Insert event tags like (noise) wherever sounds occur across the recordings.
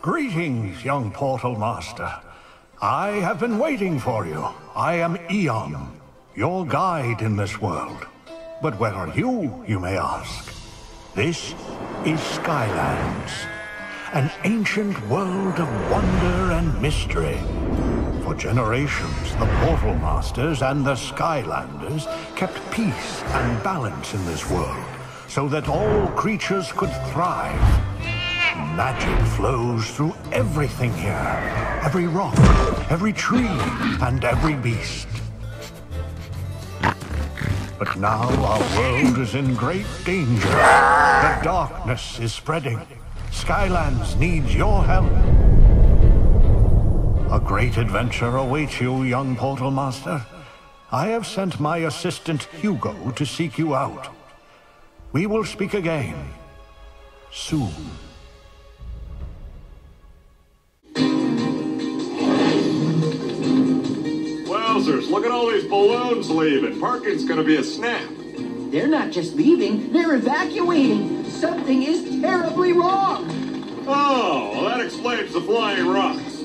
Greetings, young Portal Master. I have been waiting for you. I am Eon, your guide in this world. But where are you, you may ask? This is Skylands, an ancient world of wonder and mystery. For generations, the Portal Masters and the Skylanders kept peace and balance in this world, so that all creatures could thrive. Magic flows through everything here. Every rock, every tree, and every beast. But now our world is in great danger. The darkness is spreading. Skylands needs your help. A great adventure awaits you, young Portal Master. I have sent my assistant Hugo to seek you out. We will speak again. Soon. Wowzers, look at all these balloons leaving. Parking's gonna be a snap. They're not just leaving, they're evacuating. Something is terribly wrong. Oh, well, that explains the flying rocks.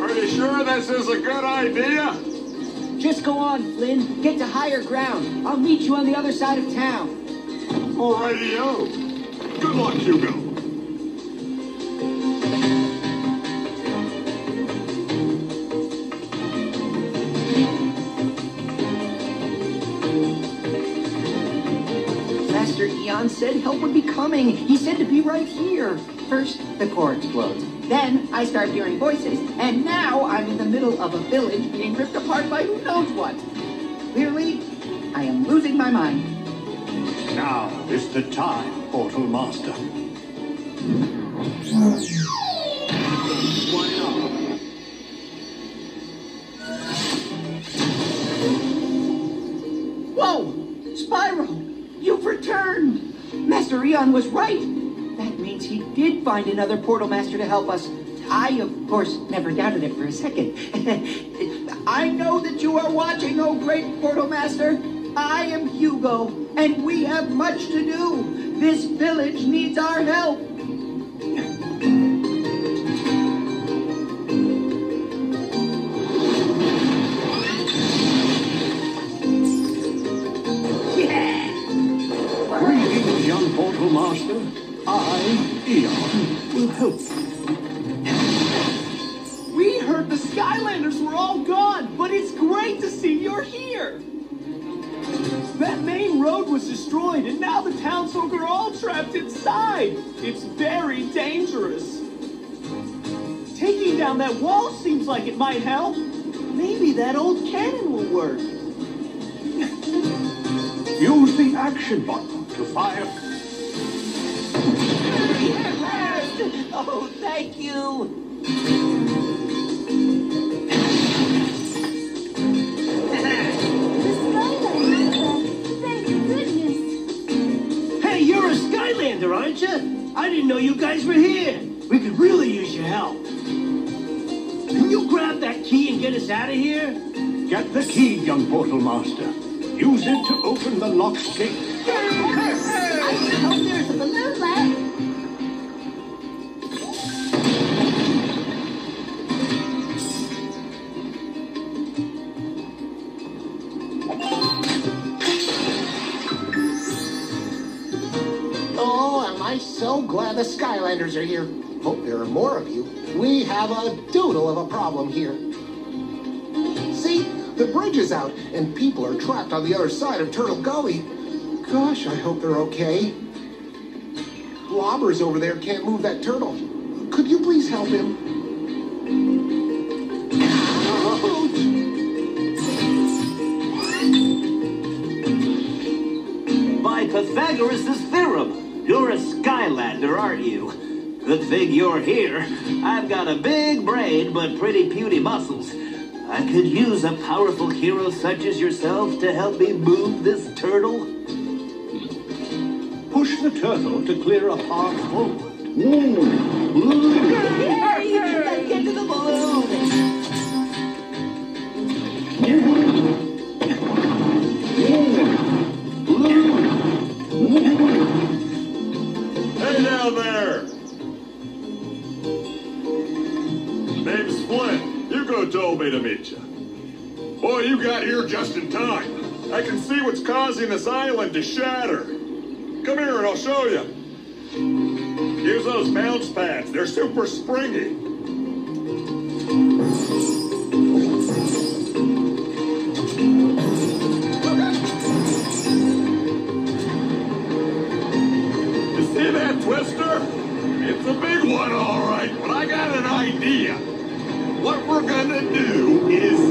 Are you sure this is a good idea? Just go on, Flynn. Get to higher ground. I'll meet you on the other side of town. Alrighty-o. Good luck, Hugo. Master Eon said help would be coming. He said to be right here. First, the core explodes. Then I start hearing voices. And now I'm in the middle of a village being ripped apart by who knows what. Clearly, I am losing my mind. Now is the time, Portal Master. Whoa! Spyro! You've returned! Master Eon was right! That means he did find another Portal Master to help us. I, of course, never doubted it for a second. (laughs) I know that you are watching, oh great Portal Master. I am Hugo, and we have much to do. This village needs our help. Master. I, Eon, will help you. We heard the Skylanders were all gone, but it's great to see you're here. That main road was destroyed, and now the townsfolk are all trapped inside. It's very dangerous. Taking down that wall seems like it might help. Maybe that old cannon will work. Use the action button to fire. Oh, thank you. Thank goodness. Hey, you're a Skylander, aren't you? I didn't know you guys were here. We could really use your help. Can you grab that key and get us out of here? Get the key, young Portal Master. Use it to open the locked gate. Oh, am I so glad the Skylanders are here. Hope there are more of you. We have a doodle of a problem here. See, the bridge is out, and people are trapped on the other side of Turtle Gully. Gosh, I hope they're okay. Blobbers over there can't move that turtle. Could you please help him? By Pythagoras' theorem, you're a Skylander, aren't you? Good thing you're here. I've got a big brain, but pretty puny muscles. I could use a powerful hero such as yourself to help me move this turtle. Push the turtle to clear a path forward. Mm. Hurry, you gotta get to the balloon. down there? Name's Flynn. Hugo told me to meet you. Boy, you got here just in time. I can see what's causing this island to shatter. Come here and I'll show you. Use those bounce pads. They're super springy. You see that twister? It's a big one, all right, but I got an idea. What we're gonna do is...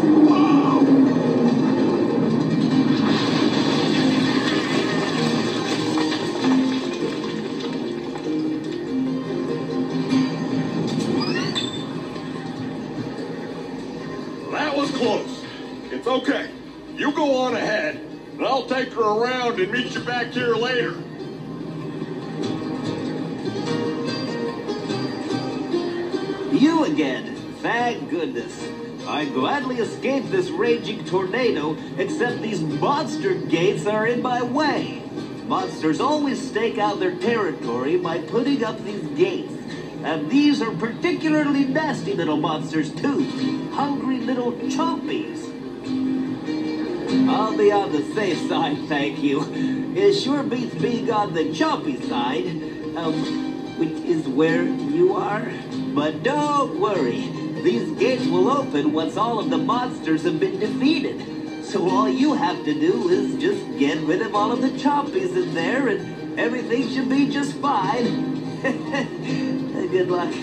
okay. You go on ahead, and I'll take her around and meet you back here later. You again. Thank goodness. I gladly escaped this raging tornado, except these monster gates are in my way. Monsters always stake out their territory by putting up these gates. And these are particularly nasty little monsters, too. Hungry little chompies. I'll be on the safe side, thank you. It sure beats being on the chompy side, um, which is where you are. But don't worry, these gates will open once all of the monsters have been defeated. So all you have to do is just get rid of all of the chompies in there, and everything should be just fine. (laughs) Good luck.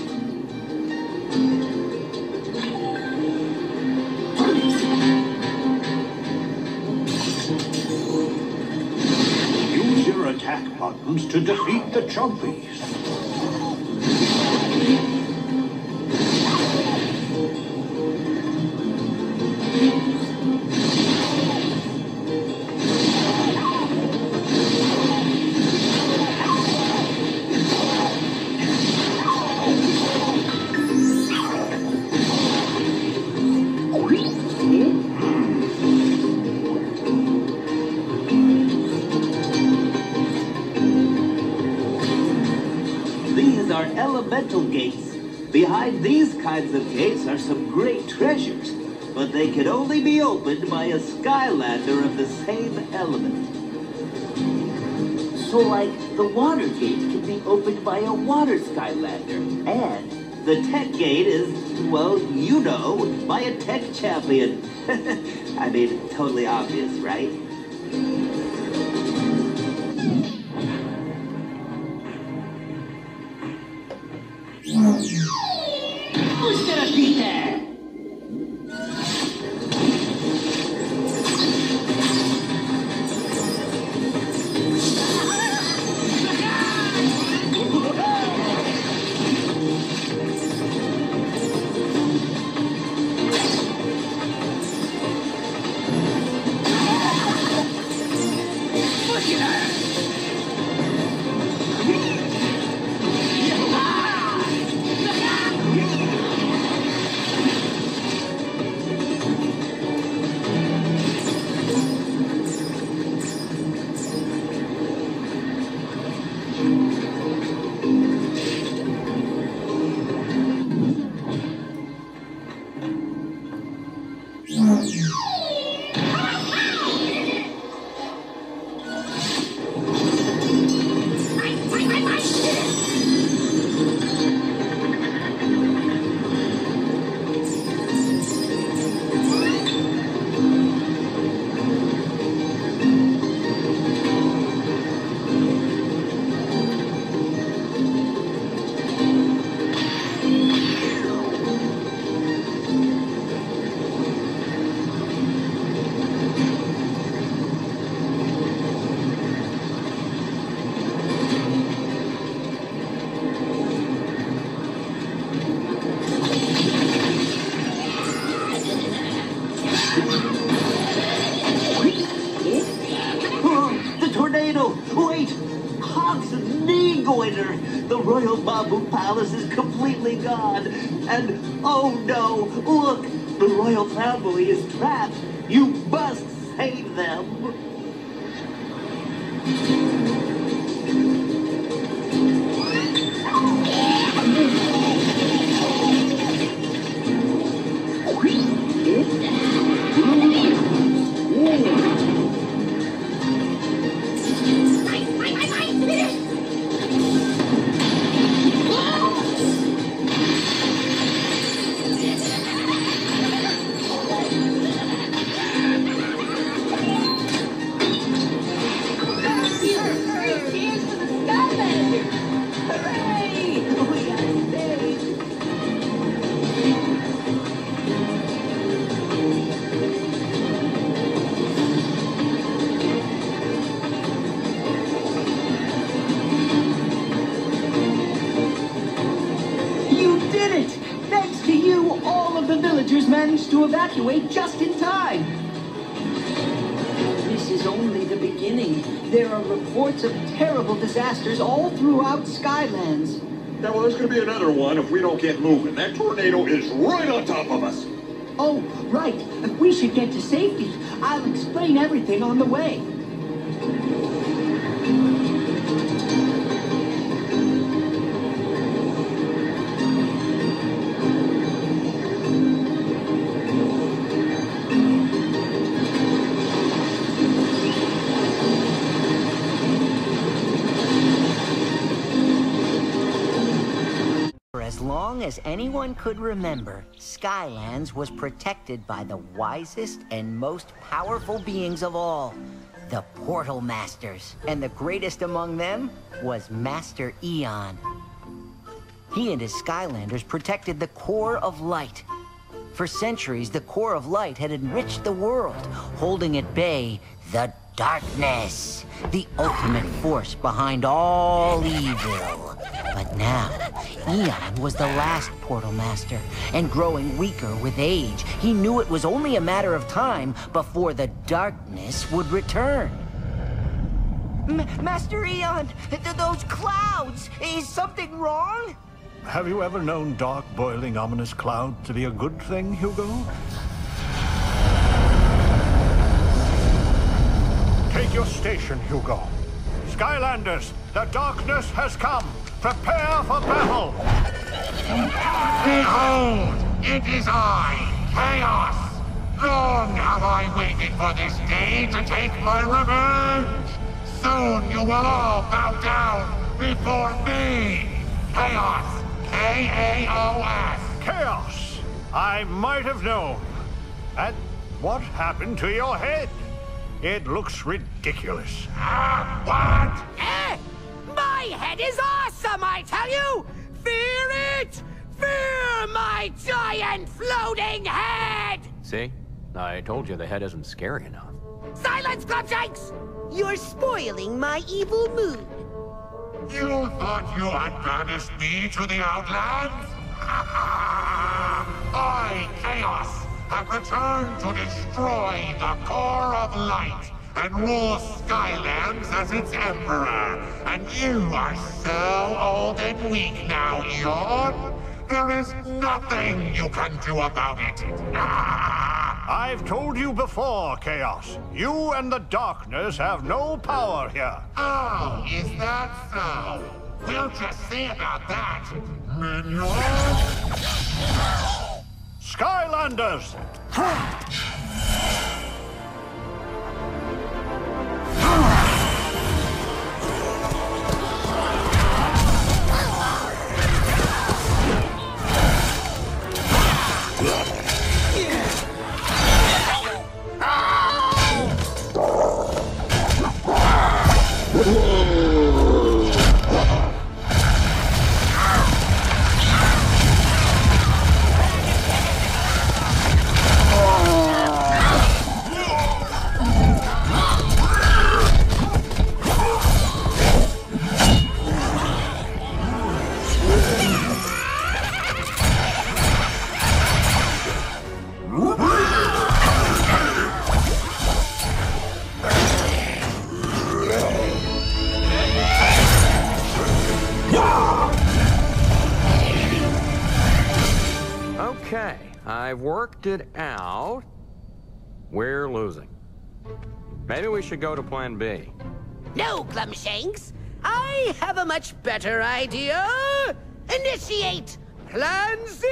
Attack buttons to defeat the Chompies. Can only be opened by a Skylander of the same element. So, like, the water gate can be opened by a water Skylander, and the tech gate is, well, you know, by a tech champion. (laughs) I mean, totally obvious, right? Managed to evacuate just in time. This is only the beginning. There are reports of terrible disasters all throughout Skylands. Yeah, well, there's gonna be another one if we don't get moving. That tornado is right on top of us. Oh, right. We should get to safety. I'll explain everything on the way. As anyone could remember, Skylands was protected by the wisest and most powerful beings of all, the Portal Masters. And the greatest among them was Master Eon. He and his Skylanders protected the core of light. For centuries, the core of light had enriched the world, holding at bay the darkness, the ultimate force behind all evil. But now, Eon was the last Portal Master, and growing weaker with age, he knew it was only a matter of time before the darkness would return. M Master Eon, th those clouds, is something wrong? Have you ever known dark, boiling, ominous cloud to be a good thing, Hugo? Take your station, Hugo. Skylanders, the darkness has come. Prepare for battle. Behold, it is I, Kaos. Long have I waited for this day to take my revenge. Soon you will all bow down before me. Kaos. K-A-O-S. Kaos! I might have known. And what happened to your head? It looks ridiculous. Ah, what? Eh! My head is awesome, I tell you! Fear it! Fear my giant floating head! See? I told you the head isn't scary enough. Silence, Glumshanks! You're spoiling my evil mood. You thought you had banished me to the Outlands? (laughs) I, Kaos, have returned to destroy the core of light and rule Skylands as its emperor. And you are so old and weak now, Eon. There is nothing you can do about it. Ah! I've told you before, Kaos. You and the darkness have no power here. Oh, is that so? We'll just see about that, minion. Skylanders! I've worked it out. We're losing. Maybe we should go to Plan B. No, Glumshanks. I have a much better idea. Initiate Plan Z!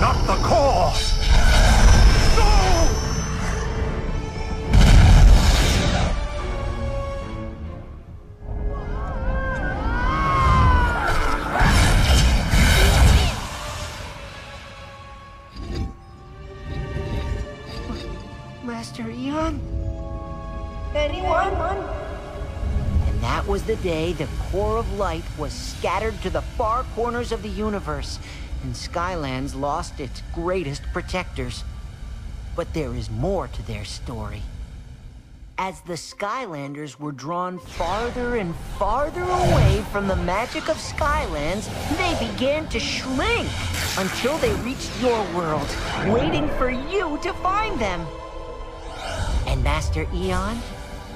Not the core! No! Master Eon? Anyone? And that was the day the core of light was scattered to the far corners of the universe, and Skylands lost its greatest protectors. But there is more to their story. As the Skylanders were drawn farther and farther away from the magic of Skylands, they began to shrink until they reached your world, waiting for you to find them. And Master Eon,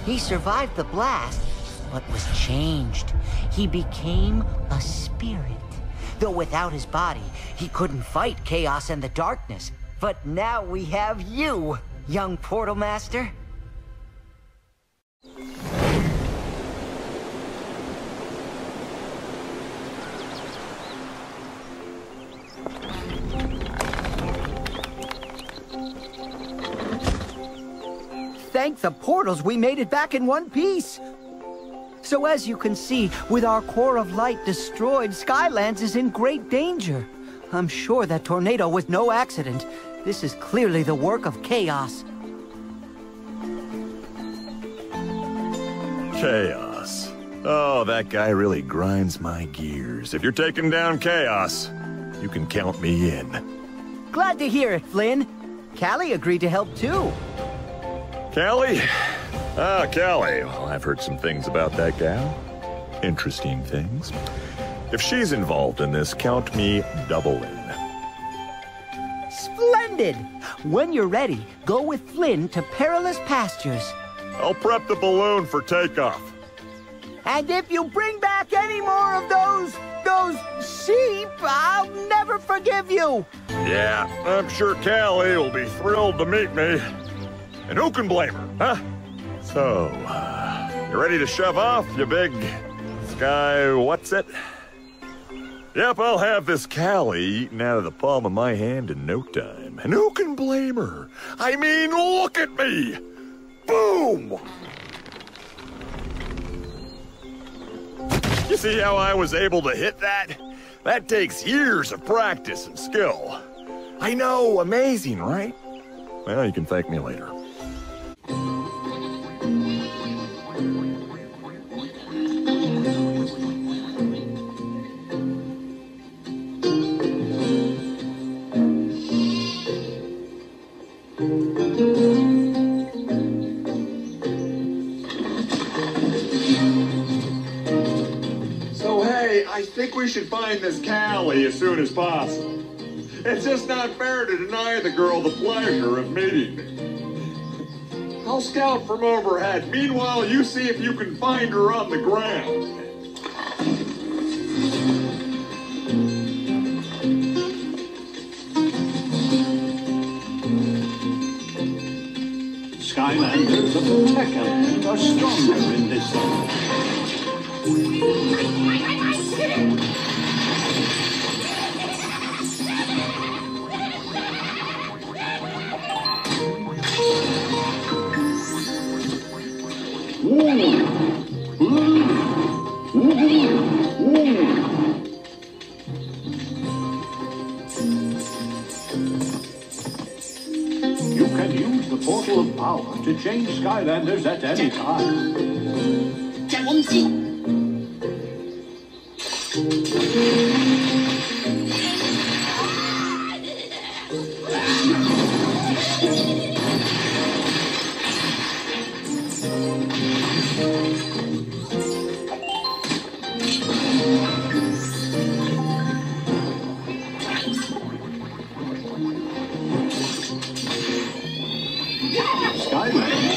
he survived the blast, but was changed. He became a spirit. Though without his body, he couldn't fight Kaos and the darkness. But now we have you, young Portal Master. Thank the portals we made it back in one piece. So as you can see, with our core of light destroyed, Skylands is in great danger. I'm sure that tornado was no accident. This is clearly the work of Kaos. Kaos. Oh, that guy really grinds my gears. If you're taking down Kaos, you can count me in. Glad to hear it, Flynn. Callie agreed to help too. Callie? Ah, Callie. Well, I've heard some things about that gal. Interesting things. If she's involved in this, count me double in. Splendid! When you're ready, go with Flynn to Perilous Pastures. I'll prep the balloon for takeoff. And if you bring back any more of those, those sheep, I'll never forgive you. Yeah, I'm sure Callie will be thrilled to meet me. And who can blame her, huh? So, uh, you ready to shove off, you big sky what's it? Yep, I'll have this Callie eaten out of the palm of my hand in no time. And who can blame her? I mean, look at me! Boom! You see how I was able to hit that? That takes years of practice and skill. I know, amazing, right? Well, you can thank me later. I think we should find this Callie as soon as possible. It's just not fair to deny the girl the pleasure of meeting me. I'll scout from overhead. Meanwhile, you see if you can find her on the ground. Skylanders of the tech element are stronger in this zone. You can use the portal of power to change Skylanders at any time. Skylanders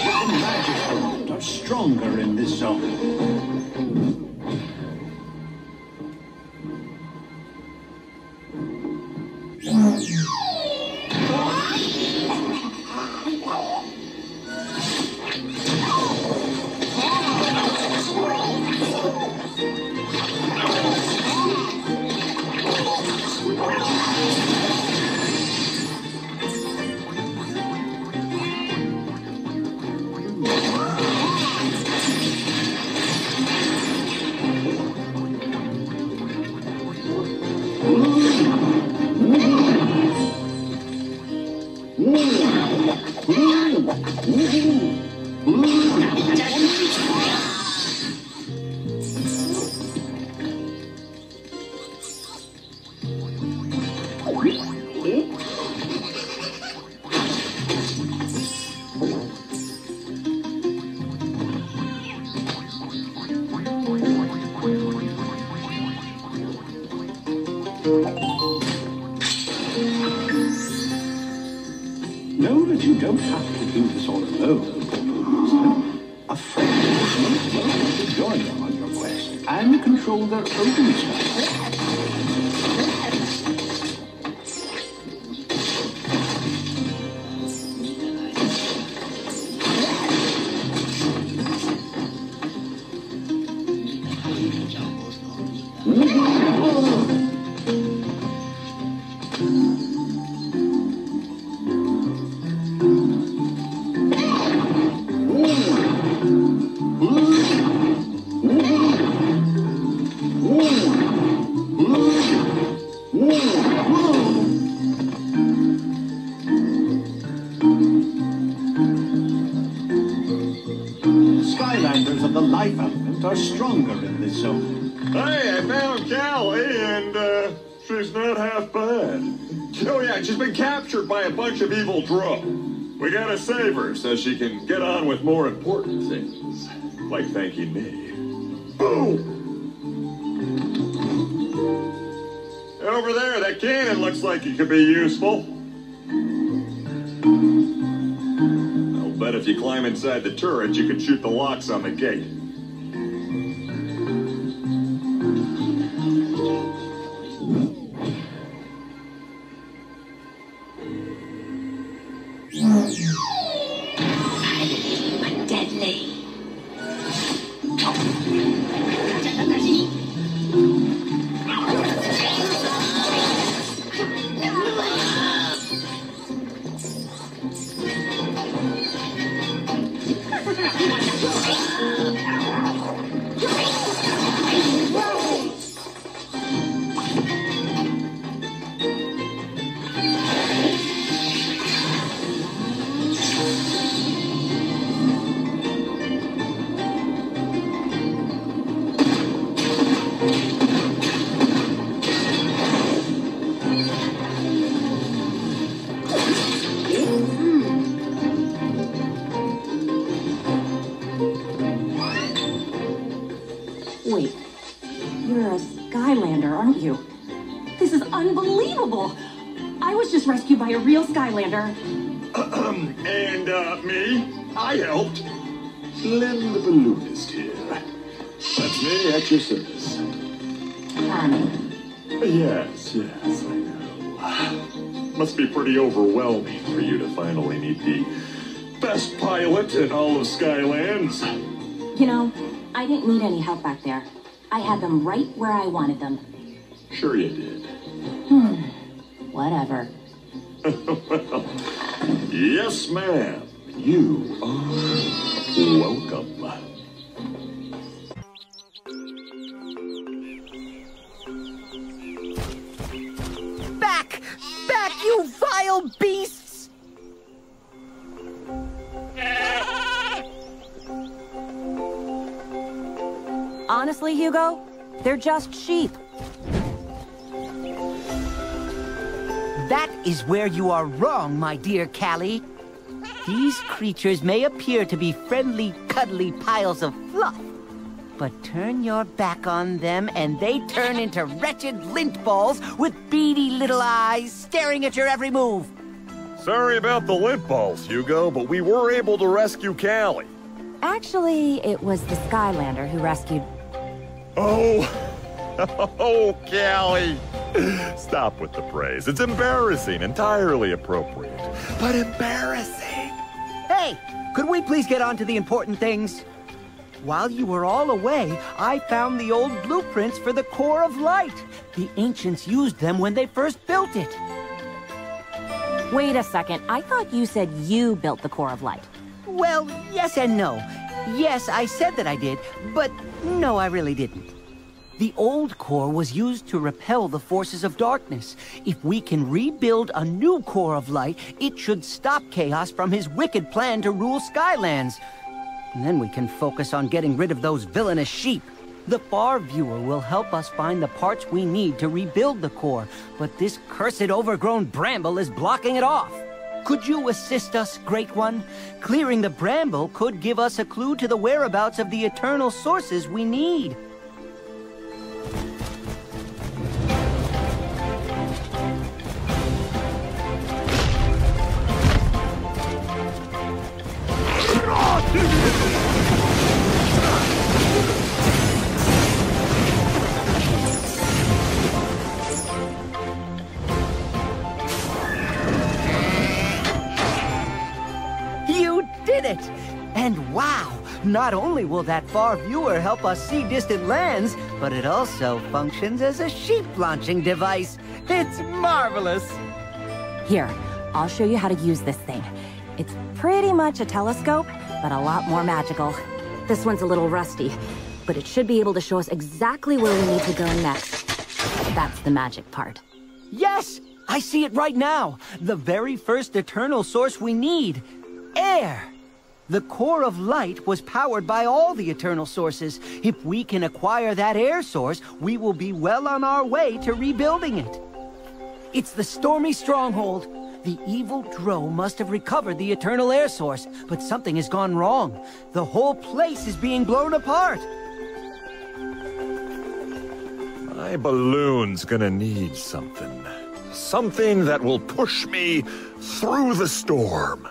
of the magic element are stronger in this zone. Gotta save her so she can get on with more important things, like thanking me. Boom! Over there, that cannon looks like it could be useful. I'll bet if you climb inside the turret, you can shoot the locks on the gate. Had them right where I wanted them. Sure you did. Hmm. Whatever. well, (laughs) yes, ma'am. You are welcome. Back! Back, you vile beasts! Honestly, Hugo, they're just sheep. That is where you are wrong, my dear Callie. These creatures may appear to be friendly, cuddly piles of fluff, but turn your back on them and they turn into wretched lint balls with beady little eyes staring at your every move. Sorry about the lint balls, Hugo, but we were able to rescue Callie. Actually, it was the Skylander who rescued. Oh, (laughs) oh, Callie. Stop with the praise. It's embarrassing, entirely appropriate. But embarrassing. Hey, could we please get on to the important things? While you were all away, I found the old blueprints for the Core of Light. The ancients used them when they first built it. Wait a second, I thought you said you built the Core of Light. Well, yes and no. Yes, I said that I did, but no, I really didn't. The old core was used to repel the forces of darkness. If we can rebuild a new core of light, it should stop Kaos from his wicked plan to rule Skylands. And then we can focus on getting rid of those villainous sheep. The Far Viewer will help us find the parts we need to rebuild the core, but this cursed overgrown bramble is blocking it off. Could you assist us, Great One? Clearing the bramble could give us a clue to the whereabouts of the eternal sources we need. You did it! And wow, not only will that far viewer help us see distant lands, but it also functions as a sheep launching device. It's marvelous! Here, I'll show you how to use this thing. It's pretty much a telescope, but a lot more magical. This one's a little rusty, but it should be able to show us exactly where we need to go next. That's the magic part. Yes! I see it right now! The very first eternal source we need air! The core of light was powered by all the eternal sources. If we can acquire that air source, we will be well on our way to rebuilding it. It's the stormy stronghold. The evil Drow must have recovered the eternal air source, but something has gone wrong. The whole place is being blown apart. My balloon's gonna need something. Something that will push me through the storm.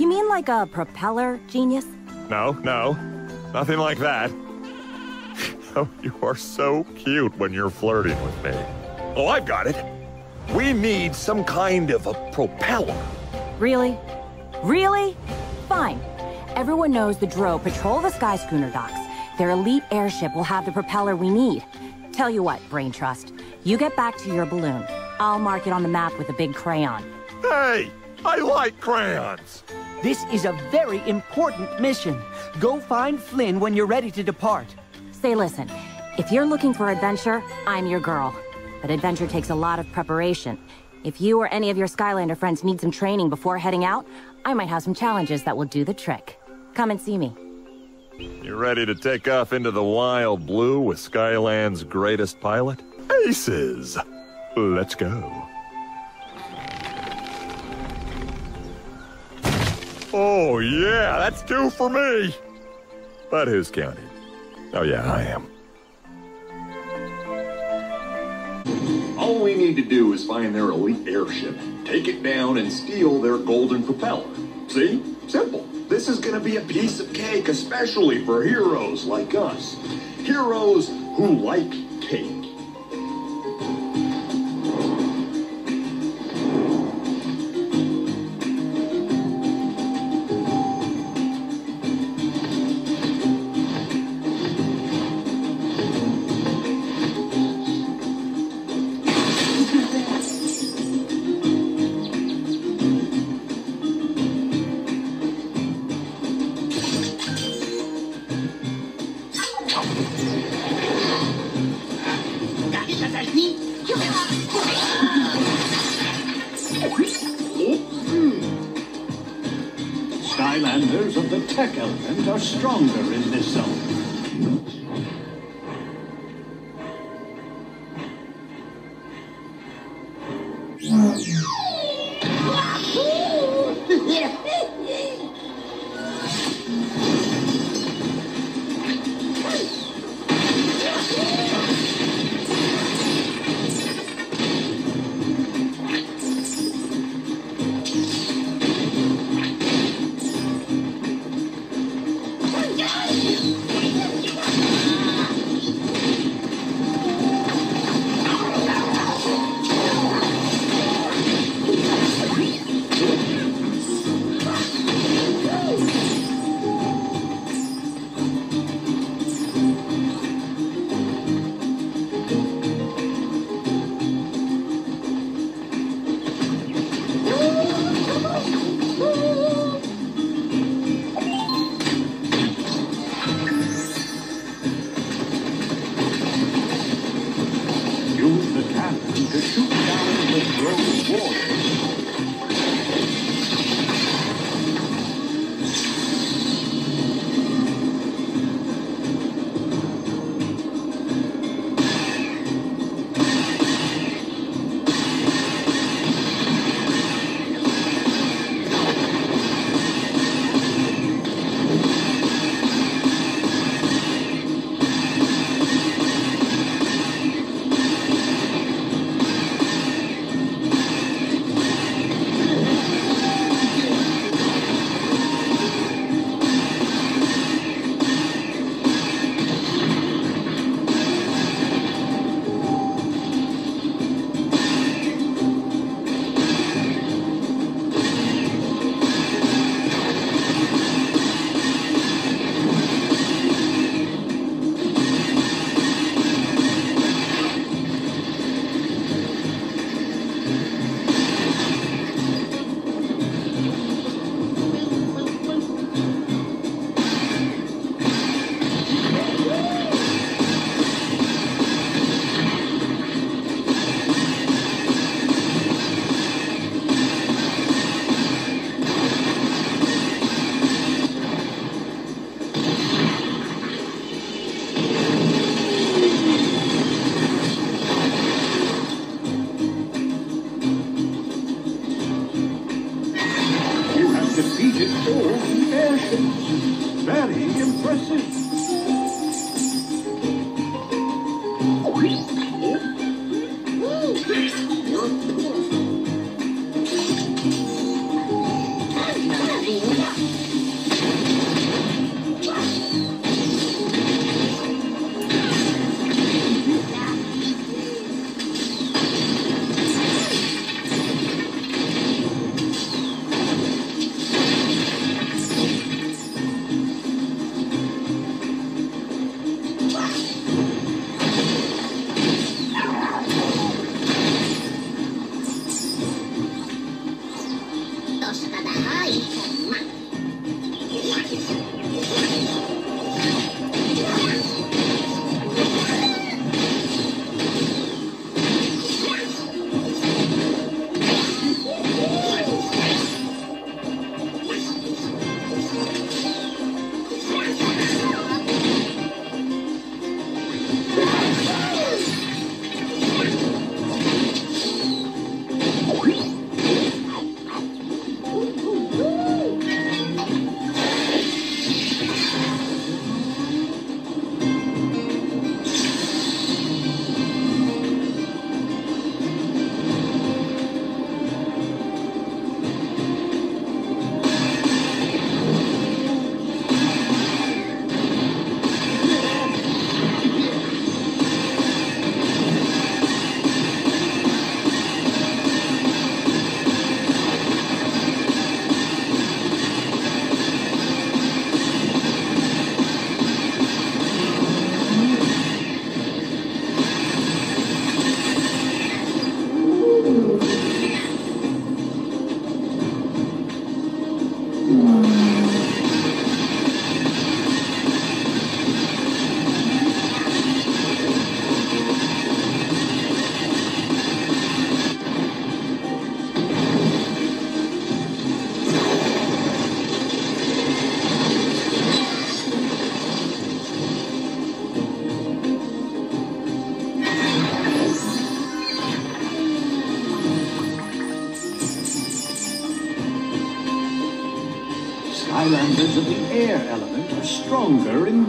You mean like a propeller, genius? No, no, nothing like that. (laughs) Oh, you are so cute when you're flirting with me. Oh, I've got it. We need some kind of a propeller. Really? Really? Fine. Everyone knows the Drow patrol the Sky Schooner docks. Their elite airship will have the propeller we need. Tell you what, Brain Trust. You get back to your balloon. I'll mark it on the map with a big crayon. Hey, I like crayons. This is a very important mission. Go find Flynn when you're ready to depart. Say, listen, if you're looking for adventure, I'm your girl. But adventure takes a lot of preparation. If you or any of your Skylander friends need some training before heading out, I might have some challenges that will do the trick. Come and see me. You ready to take off into the wild blue with Skyland's greatest pilot? Aces! Let's go. Oh, yeah, that's two for me. But who's counting? Oh, yeah, I am. All we need to do is find their elite airship, take it down, and steal their golden propeller. See? Simple. This is gonna be a piece of cake, especially for heroes like us. Heroes who like cake.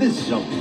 This zone.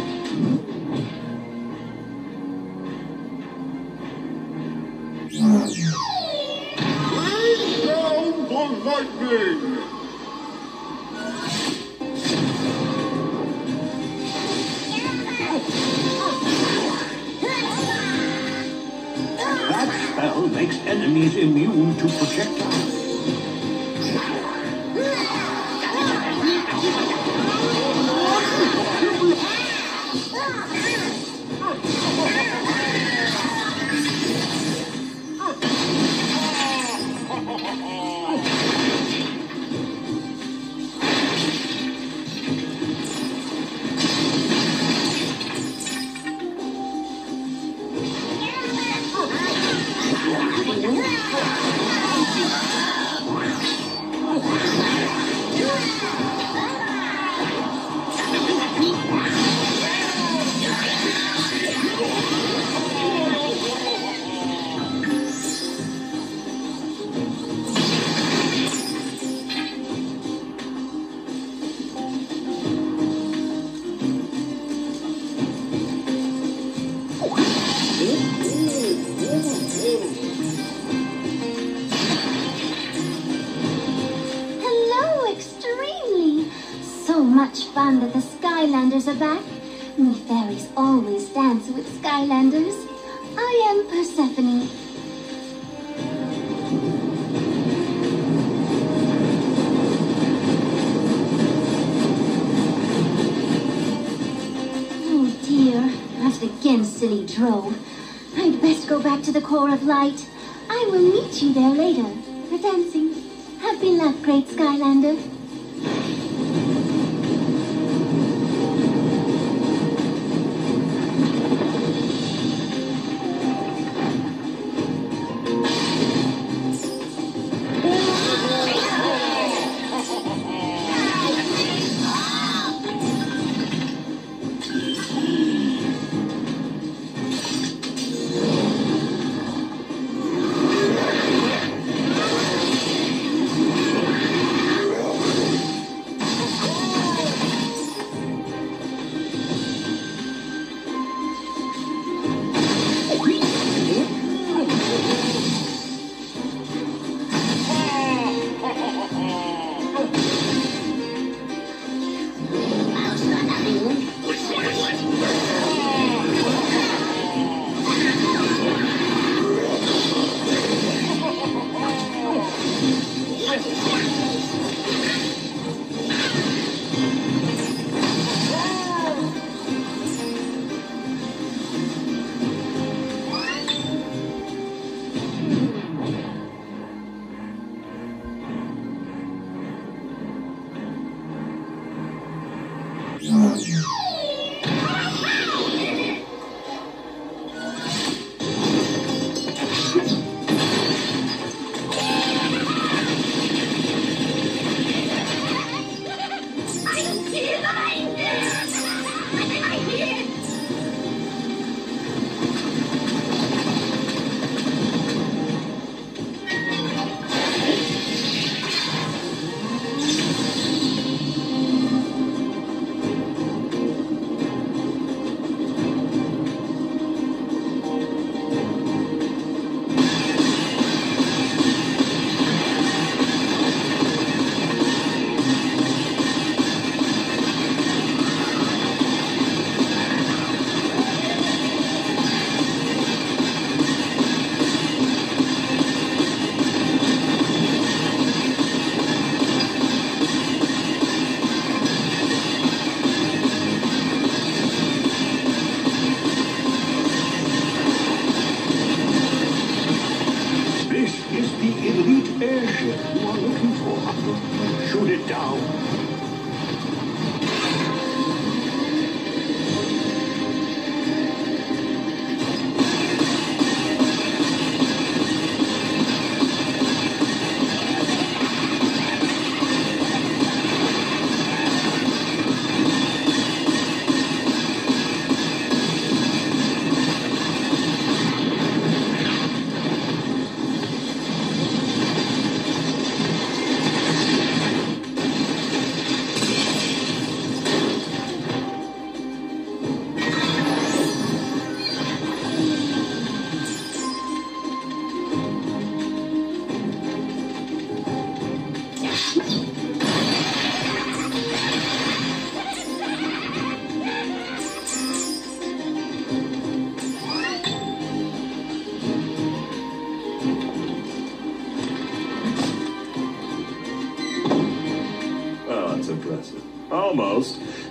I'd best go back to the core of light. I will meet you there later for dancing. Happy luck, great Skylander.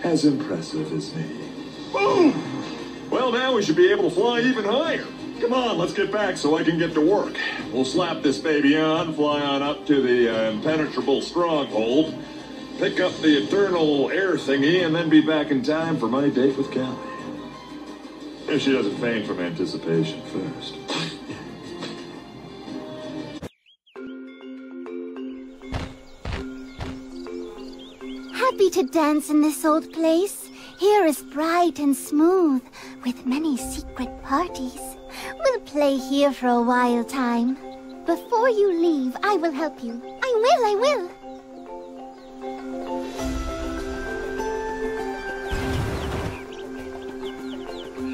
As impressive as me. Boom! Well, now we should be able to fly even higher. Come on, let's get back so I can get to work. We'll slap this baby on, fly on up to the uh, impenetrable stronghold, pick up the eternal air thingy, and then be back in time for my date with Cali. If she doesn't faint from anticipation first. Dance in this old place. Here is bright and smooth, with many secret parties. We'll play here for a while time. Before you leave, I will help you. I will, I will.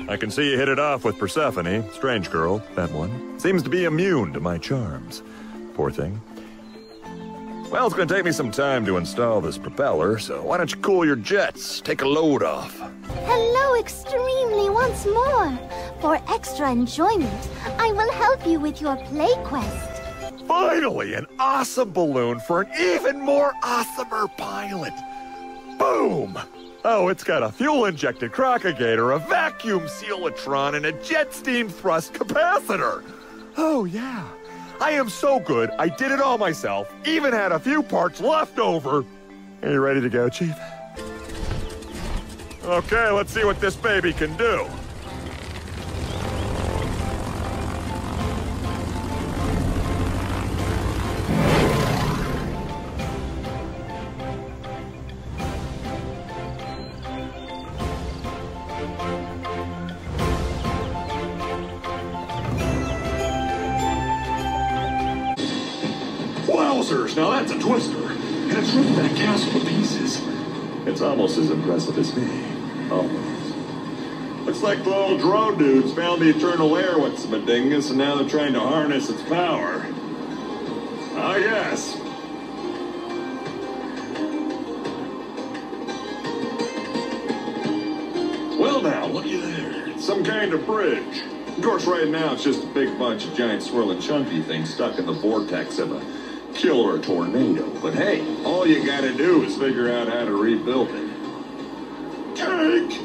I can see you hit it off with Persephone. Strange girl, that one. Seems to be immune to my charms. Poor thing. Well, it's gonna take me some time to install this propeller, so why don't you cool your jets? Take a load off. Hello, Extremely, once more. For extra enjoyment, I will help you with your play quest. Finally, an awesome balloon for an even more awesomer pilot. Boom! Oh, it's got a fuel-injected crocagator, a vacuum sealatron, and a jet steam thrust capacitor. Oh, yeah. I am so good, I did it all myself, even had a few parts left over. Are you ready to go, Chief? Okay, let's see what this baby can do. Found the eternal air with some dingus, and now they're trying to harness its power. Ah, I guess. Well now, looky there. Some kind of bridge. Of course, right now it's just a big bunch of giant swirling chunky things stuck in the vortex of a killer tornado. But hey, all you gotta do is figure out how to rebuild it. Take!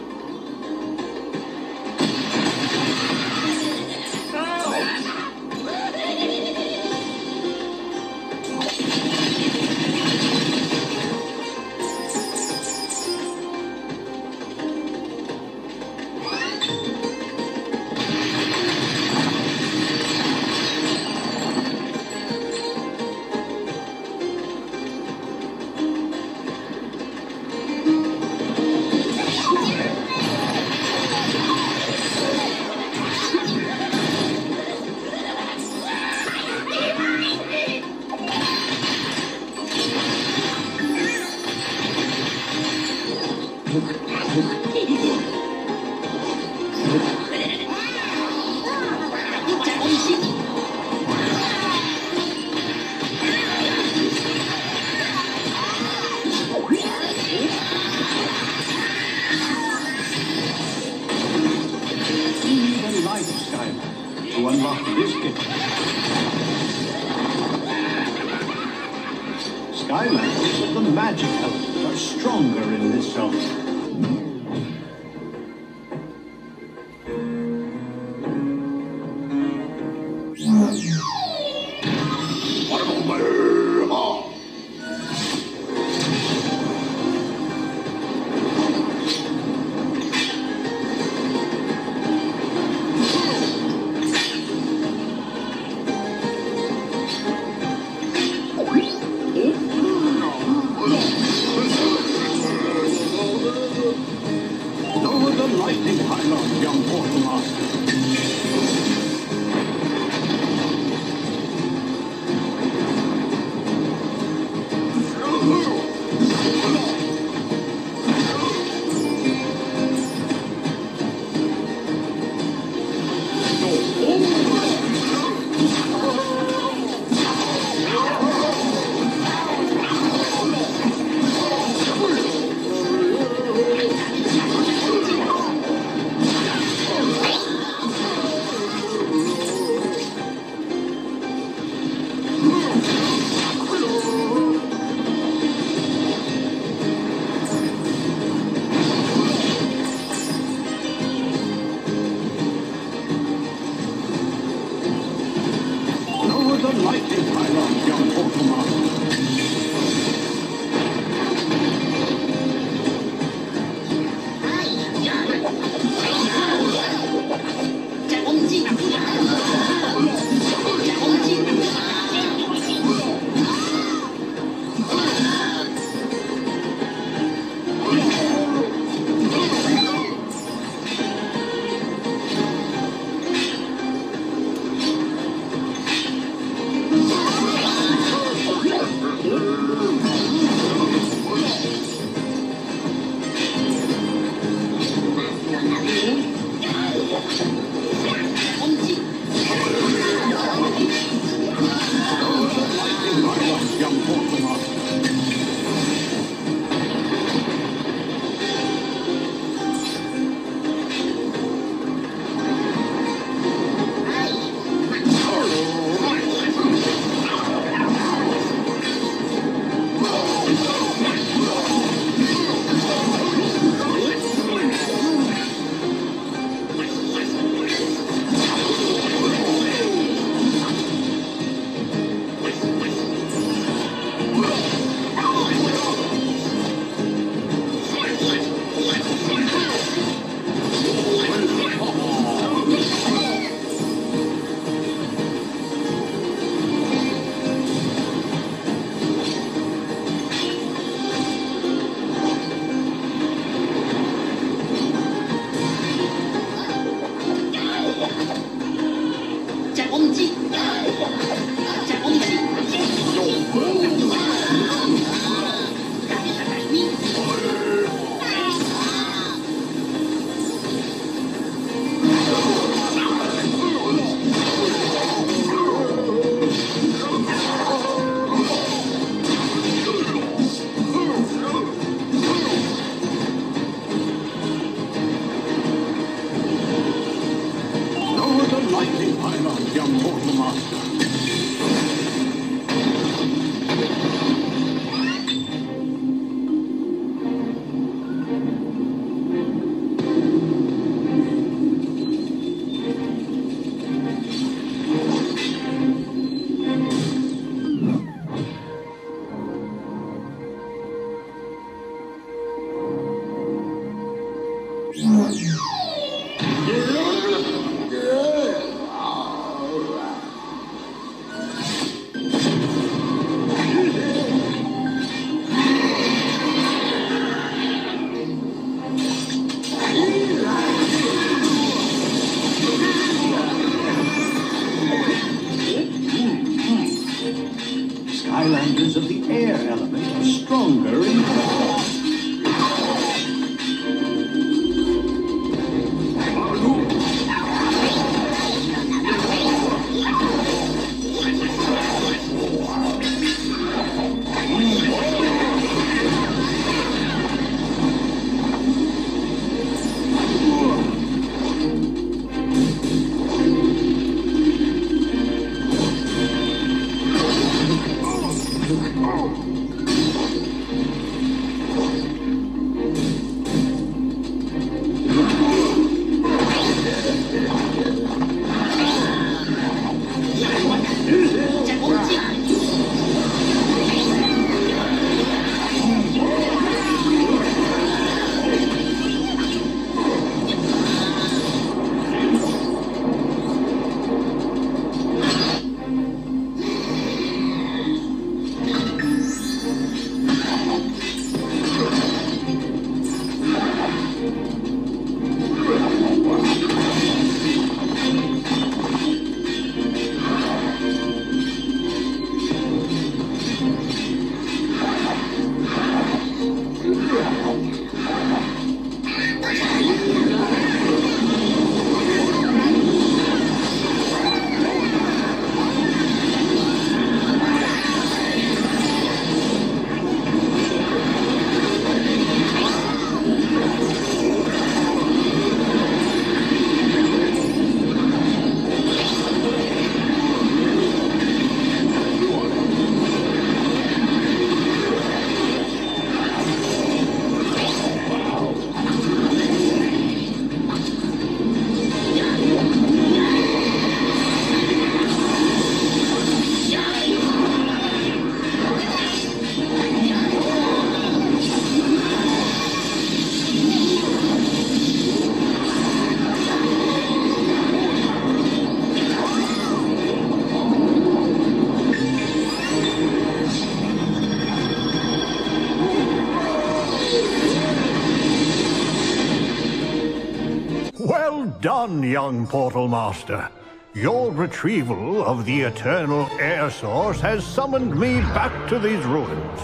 Young Portal Master. Your retrieval of the Eternal Air Source has summoned me back to these ruins.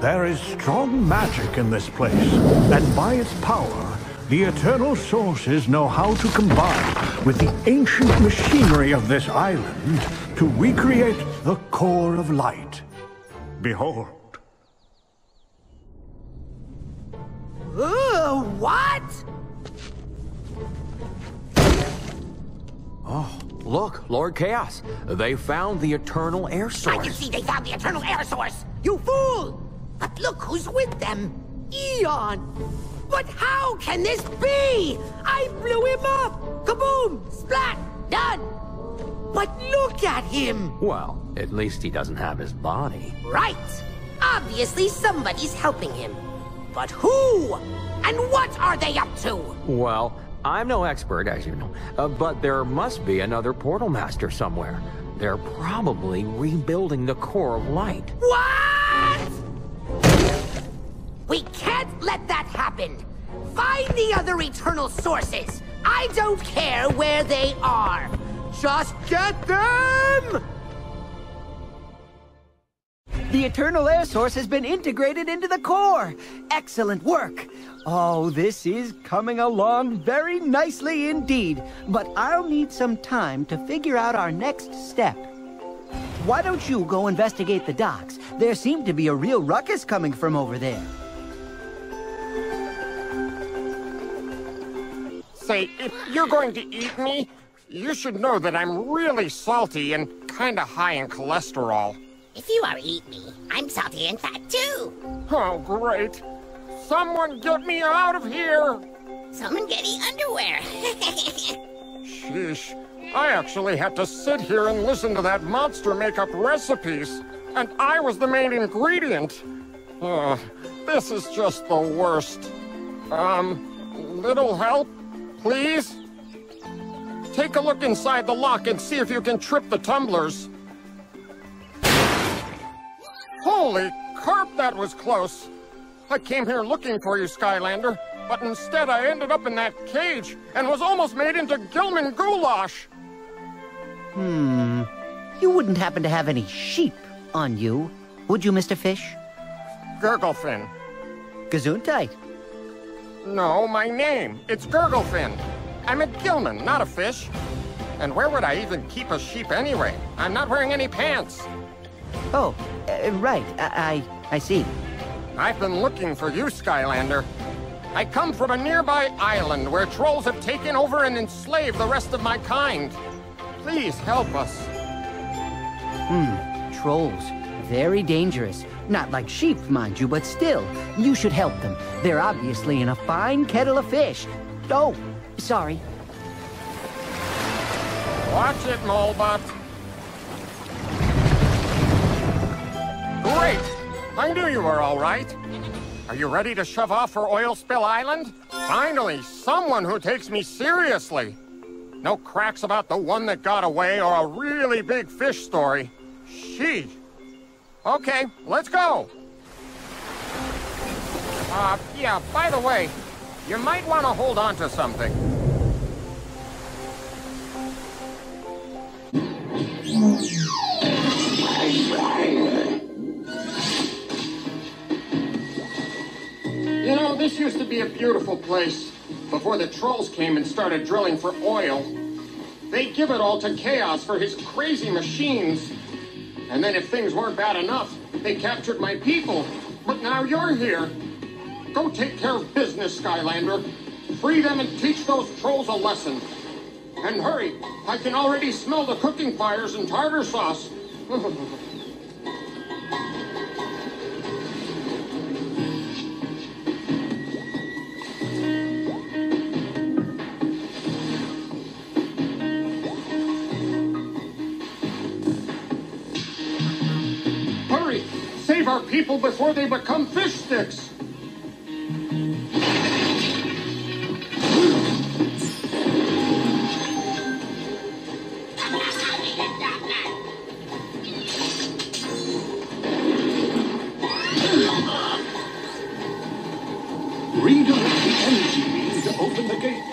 There is strong magic in this place, and by its power, the Eternal Sources know how to combine with the ancient machinery of this island to recreate the core of light. Behold. Kaos. They found the Eternal Air source. I Source. can see they found the Eternal Air Source! You fool! But look who's with them! Eon! But how can this be? I blew him up! Kaboom! Splat! Done! But look at him! Well, at least he doesn't have his body. Right! Obviously somebody's helping him. But who? And what are they up to? Well, I'm no expert, as you know, uh, but there must be another portal master somewhere. They're probably rebuilding the core of light. What? We can't let that happen. Find the other eternal sources. I don't care where they are. Just get them! The Eternal Air Source has been integrated into the core. Excellent work. Oh, this is coming along very nicely indeed. But I'll need some time to figure out our next step. Why don't you go investigate the docks? There seemed to be a real ruckus coming from over there. Say, if you're going to eat me, you should know that I'm really salty and kinda high in cholesterol. If you are eat me, I'm salty and fat too. Oh, great. Someone get me out of here! Someone get me underwear. (laughs) Sheesh. I actually had to sit here and listen to that monster make up recipes, and I was the main ingredient. Ugh, this is just the worst. Um, little help, please? Take a look inside the lock and see if you can trip the tumblers. Holy carp, that was close. I came here looking for you, Skylander, but instead I ended up in that cage and was almost made into Gillman goulash. Hmm. You wouldn't happen to have any sheep on you, would you, Mr. Fish? Gurglefin. Gesundheit. No, my name. It's Gurglefin. I'm a Gillman, not a fish. And where would I even keep a sheep anyway? I'm not wearing any pants. Oh, uh, right. I, I I see. I've been looking for you, Skylander. I come from a nearby island where trolls have taken over and enslaved the rest of my kind. Please help us. Hmm. Trolls. Very dangerous. Not like sheep, mind you, but still, you should help them. They're obviously in a fine kettle of fish. Oh, sorry. Watch it, Molebot. I knew you were all right. Are you ready to shove off for Oil Spill Island? Finally, someone who takes me seriously. No cracks about the one that got away or a really big fish story. She. Okay, let's go. Uh, yeah, by the way, you might want to hold on to something. This used to be a beautiful place before the trolls came and started drilling for oil. They give it all to Kaos for his crazy machines. And then if things weren't bad enough, they captured my people. But now you're here. Go take care of business, Skylander. Free them and teach those trolls a lesson. And hurry, I can already smell the cooking fires and tartar sauce. (laughs) our people before they become fish sticks! Redirect the energy beam to open the gate.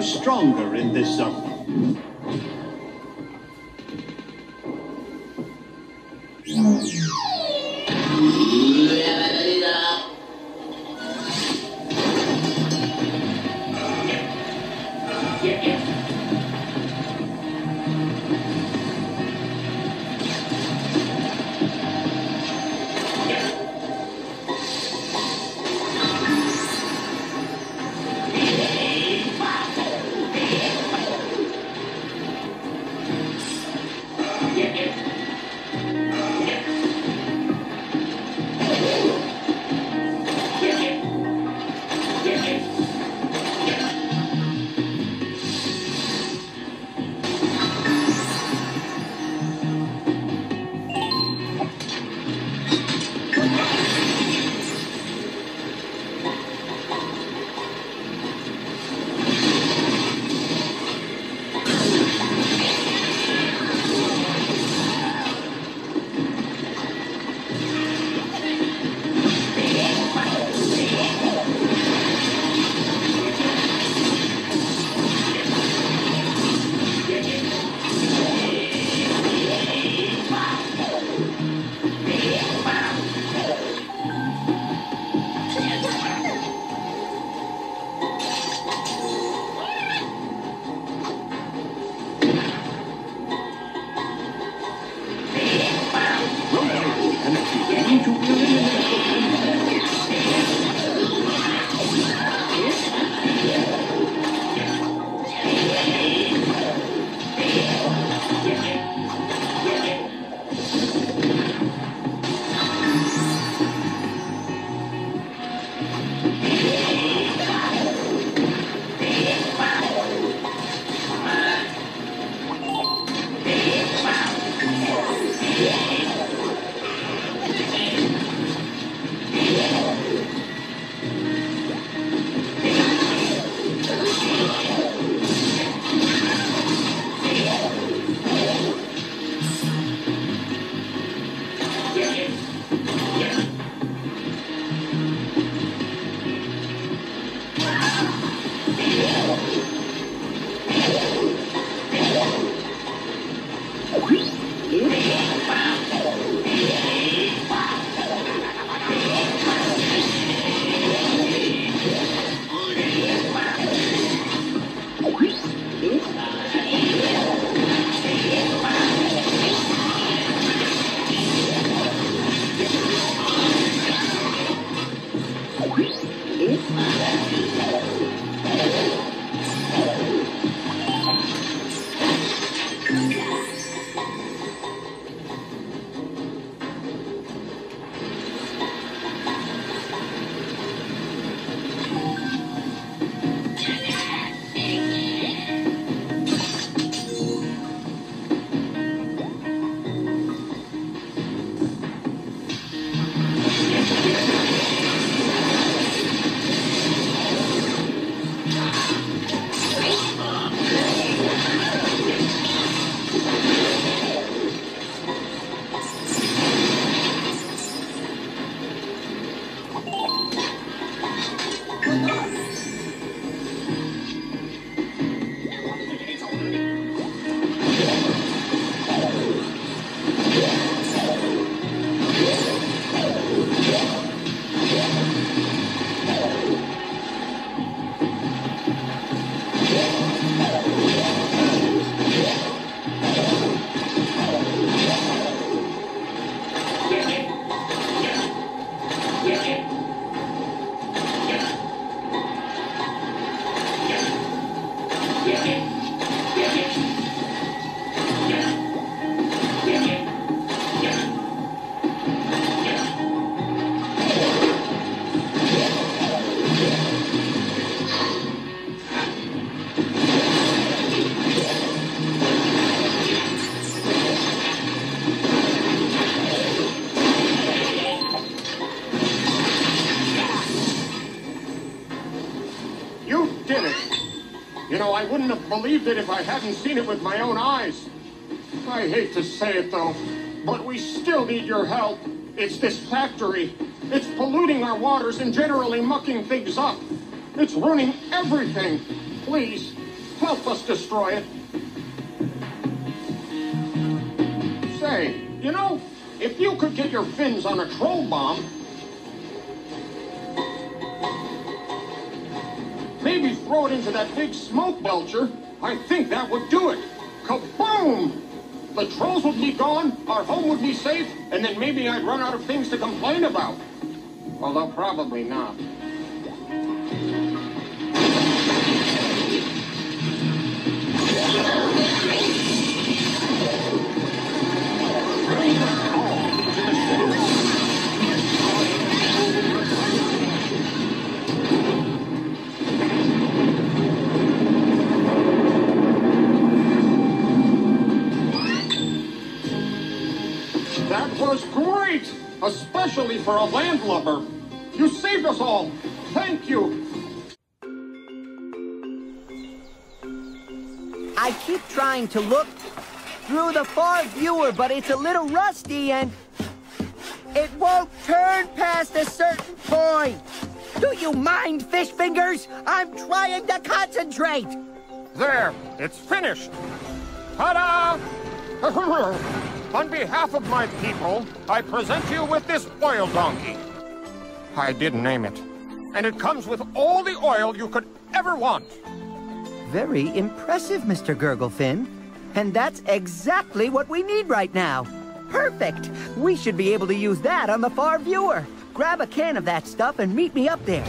Stronger in this zone. I wouldn't have believed it if I hadn't seen it with my own eyes. I hate to say it, though, but we still need your help. It's this factory. It's polluting our waters and generally mucking things up. It's ruining everything. Please, help us destroy it. Say, you know, if you could get your fins on a troll bomb, throw it into that big smoke belcher, I think that would do it. Kaboom! The trolls would be gone, our home would be safe, and then maybe I'd run out of things to complain about. Although probably not. To look through the far viewer, but it's a little rusty and it won't turn past a certain point. Do you mind, fish fingers? I'm trying to concentrate. There, it's finished. Ta-da! (laughs) On behalf of my people, I present you with this oil donkey. I didn't name it. And it comes with all the oil you could ever want. Very impressive, Mr. Gurglefin. And that's exactly what we need right now. Perfect! We should be able to use that on the far viewer. Grab a can of that stuff and meet me up there.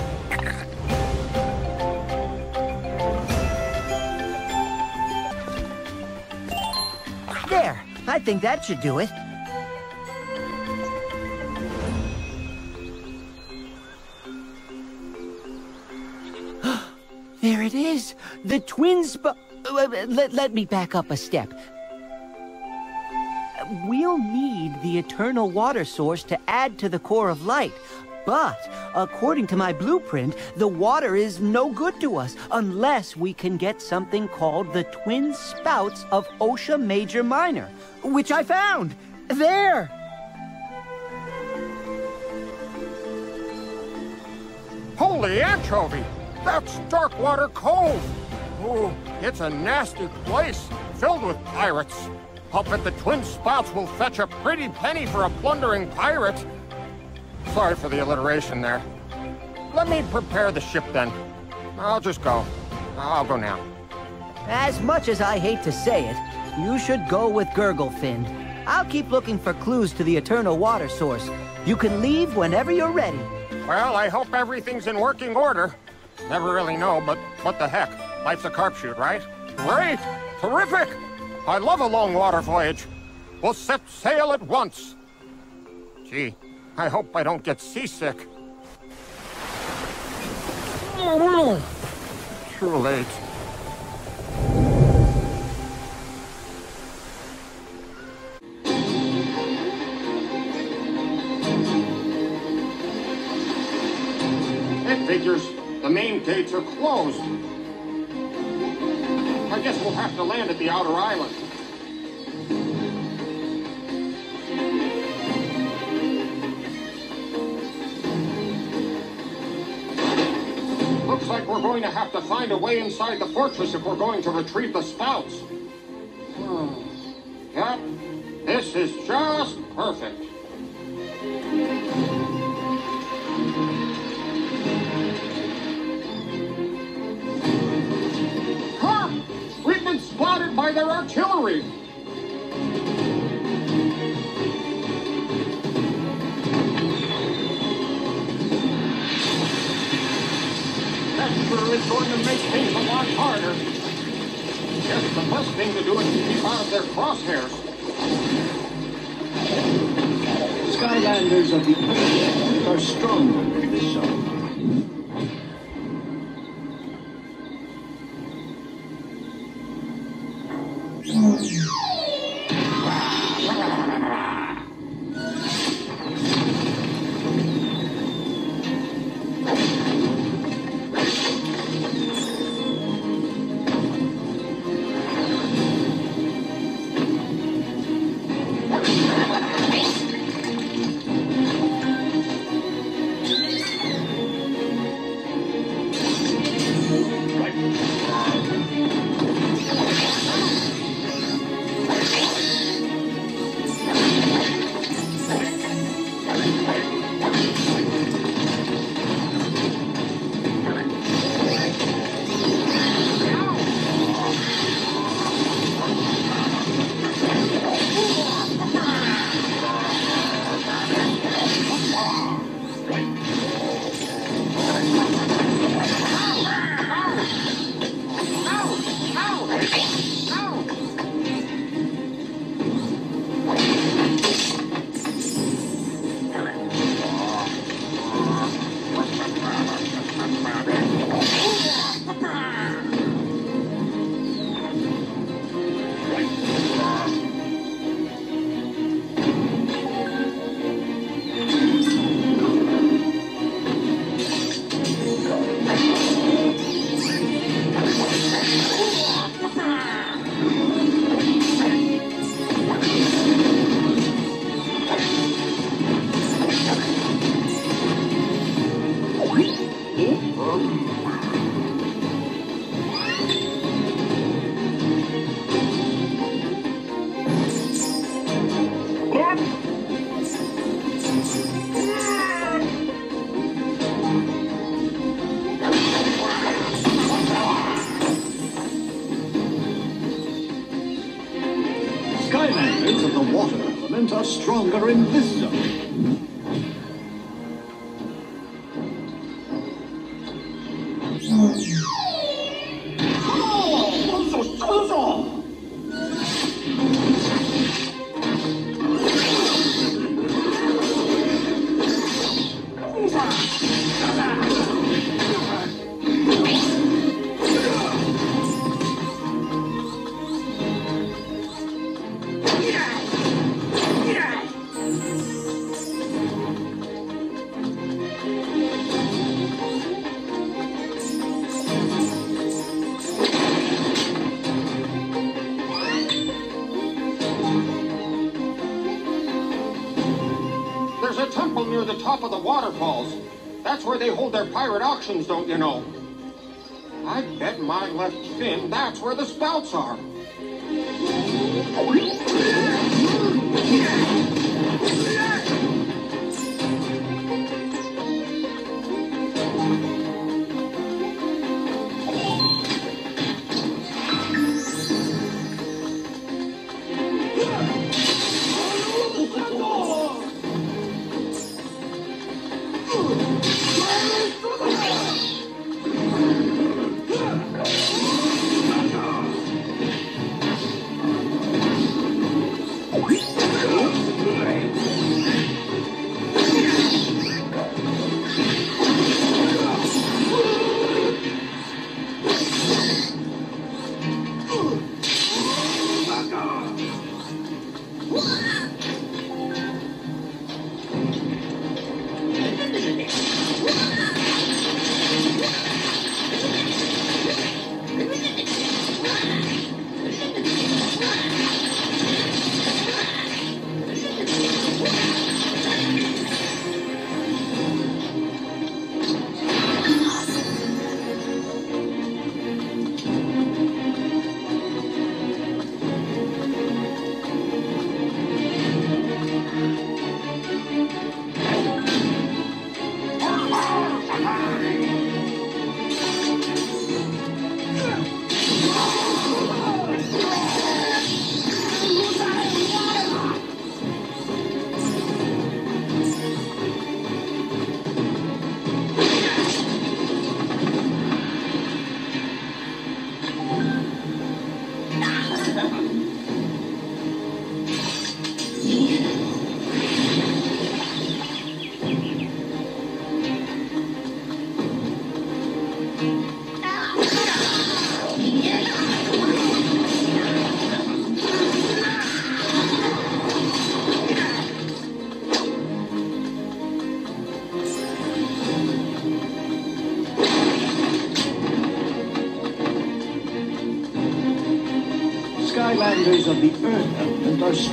There, I think that should do it. (gasps) there it is! The twin sp- uh, let, let me back up a step. We'll need the eternal water source to add to the core of light. But, according to my blueprint, the water is no good to us unless we can get something called the twin spouts of Osha Major Minor, which I found. There! Holy anchovy! That's Darkwater Cove! Ooh, it's a nasty place, filled with pirates. I'll bet the Twin Spouts will fetch a pretty penny for a plundering pirate. Sorry for the alliteration there. Let me prepare the ship then. I'll just go. I'll go now. As much as I hate to say it, you should go with Gurglefin. I'll keep looking for clues to the eternal water source. You can leave whenever you're ready. Well, I hope everything's in working order. Never really know, but what the heck? Life's a carp shoot, right? Great! Terrific! I love a long water voyage. We'll set sail at once. Gee, I hope I don't get seasick. Too late. It figures the main gates are closed. I guess we'll have to land at the outer island. Looks like we're going to have to find a way inside the fortress if we're going to retrieve the spouts. Hmm. Yep, this is just perfect. By their artillery! That sure is going to make things a lot harder. Guess the best thing to do is to keep out of their crosshairs. Skylanders of the Earth are stronger in this zone. Their pirate auctions, don't you know? I bet my left fin that's where the spouts are.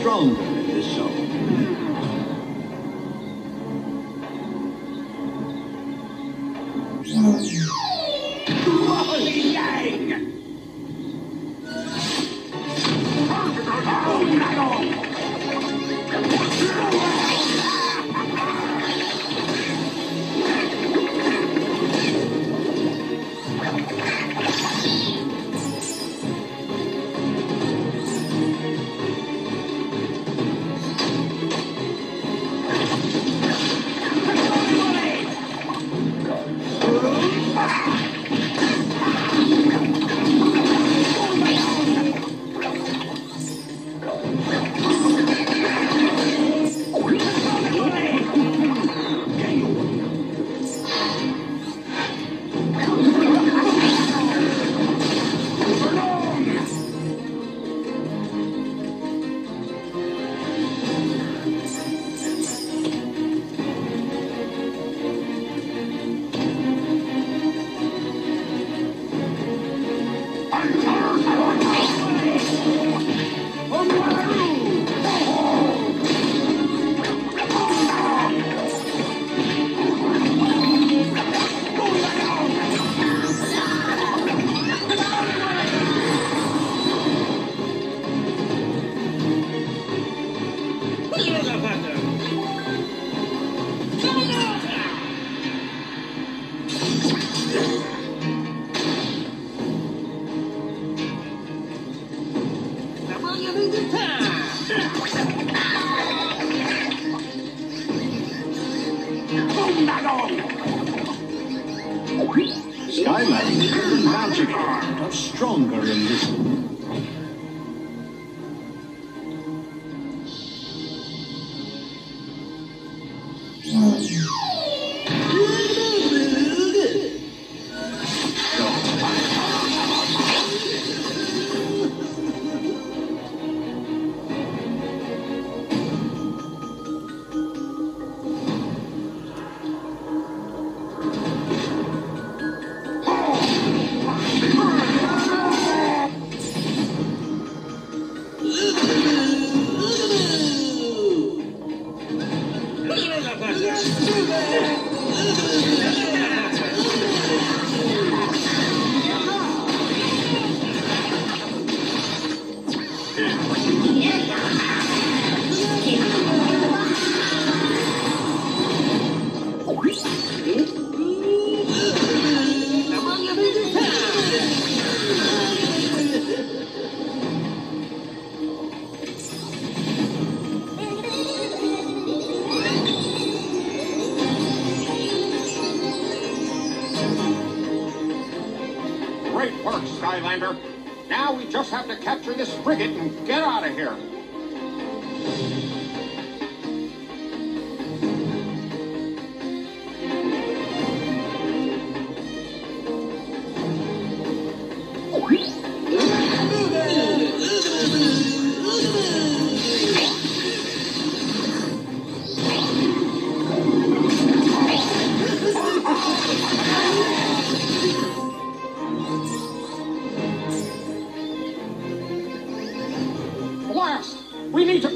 Stronger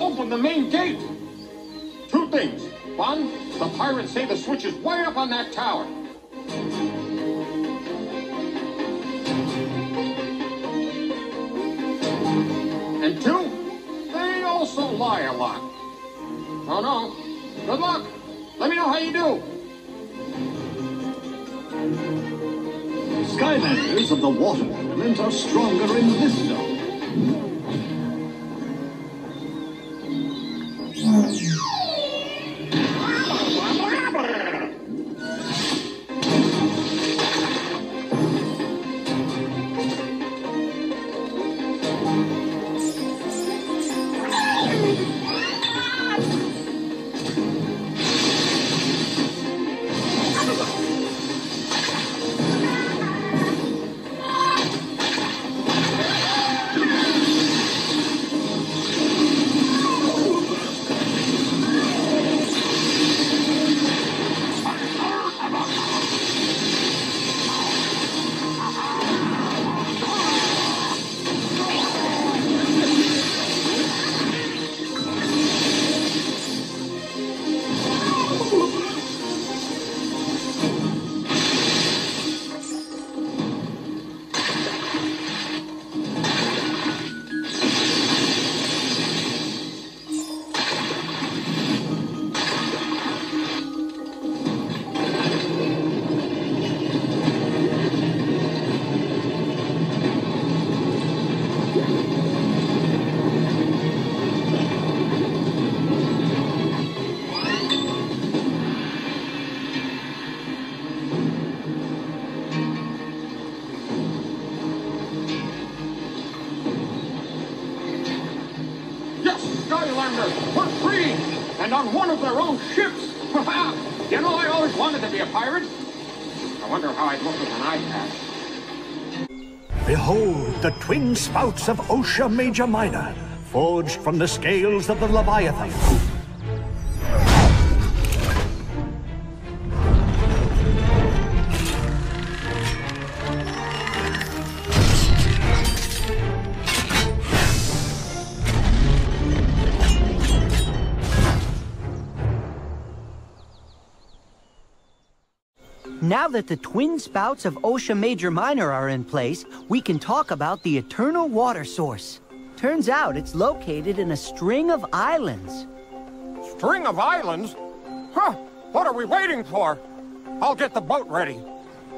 open the main gate! Two things. One, the pirates say the switch is way up on that tower. And two, they also lie a lot. Oh no. Good luck. Let me know how you do. Skylanders of the water are stronger in this zone. Spouts of Osha Major Minor, forged from the scales of the Leviathan. That the twin spouts of Osha Major Minor are in place, we can talk about the eternal water source. Turns out it's located in a string of islands. String of islands? Huh, what are we waiting for? I'll get the boat ready.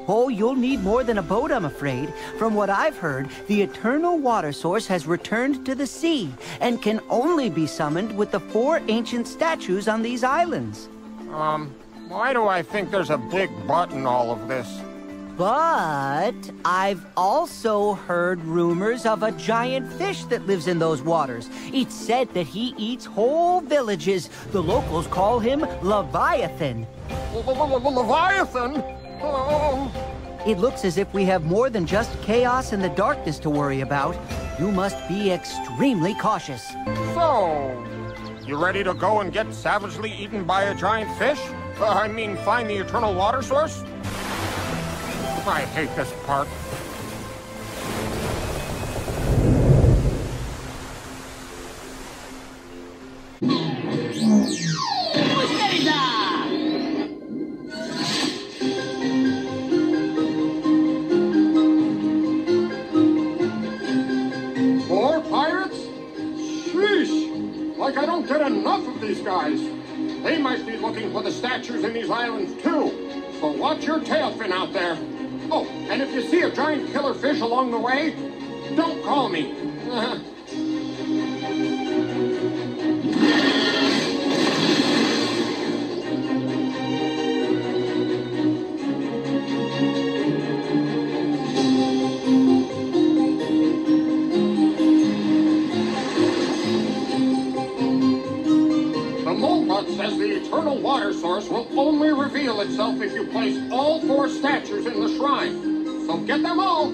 Oh, you'll need more than a boat, I'm afraid. From what I've heard, the eternal water source has returned to the sea and can only be summoned with the four ancient statues on these islands. Um, why do I think there's a big but in all of this? But I've also heard rumors of a giant fish that lives in those waters. It's said that he eats whole villages. The locals call him Leviathan. Leviathan? Oh. It looks as if we have more than just Kaos and the darkness to worry about. You must be extremely cautious. So, you ready to go and get savagely eaten by a giant fish? Uh, I mean, find the eternal water source? I hate this part. More pirates? Sheesh! Like I don't get enough of these guys. They might be looking for the statues in these islands too. So watch your tail fin out there. Oh, and if you see a giant killer fish along the way, don't call me. (laughs) The says the eternal water source will only reveal itself if you place all four statues in the shrine. So get them all.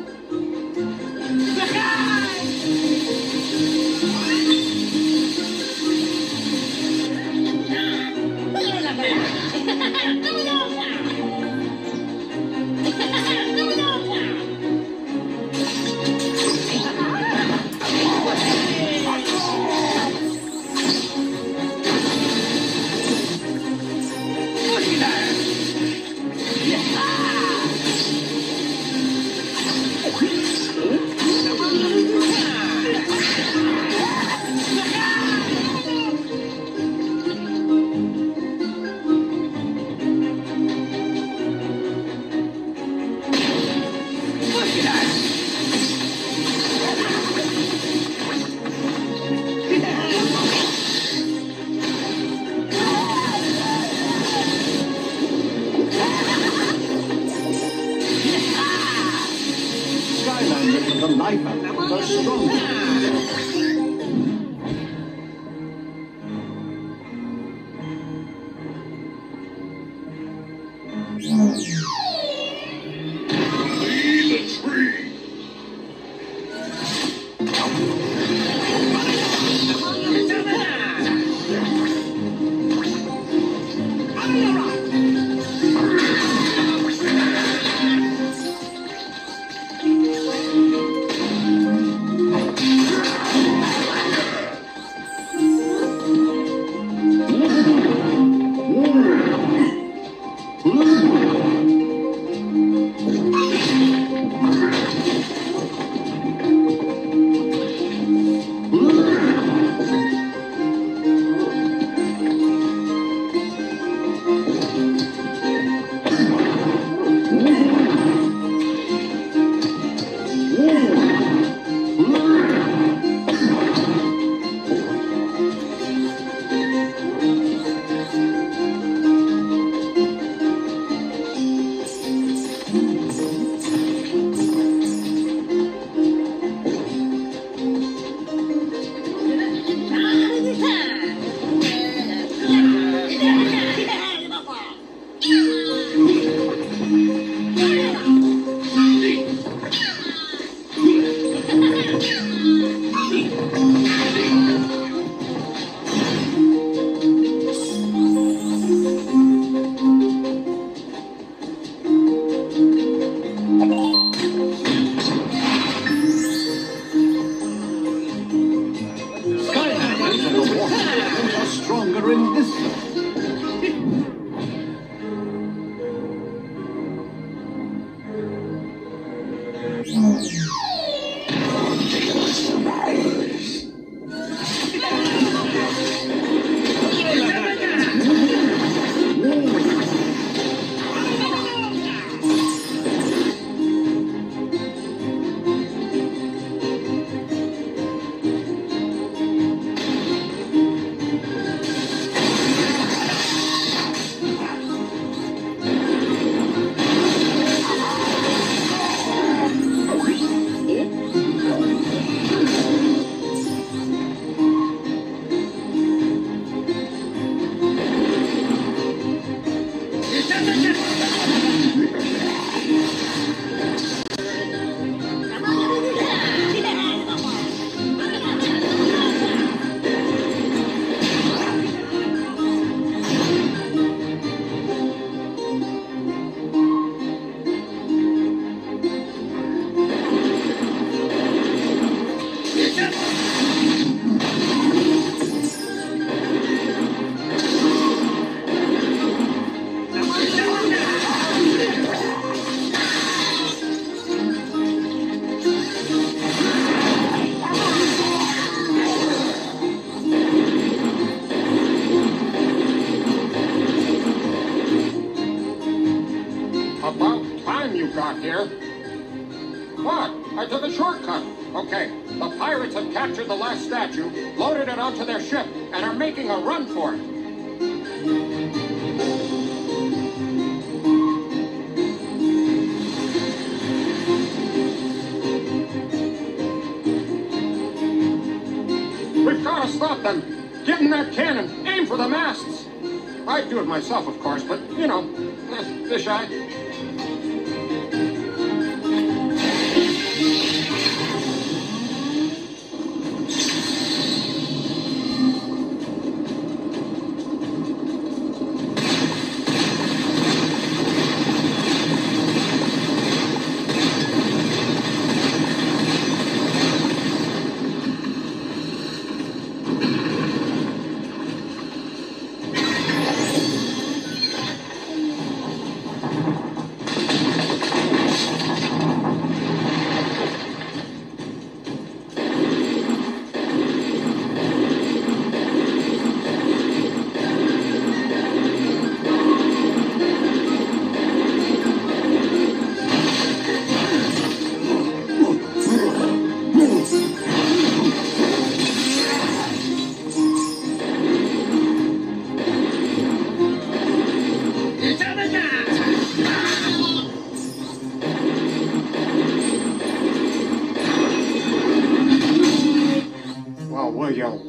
Skylanders (laughs) (laughs)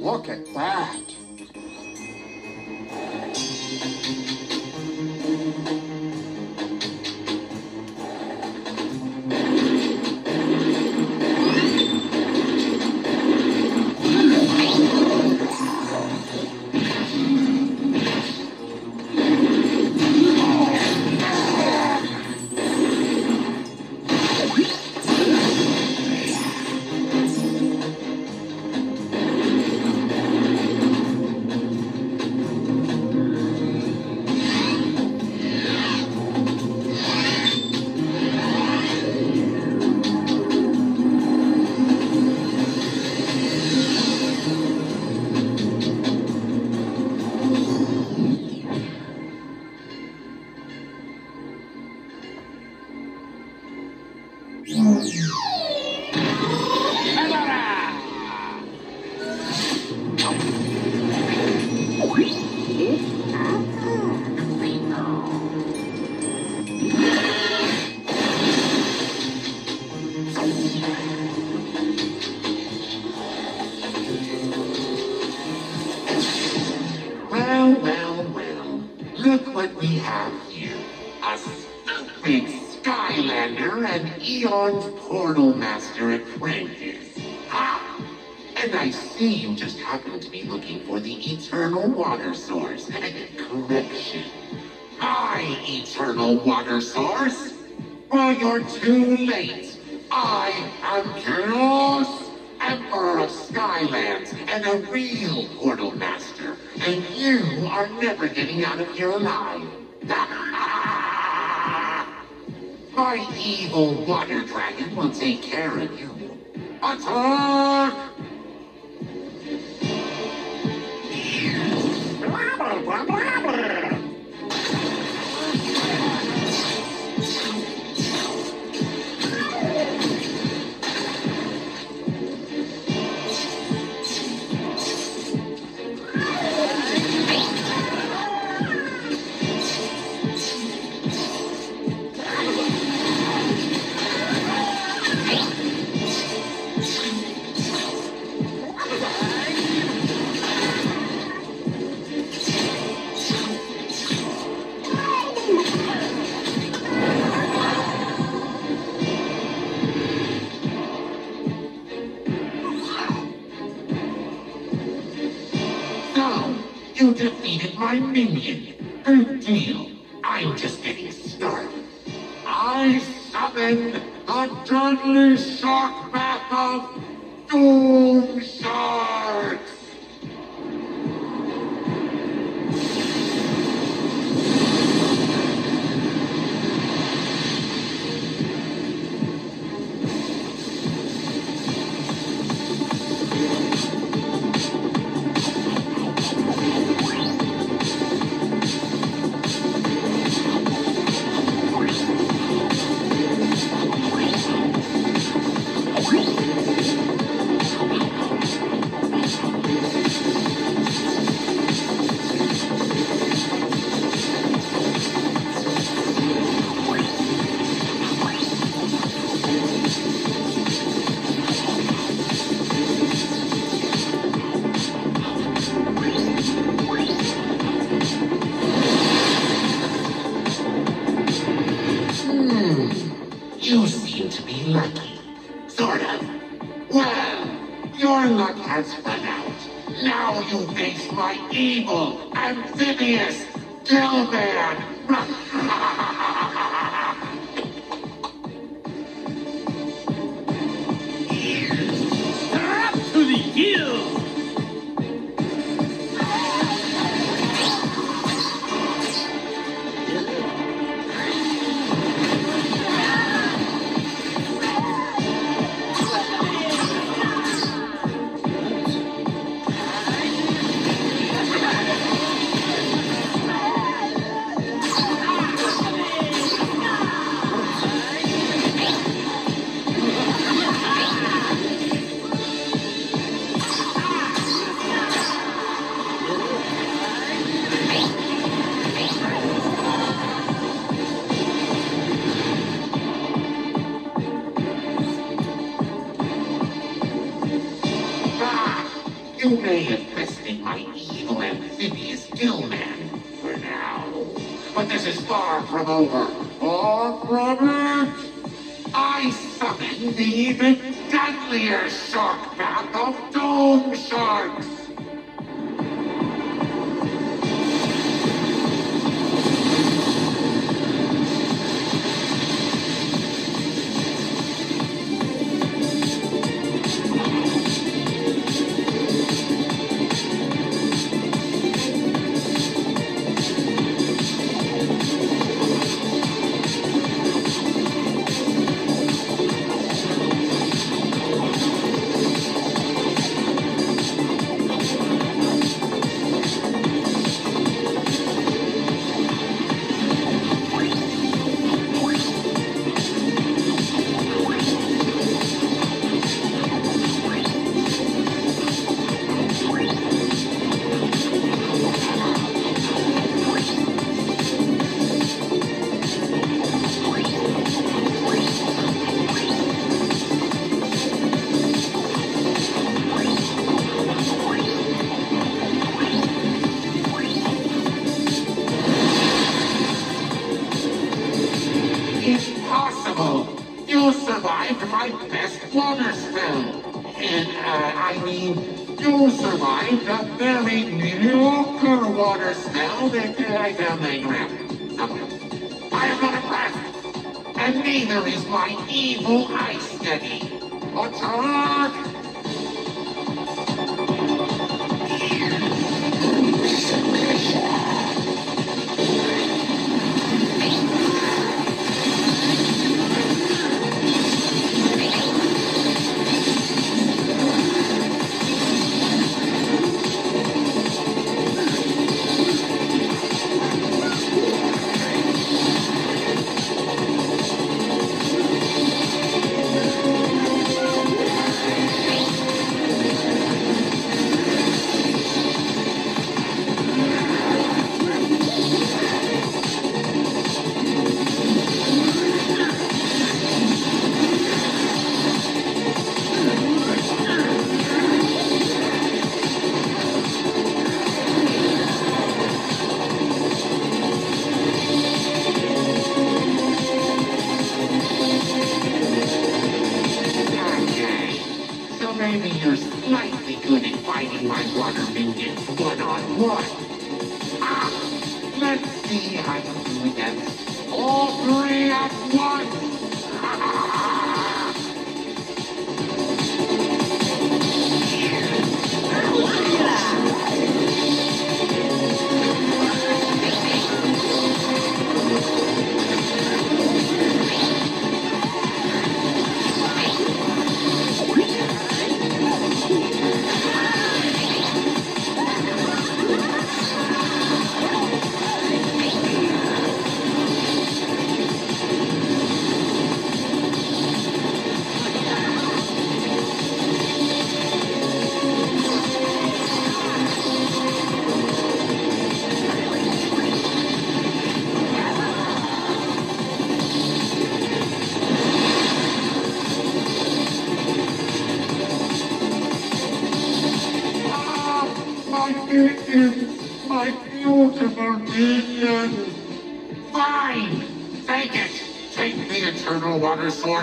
look at that?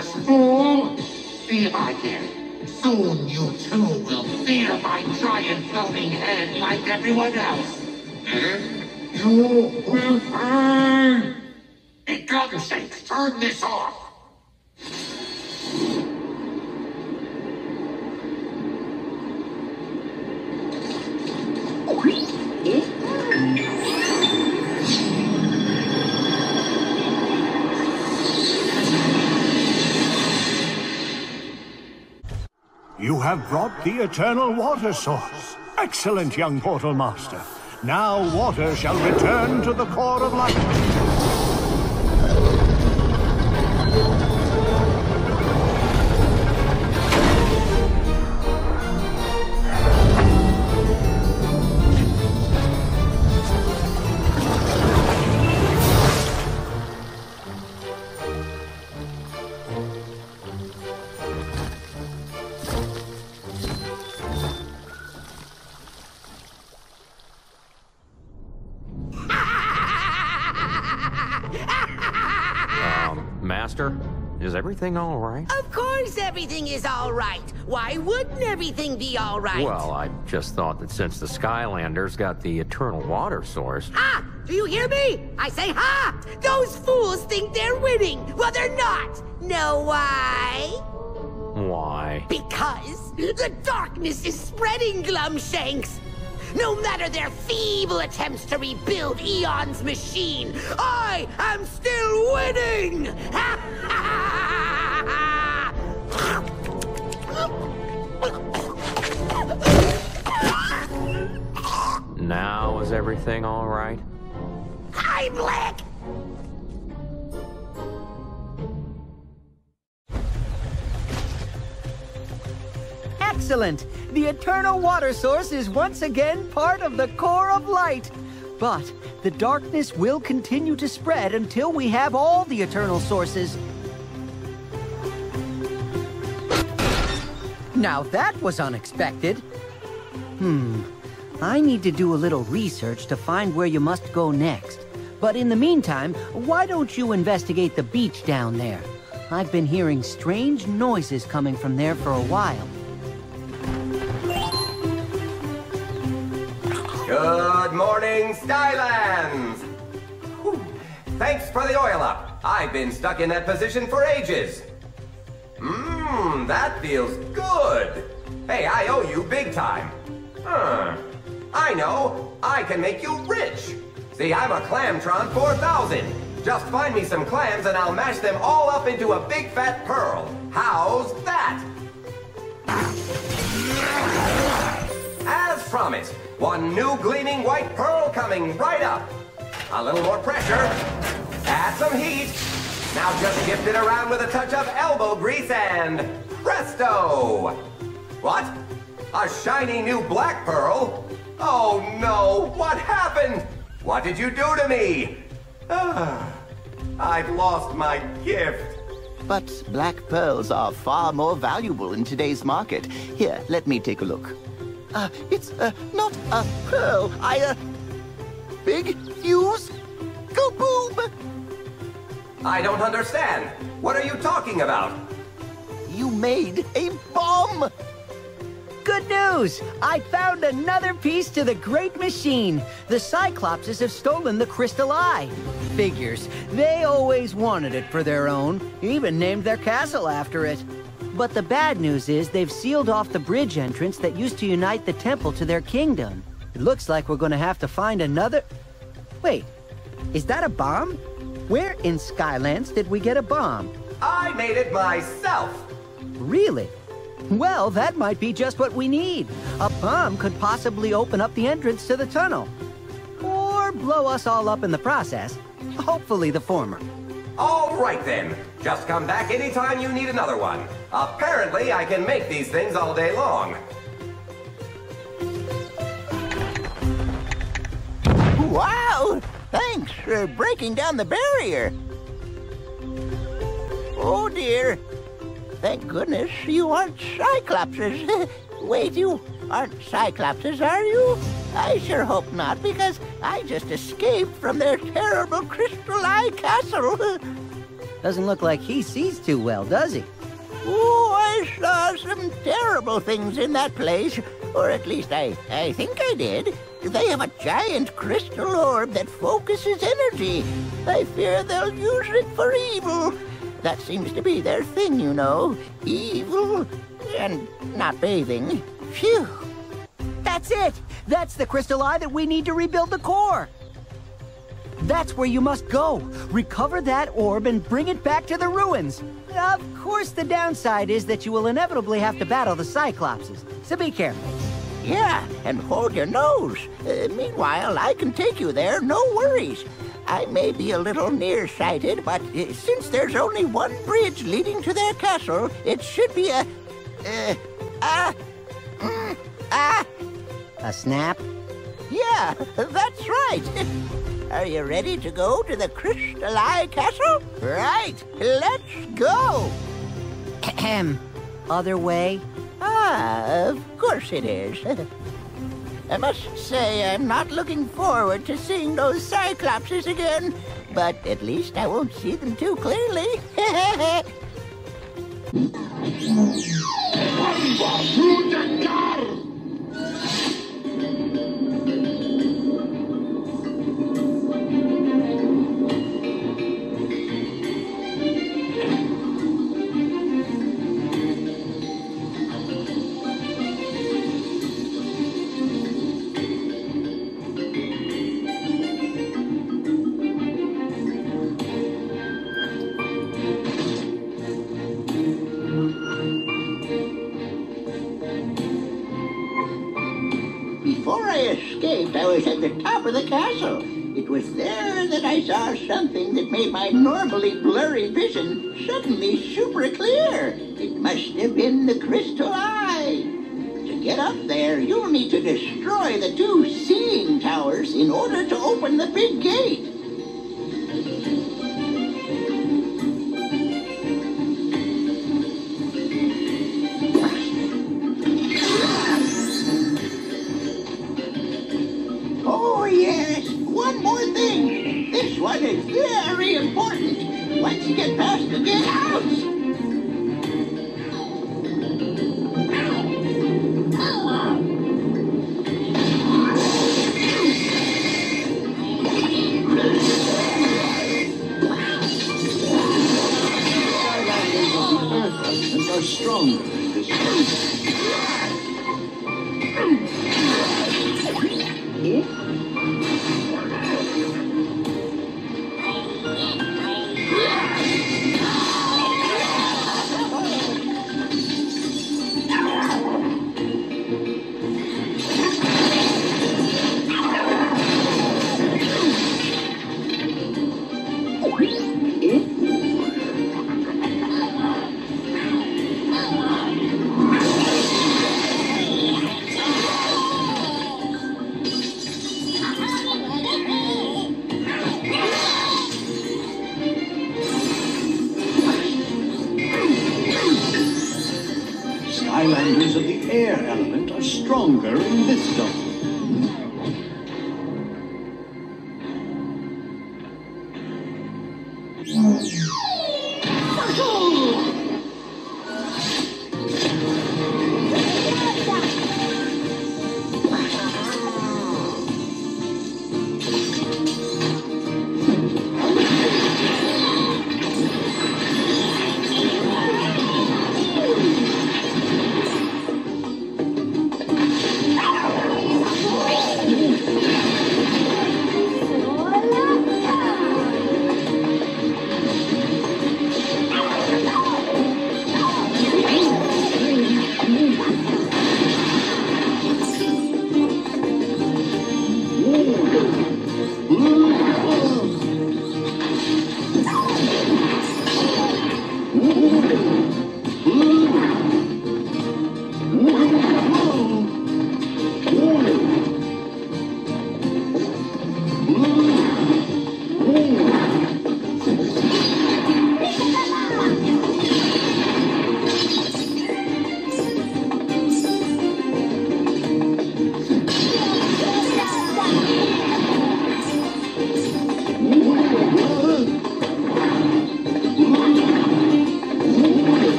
Take the eternal water source. Excellent, young Portal Master. Now water shall return to the core of light. Everything all right? Of course everything is all right. Why wouldn't everything be all right? Well, I just thought that since the Skylanders got the eternal water source. Ha! Do you hear me? I say ha! Those fools think they're winning. Well, they're not. Know why? Why? Because the darkness is spreading, Glumshanks. No matter their feeble attempts to rebuild Eon's machine, I am still winning! Ha ha everything all right? Heimlich! Excellent! The eternal water source is once again part of the core of light. But the darkness will continue to spread until we have all the eternal sources. Now that was unexpected. Hmm. I need to do a little research to find where you must go next. But in the meantime, why don't you investigate the beach down there? I've been hearing strange noises coming from there for a while. Good morning, Skylands! Thanks for the oil up. I've been stuck in that position for ages. Mmm, that feels good. Hey, I owe you big time. Huh. I know. I can make you rich. See, I'm a Clamtron 4000. Just find me some clams and I'll mash them all up into a big fat pearl. How's that? As promised, one new gleaming white pearl coming right up. A little more pressure. Add some heat. Now just shift it around with a touch of elbow grease and presto! What? A shiny new black pearl? Oh no, what happened? What did you do to me? Ah, I've lost my gift. But black pearls are far more valuable in today's market. Here, let me take a look. Uh, it's uh, not a pearl. I, uh, big fuse? Kaboom! I don't understand. What are you talking about? You made a bomb! Good news! I found another piece to the great machine. The Cyclopses have stolen the Crystal Eye. Figures. They always wanted it for their own, even named their castle after it. But the bad news is they've sealed off the bridge entrance that used to unite the temple to their kingdom. It looks like we're gonna have to find another... Wait, is that a bomb? Where in Skylands did we get a bomb? I made it myself. Really? Well, that might be just what we need. A bomb could possibly open up the entrance to the tunnel. Or blow us all up in the process. Hopefully the former. All right then. Just come back anytime you need another one. Apparently, I can make these things all day long. Wow! Thanks for breaking down the barrier. Oh dear. Thank goodness you aren't Cyclopses. (laughs) Wait, you aren't Cyclopses, are you? I sure hope not, because I just escaped from their terrible Crystal Eye Castle. (laughs) Doesn't look like he sees too well, does he? Oh, I saw some terrible things in that place. Or at least I, I think I did. They have a giant crystal orb that focuses energy. I fear they'll use it for evil. That seems to be their thing, you know. Evil and not bathing. Phew. That's it! That's the crystal eye that we need to rebuild the core! That's where you must go. Recover that orb and bring it back to the ruins. Of course, the downside is that you will inevitably have to battle the Cyclopses, so be careful. Yeah, and hold your nose. Uh, meanwhile, I can take you there, no worries. I may be a little nearsighted, but uh, since there's only one bridge leading to their castle, it should be a... Uh, a... Mm, a... A snap? Yeah, that's right. (laughs) Are you ready to go to the Crystal Eye Castle? Right, let's go. Ahem. (clears throat) Other way? Ah, of course it is. (laughs) I must say I'm not looking forward to seeing those Cyclopses again, but at least I won't see them too clearly. (laughs) was at the top of the castle. It was there that I saw something that made my normally blurry vision suddenly super clear. It must have been the crystal eye. To get up there, you'll need to destroy the two seeing towers in order to open the big gate.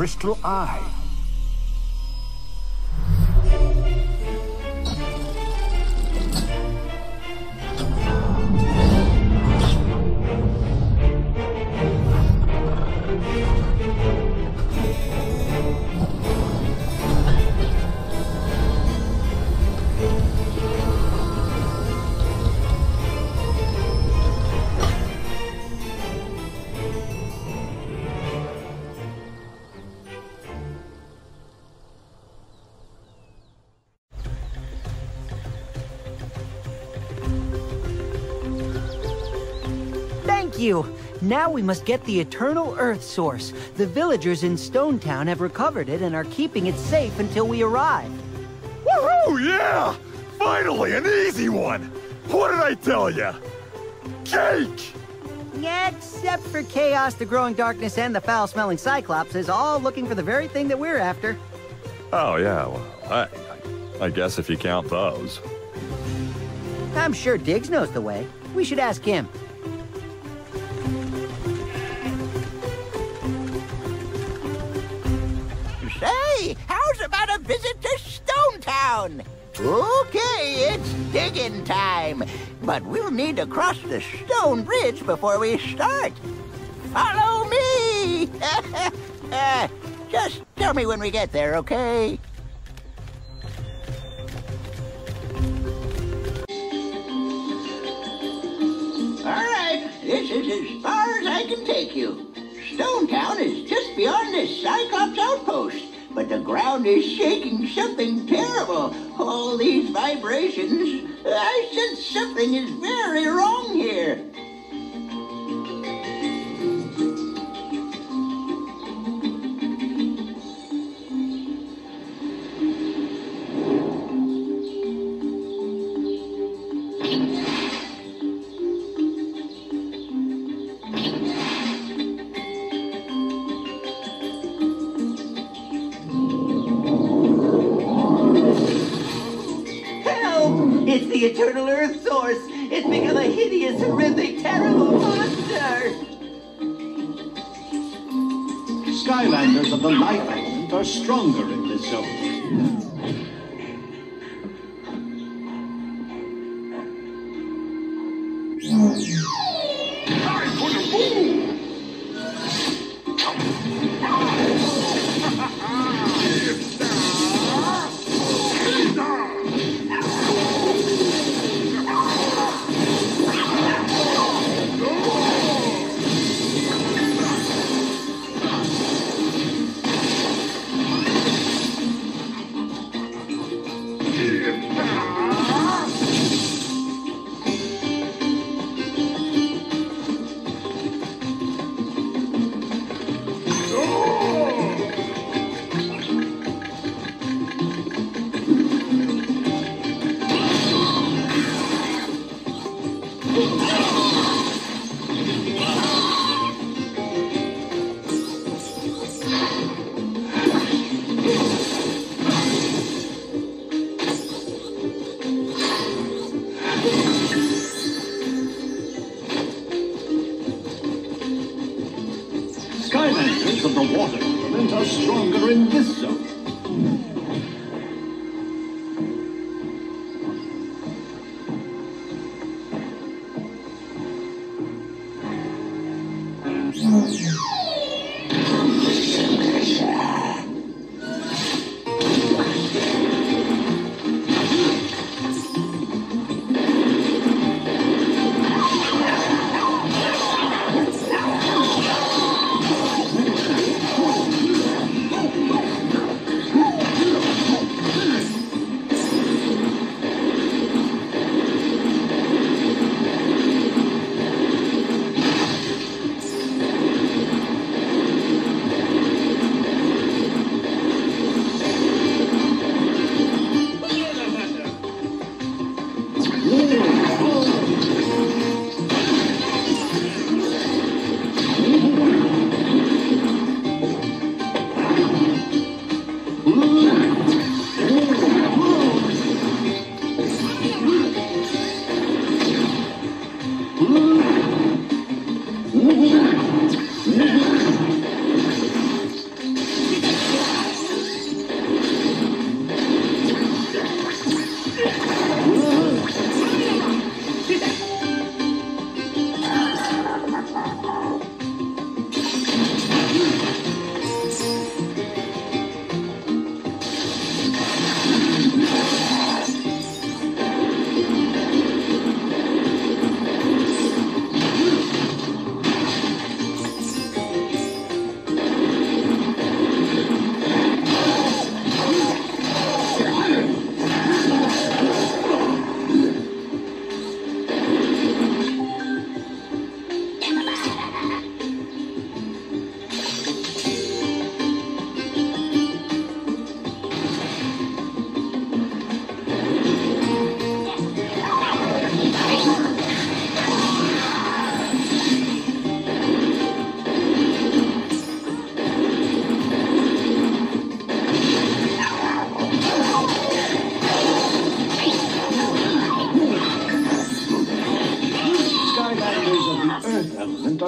Crystal eye. Now we must get the Eternal Earth Source. The villagers in Stone Town have recovered it and are keeping it safe until we arrive. Woohoo! Yeah! Finally, an easy one! What did I tell you? Cake! Except for Kaos, the Growing Darkness, and the foul-smelling Cyclops is all looking for the very thing that we're after. Oh, yeah, well, I, I, I guess if you count those. I'm sure Diggs knows the way. We should ask him. Need to cross the stone bridge before we start. Follow me! (laughs) Just tell me when we get there, okay? All right, this is as far as I can take you. Stone Town is just beyond this Cyclops outpost, but the ground is shaking something terrible. All these vibrations. I sense something is very wrong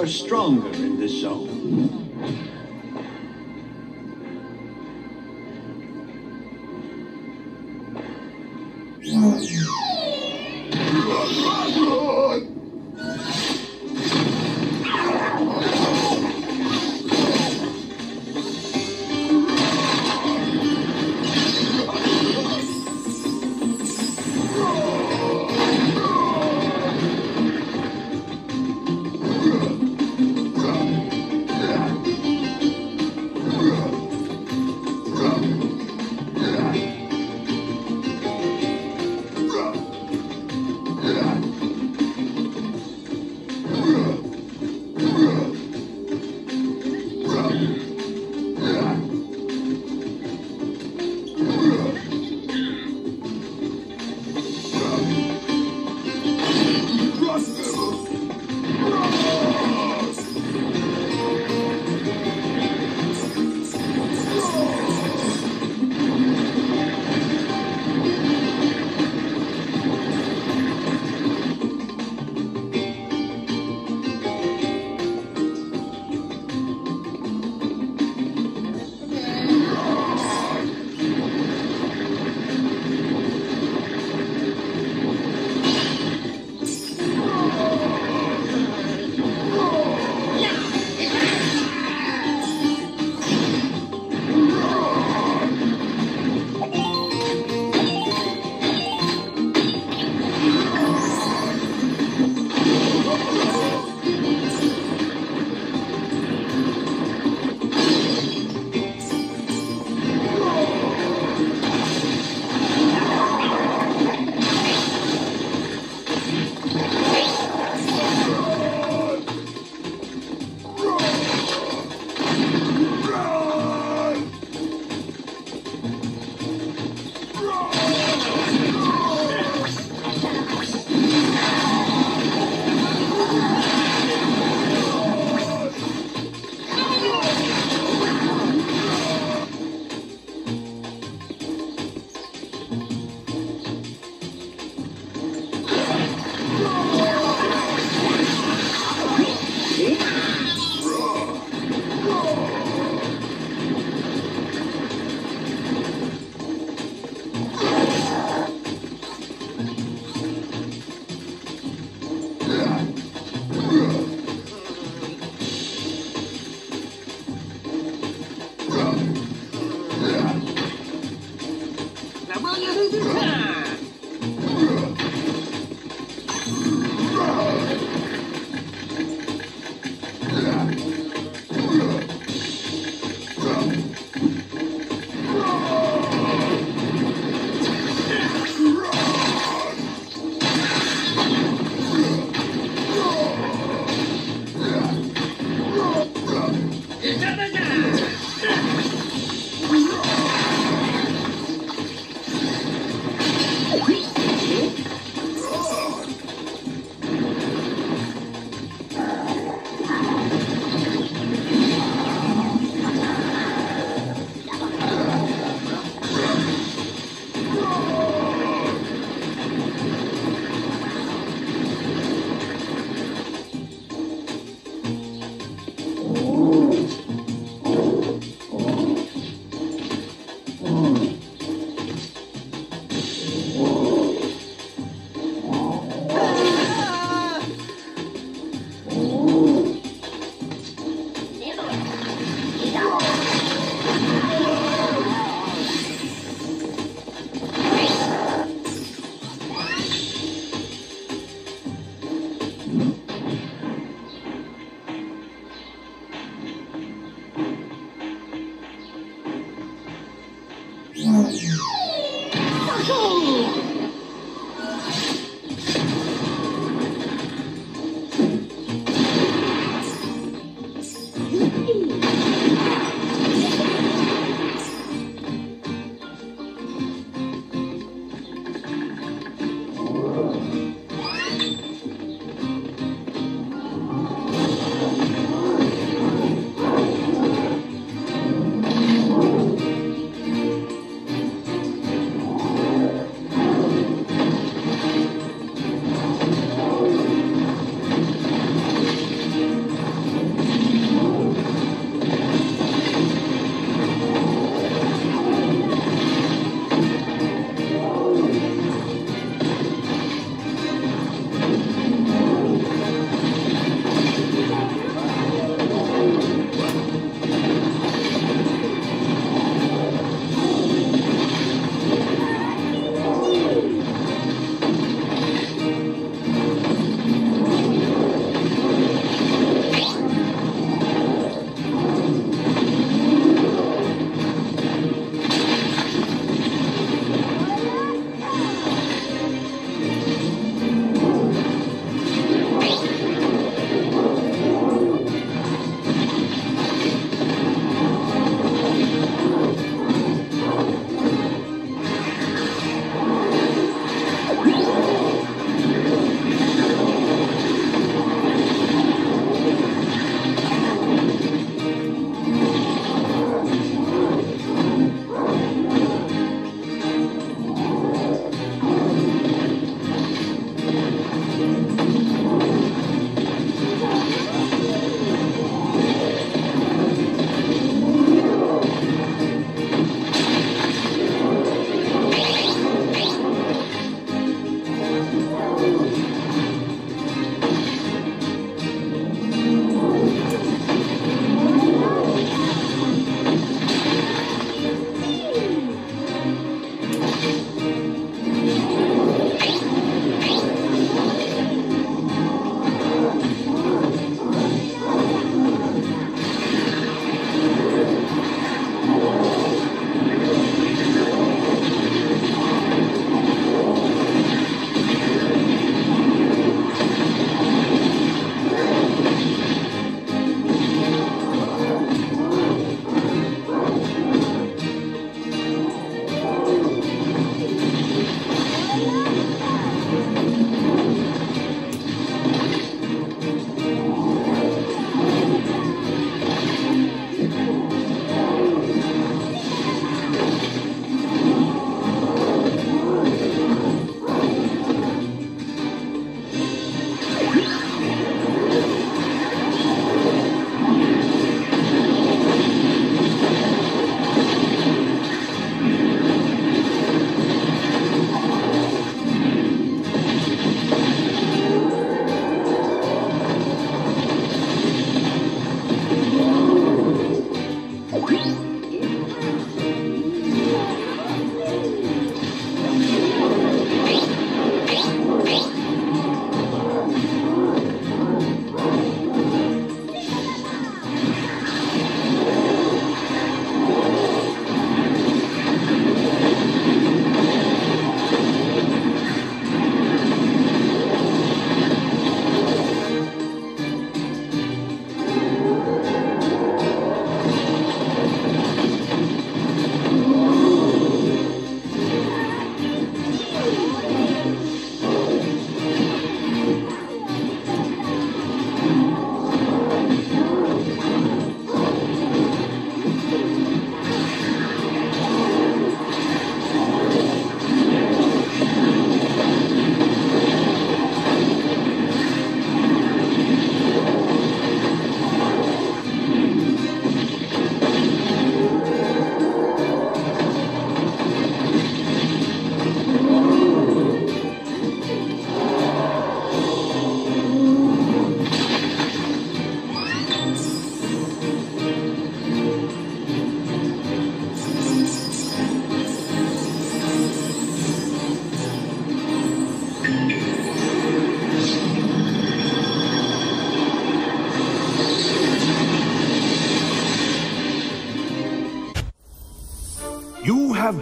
are stronger in this zone.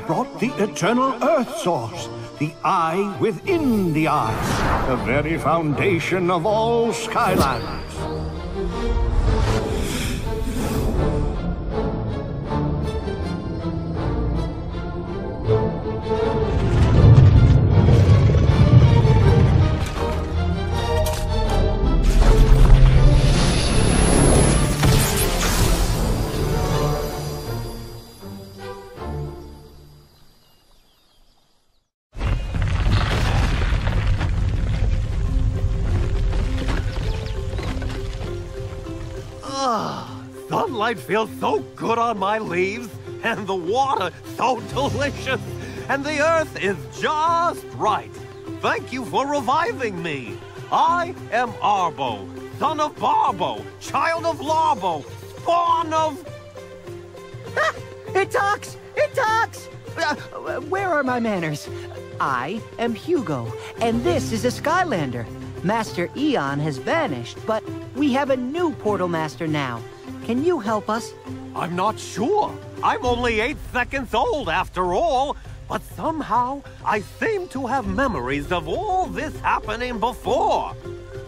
Brought the eternal Earth Source, the eye within the eye, the very foundation of all Skylands. Feels so good on my leaves, and the water so delicious, and the earth is just right. Thank you for reviving me. I am Arbo, son of Barbo, child of Larbo, spawn of... It talks! It talks! Uh, where are my manners? I am Hugo, and this is a Skylander. Master Eon has vanished, but we have a new Portal Master now. Can you help us? I'm not sure. I'm only eight seconds old after all, but somehow I seem to have memories of all this happening before.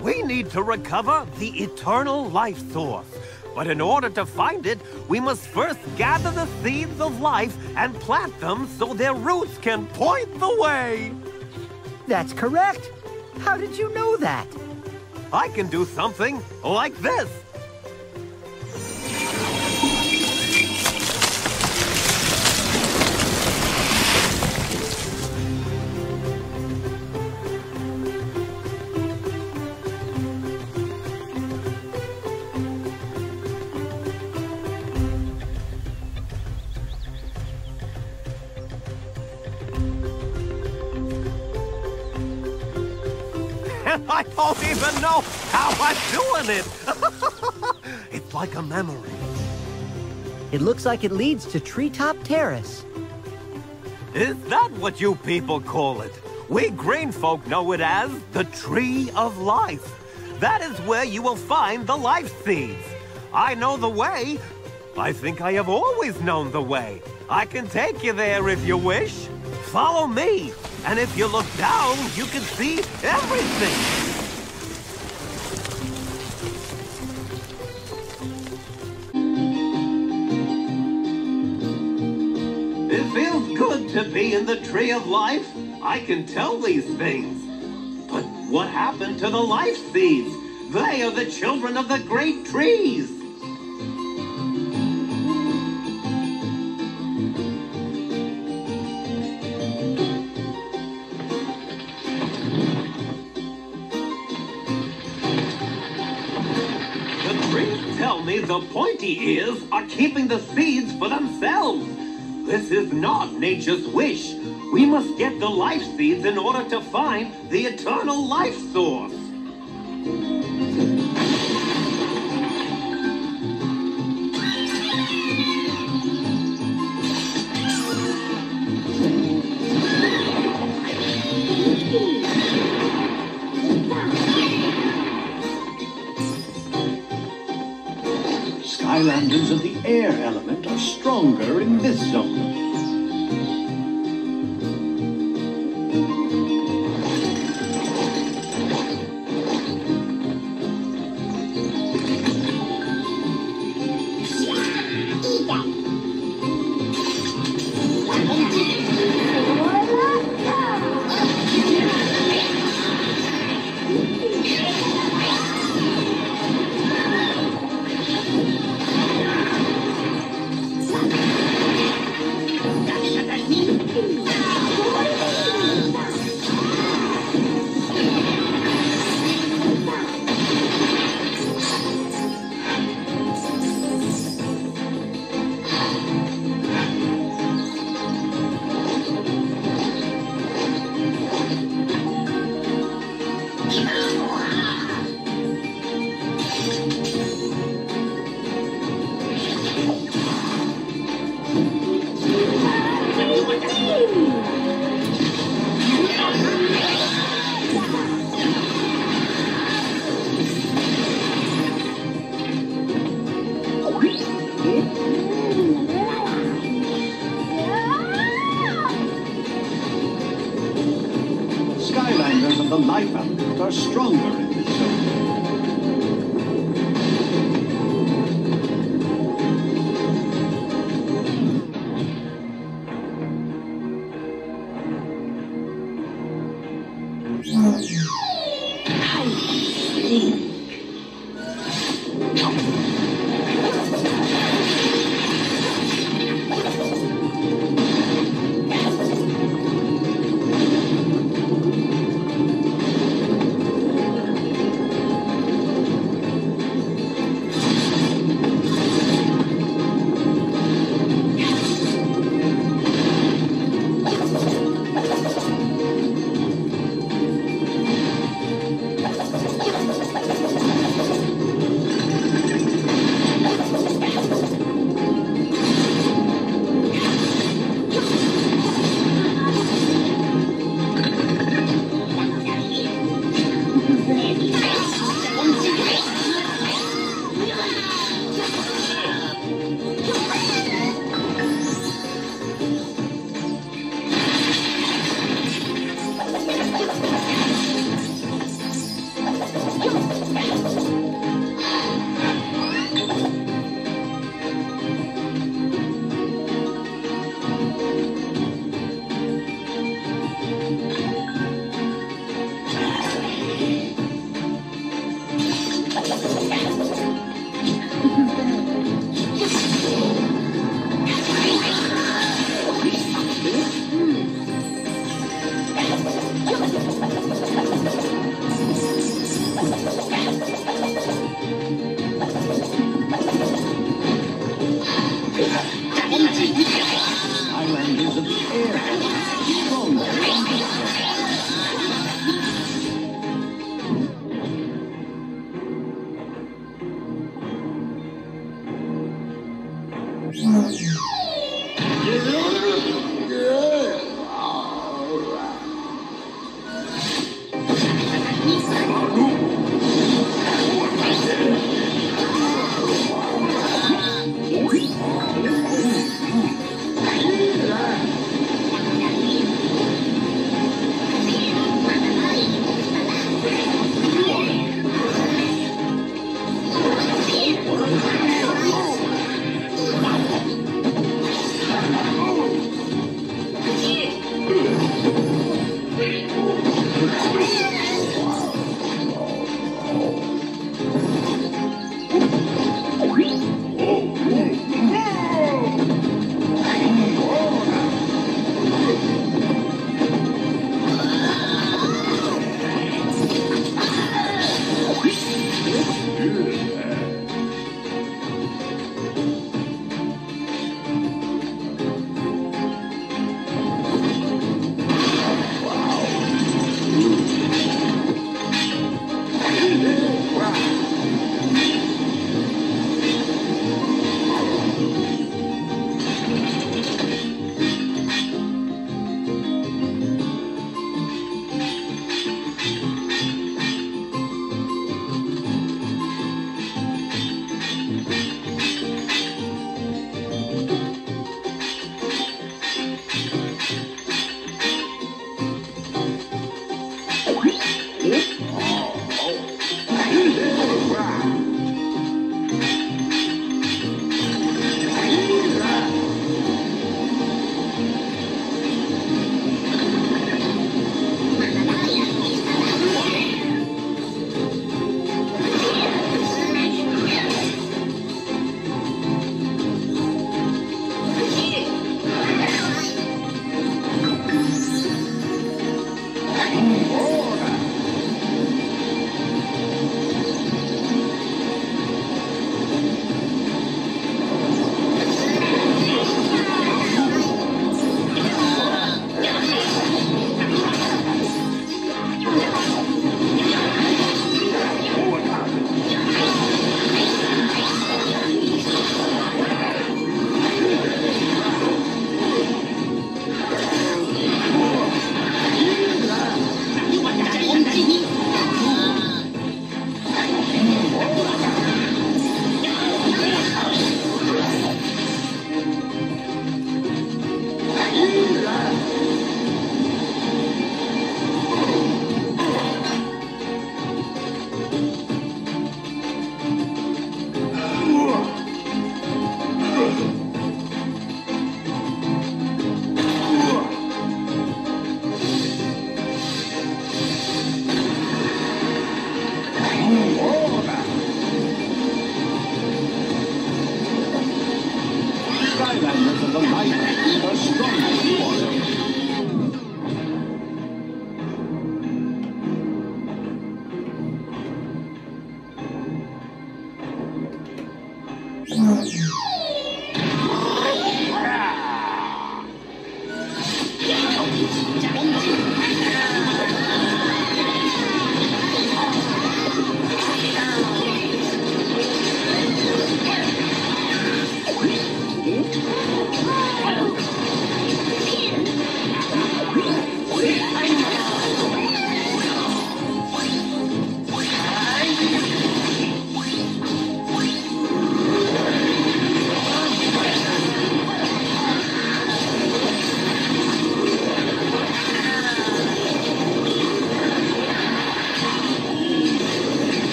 We need to recover the eternal life source. But in order to find it, we must first gather the seeds of life and plant them so their roots can point the way. That's correct. How did you know that? I can do something like this. I'm it. (laughs) it's like a memory. It looks like it leads to Treetop Terrace. Is that what you people call it? We green folk know it as the Tree of Life. That is where you will find the life seeds. I know the way. I think I have always known the way. I can take you there if you wish. Follow me, and if you look down, you can see everything. To be in the Tree of Life. I can tell these things. But what happened to the life seeds? They are the children of the great trees. The trees tell me the pointy ears are keeping the seeds for themselves. This is not nature's wish. We must get the life seeds in order to find the eternal life source. Skylanders of the air element stronger in this zone.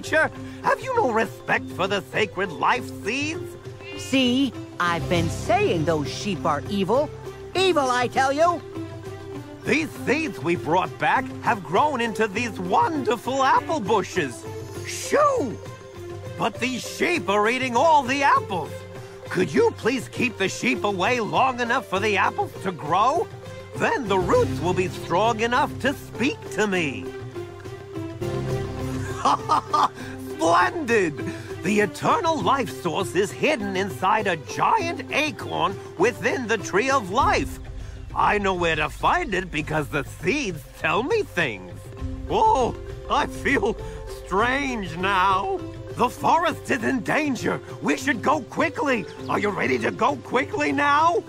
Creature! Have you no respect for the sacred life seeds? See, I've been saying those sheep are evil. Evil, I tell you! These seeds we brought back have grown into these wonderful apple bushes. Shoo! But these sheep are eating all the apples. Could you please keep the sheep away long enough for the apples to grow? Then the roots will be strong enough to speak to me. The eternal life source is hidden inside a giant acorn within the tree of life. I know where to find it because the seeds tell me things. Oh, I feel strange now. The forest is in danger. We should go quickly. Are you ready to go quickly now?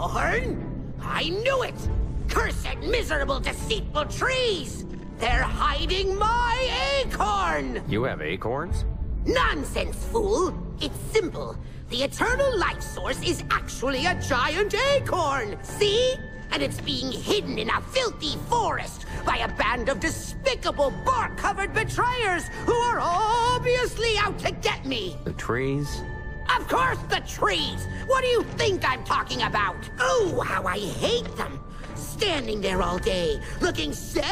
Acorn? I knew it! Cursed, miserable, deceitful trees! They're hiding my acorn! You have acorns? Nonsense, fool! It's simple. The eternal life source is actually a giant acorn! See? And it's being hidden in a filthy forest by a band of despicable bark-covered betrayers who are obviously out to get me! The trees? Of course the trees! What do you think I'm talking about? Oh, how I hate them! Standing there all day, looking so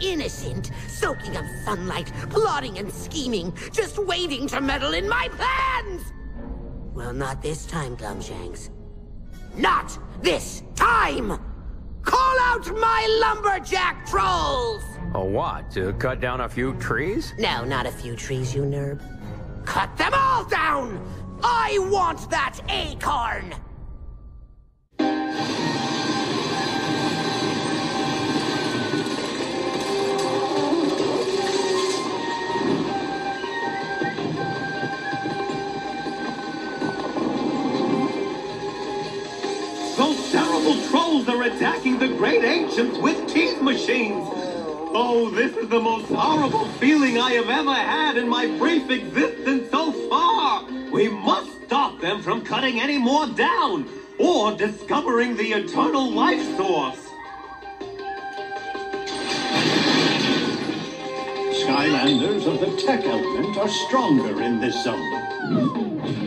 innocent, soaking up sunlight, plotting and scheming, just waiting to meddle in my plans! Well, not this time, Glumshanks. Not this time! Call out my lumberjack trolls! A what? To cut down a few trees? No, not a few trees, you nerb. Cut them all down! I want that acorn! Those terrible trolls are attacking the great ancients with teeth machines. Oh, this is the most horrible feeling I have ever had in my brief existence so far. We must stop them from cutting any more down or discovering the eternal life source. Skylanders of the tech element are stronger in this zone.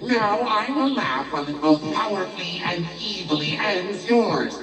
Now I will laugh when it will powerfully and evilly ends yours.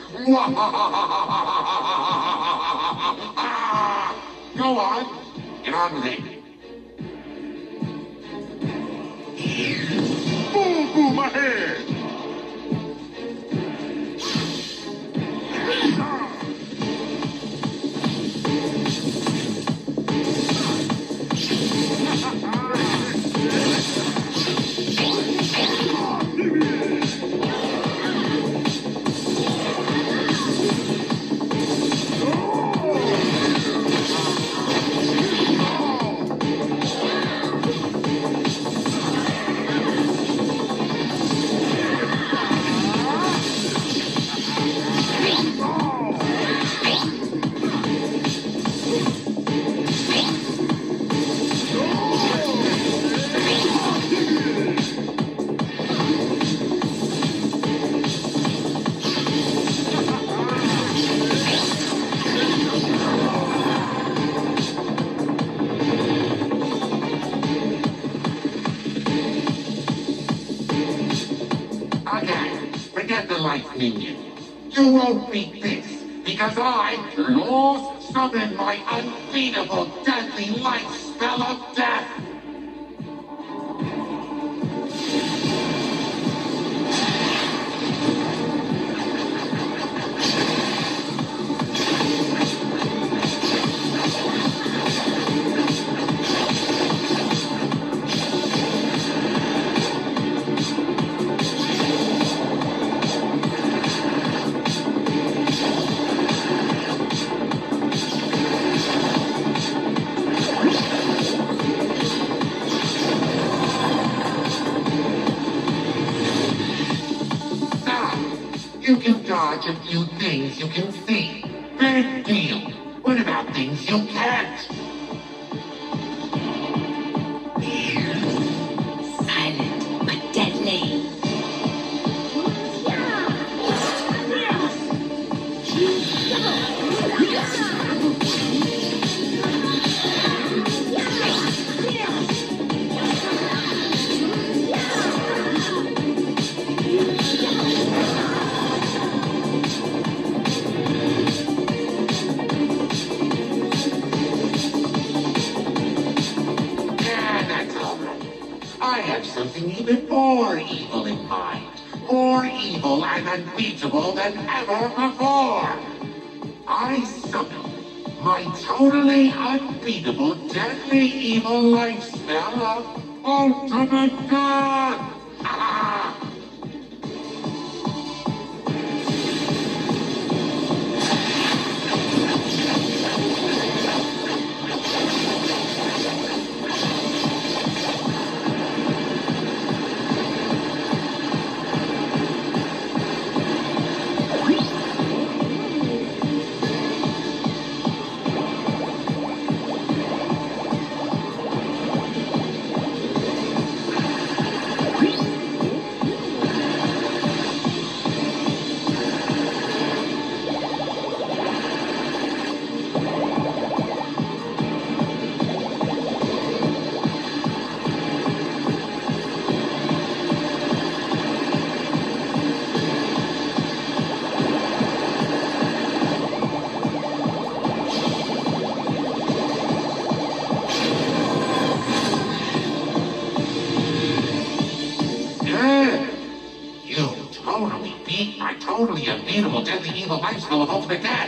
Lifestyle of ultimate death.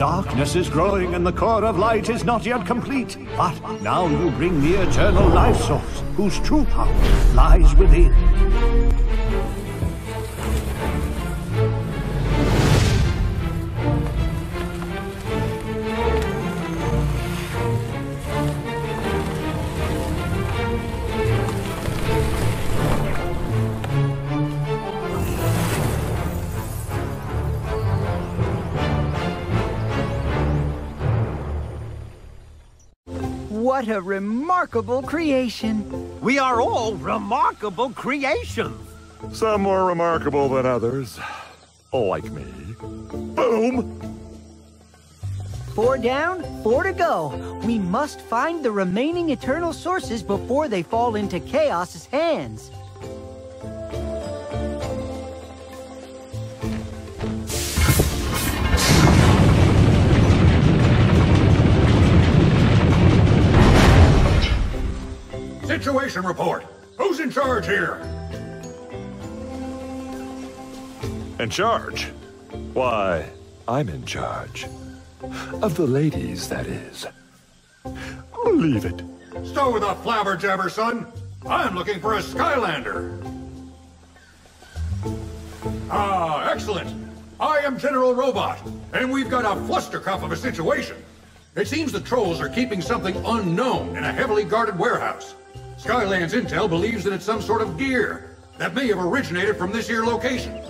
Darkness is growing and the core of light is not yet complete. But now you bring the eternal life source, whose true power lies within. What a remarkable creation. We are all remarkable creations. Some more remarkable than others. Like me. Boom! Four down, four to go. We must find the remaining eternal sources before they fall into Kaos's hands. Situation report. Who's in charge here? In charge? Why, I'm in charge. Of the ladies, that is. Believe it. Stow with a flabber jabber, son. I'm looking for a Skylander. Ah, excellent. I am General Robot, and we've got a flustercuff of a situation. It seems the trolls are keeping something unknown in a heavily guarded warehouse. Skylands intel believes that it's some sort of gear that may have originated from this here location.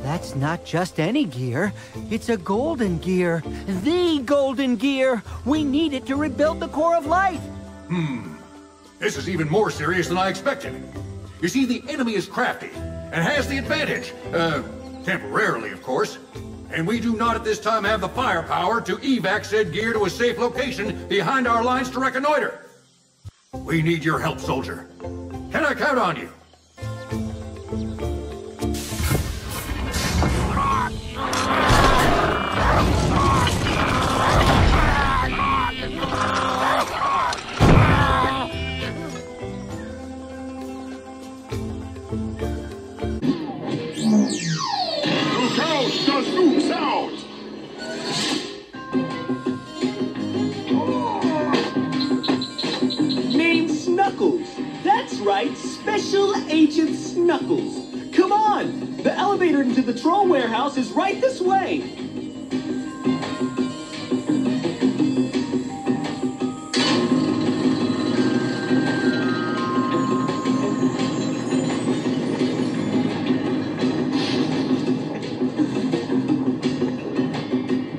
That's not just any gear. It's a golden gear. The golden gear. We need it to rebuild the core of life. Hmm. This is even more serious than I expected. You see, the enemy is crafty and has the advantage. Uh, temporarily, of course. And we do not at this time have the firepower to evac said gear to a safe location behind our lines to reconnoiter. We need your help, soldier. Can I count on you? Right, Special Agent Snuckles. Come on! The elevator into the troll warehouse is right this way.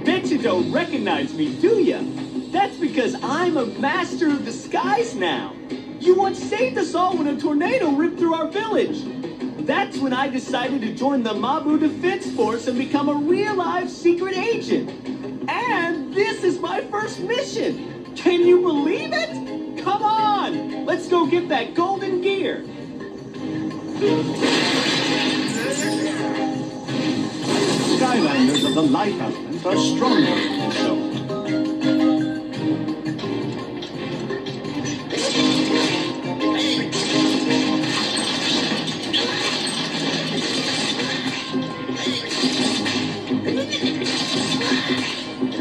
Bet you don't recognize me, do ya? That's because I'm a master of disguise now. You once saved us all when a tornado ripped through our village. That's when I decided to join the Mabu Defense Force and become a real live secret agent. And this is my first mission. Can you believe it? Come on, let's go get that golden gear. Skylanders of the light are stronger than.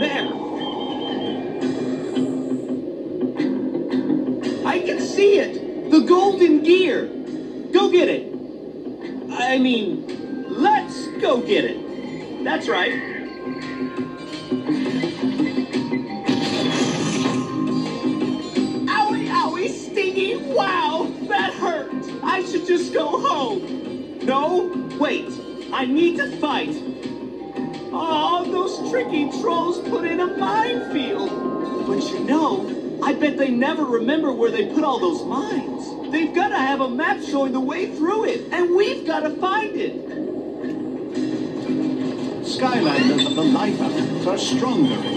they've stronger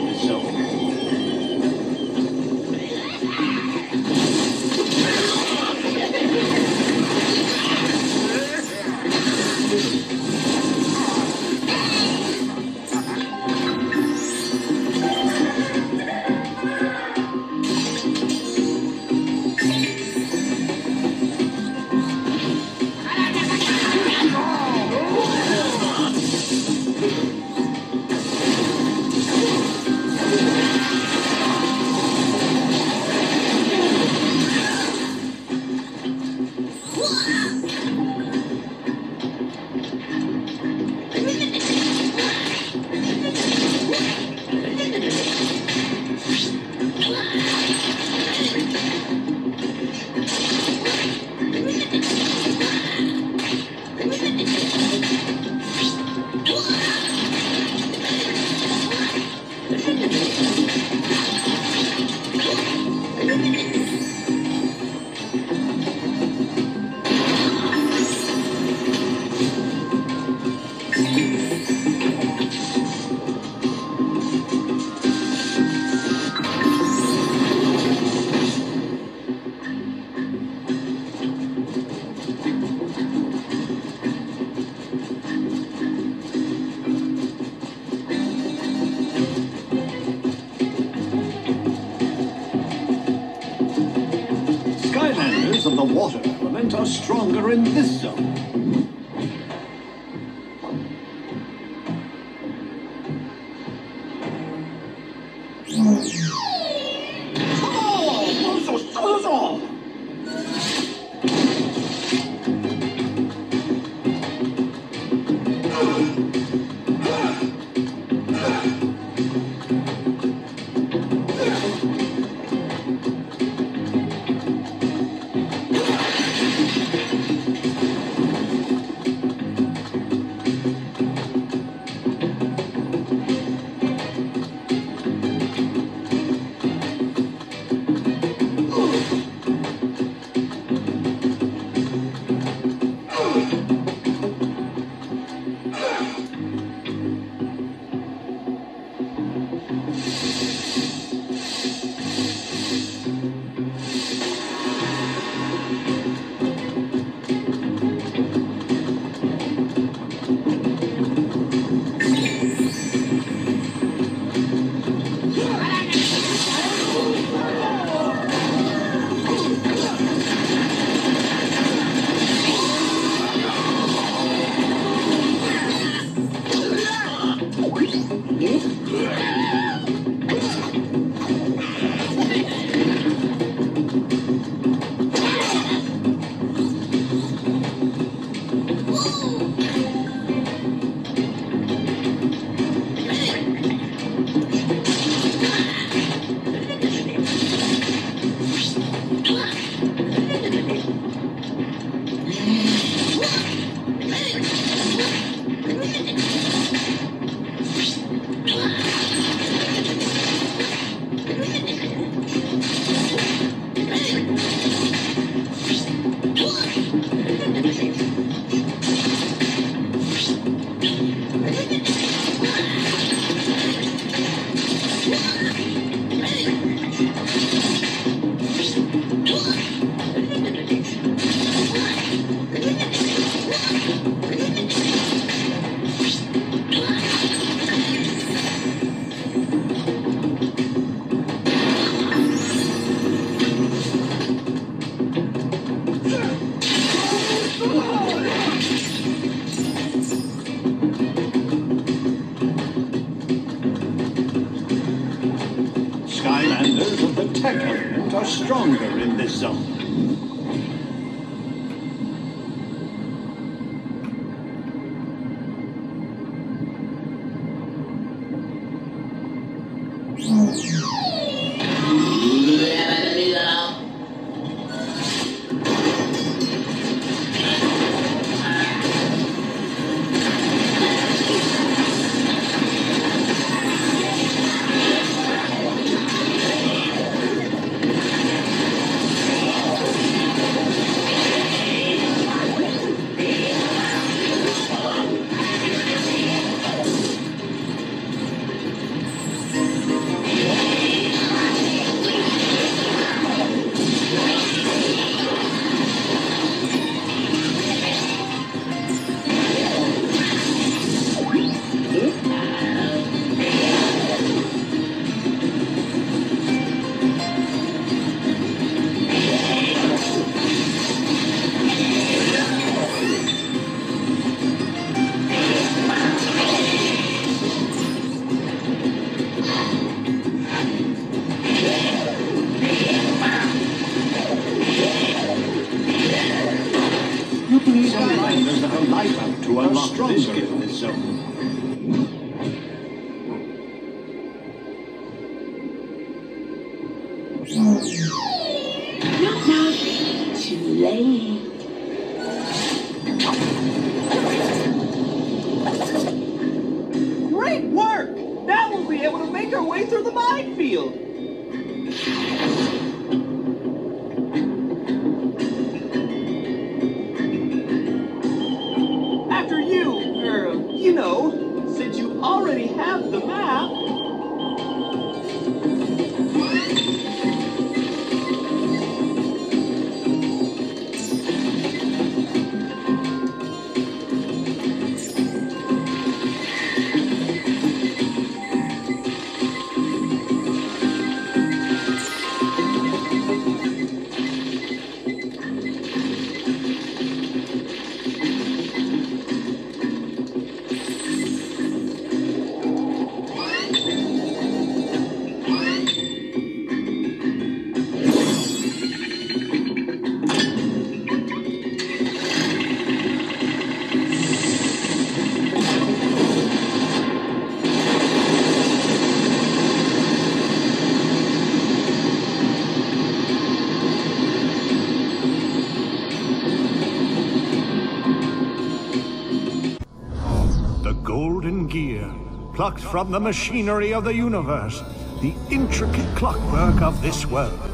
plucked from the machinery of the universe, the intricate clockwork of this world.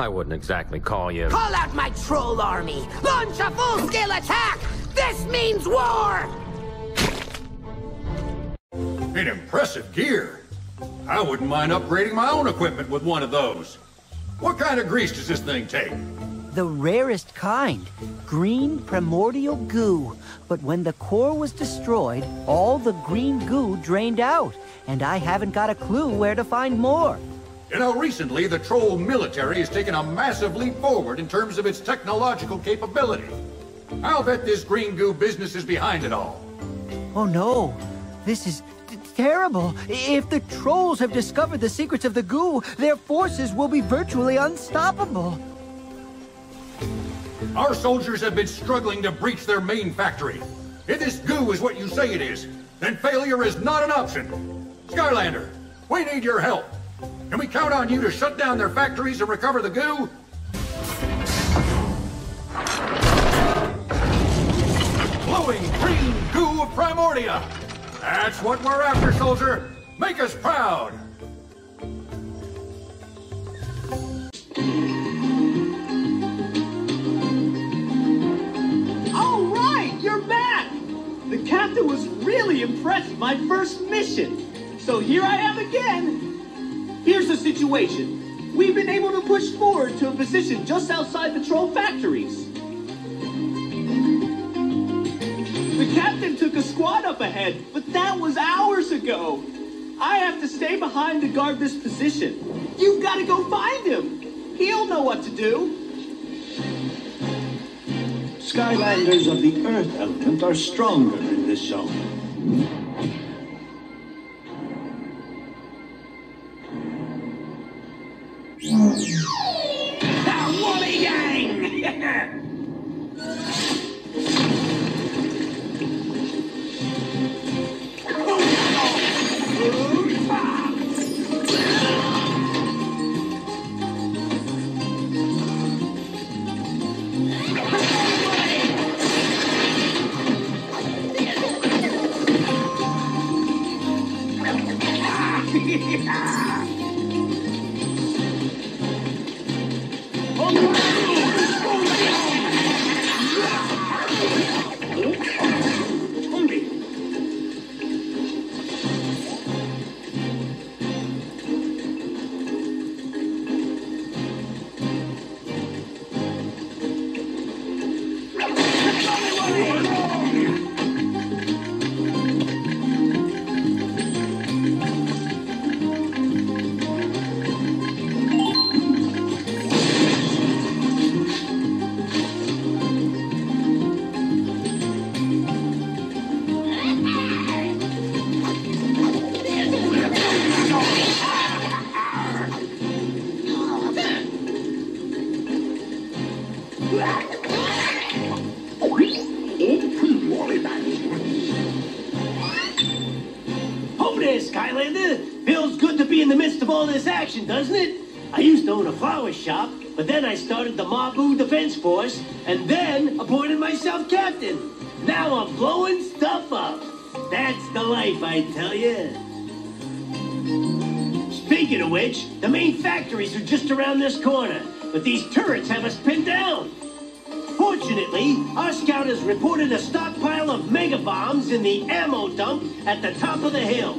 I wouldn't exactly call you. Call out my troll army. Launch a full-scale attack. This means war. An impressive gear. I wouldn't mind upgrading my own equipment with one of those. What kind of grease does this thing take? The rarest kind, green primordial goo. But when the core was destroyed, all the green goo drained out, and I haven't got a clue where to find more. You know, recently the troll military has taken a massive leap forward in terms of its technological capability. I'll bet this green goo business is behind it all. Oh no, this is terrible. If the trolls have discovered the secrets of the goo, their forces will be virtually unstoppable. Our soldiers have been struggling to breach their main factory. If this goo is what you say it is, then failure is not an option. Skylander, we need your help. Can we count on you to shut down their factories and recover the goo? Glowing green goo of Primordia! That's what we're after, soldier! Make us proud! You're back! The captain was really impressed with my first mission. So here I am again, Here's the situation. We've been able to push forward to a position just outside the troll factories. The captain took a squad up ahead, but that was hours ago. I have to stay behind to guard this position. You've got to go find him. He'll know what to do. Skylanders of the Earth element are stronger in this zone. Doesn't it? I used to own a flower shop, but then I started the Mabu Defense Force, and then appointed myself captain. Now I'm blowing stuff up. That's the life, I tell you. Speaking of which, the main factories are just around this corner, but these turrets have us pinned down. Fortunately, our scout has reported a stockpile of mega bombs in the ammo dump at the top of the hill.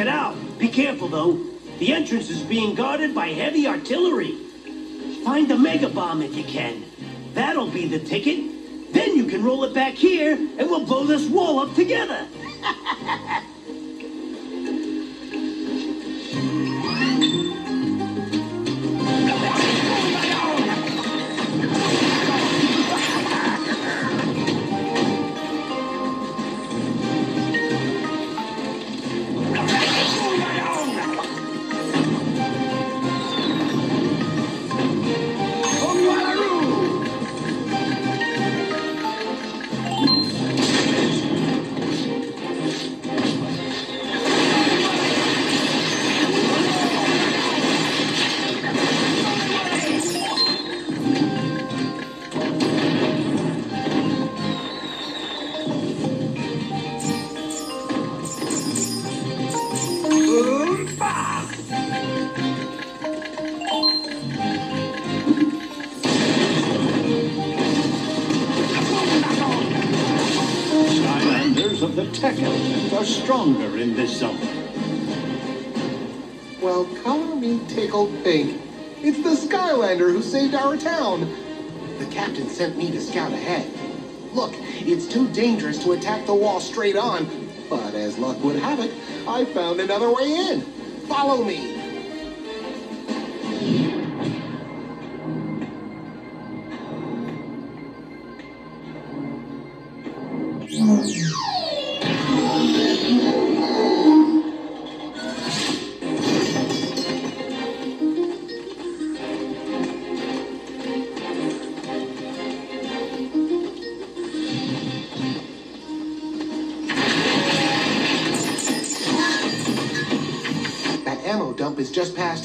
It out. Be careful, though. The entrance is being guarded by heavy artillery. Find the mega bomb if you can. That'll be the ticket. Then you can roll it back here, and we'll blow this wall up together. (laughs) sent me to scout ahead. Look, it's too dangerous to attack the wall straight on, but as luck would have it, I found another way in. Follow me.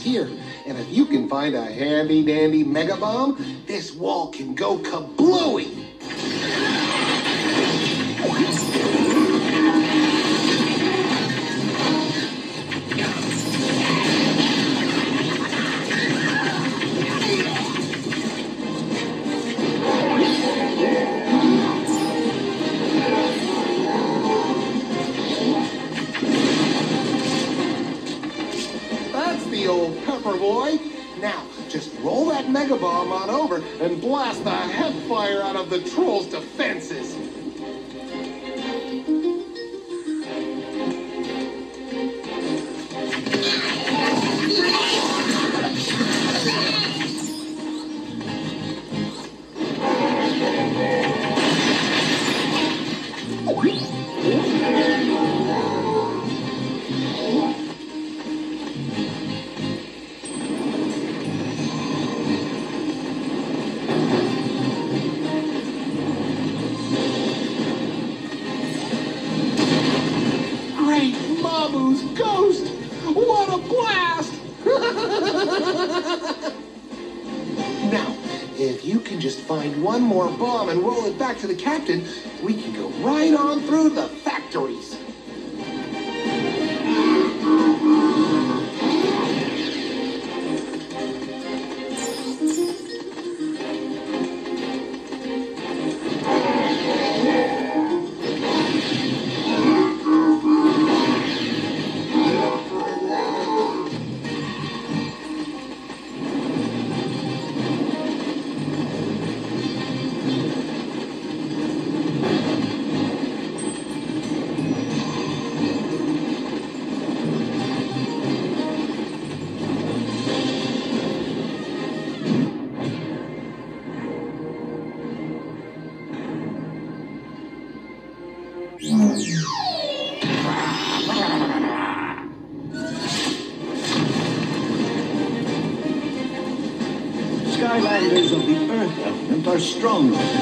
Here, and if you can find a handy dandy mega bomb, this wall can go kablooey. Element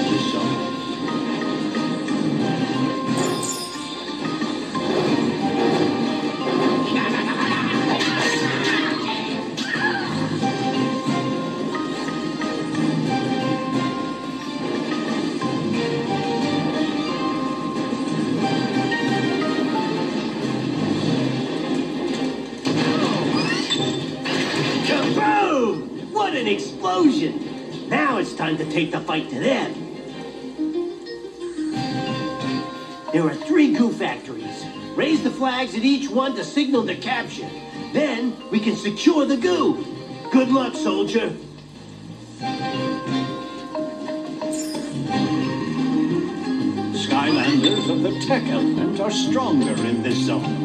take the fight to them. There are three goo factories. Raise the flags at each one to signal the capture. Then we can secure the goo. Good luck, soldier. Skylanders of the tech element are stronger in this zone.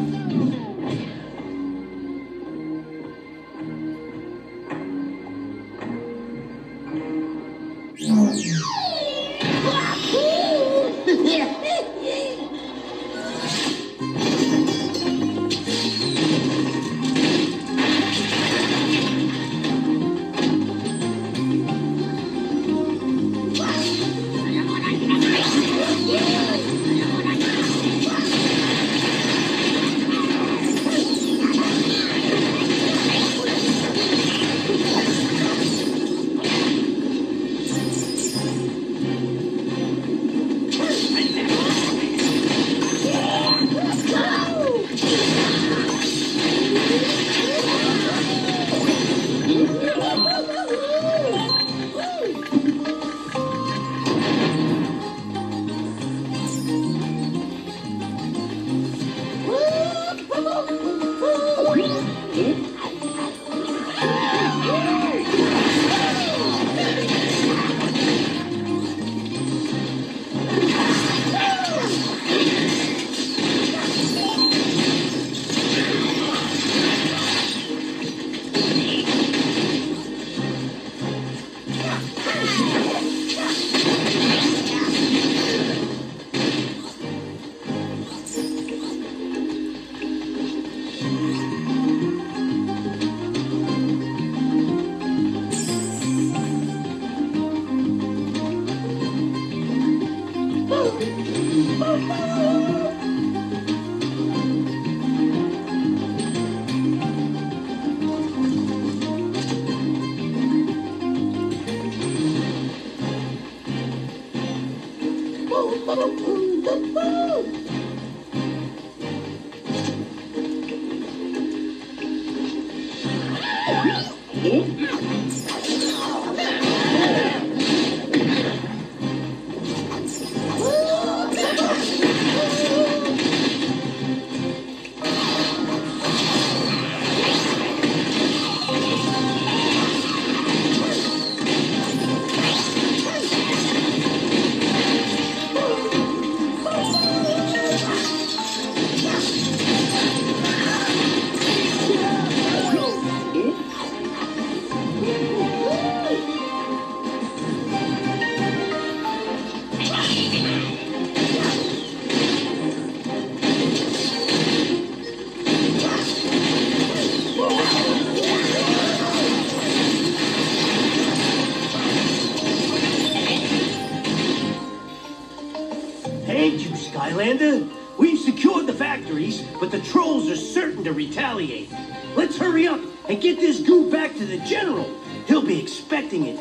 It.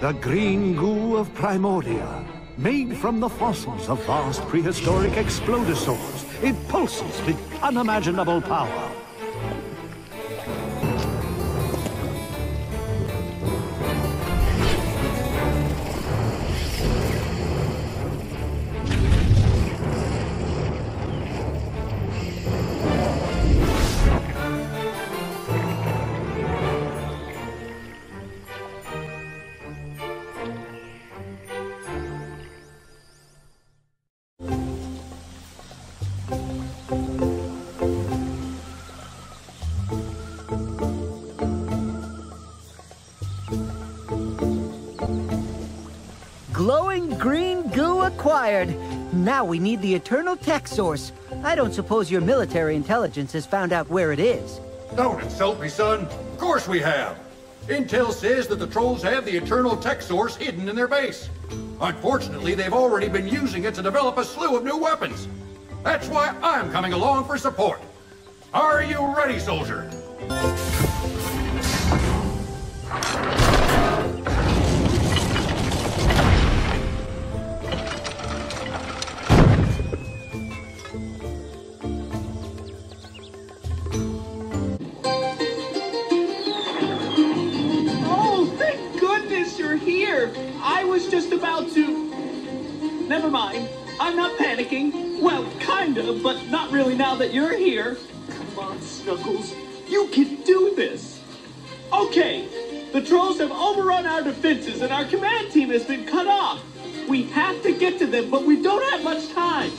The green goo of Primordia, made from the fossils of vast prehistoric explodosaurs. It pulses with unimaginable power. Now we need the Eternal Tech Source. I don't suppose your military intelligence has found out where it is. Don't insult me, son. Of course we have. Intel says that the trolls have the Eternal Tech Source hidden in their base. Unfortunately, they've already been using it to develop a slew of new weapons. That's why I'm coming along for support. Are you ready, soldier? Not panicking. Well, kinda, but not really now that you're here. Come on, Snuggles. You can do this. Okay, the trolls have overrun our defenses and our command team has been cut off. We have to get to them, but we don't have much time.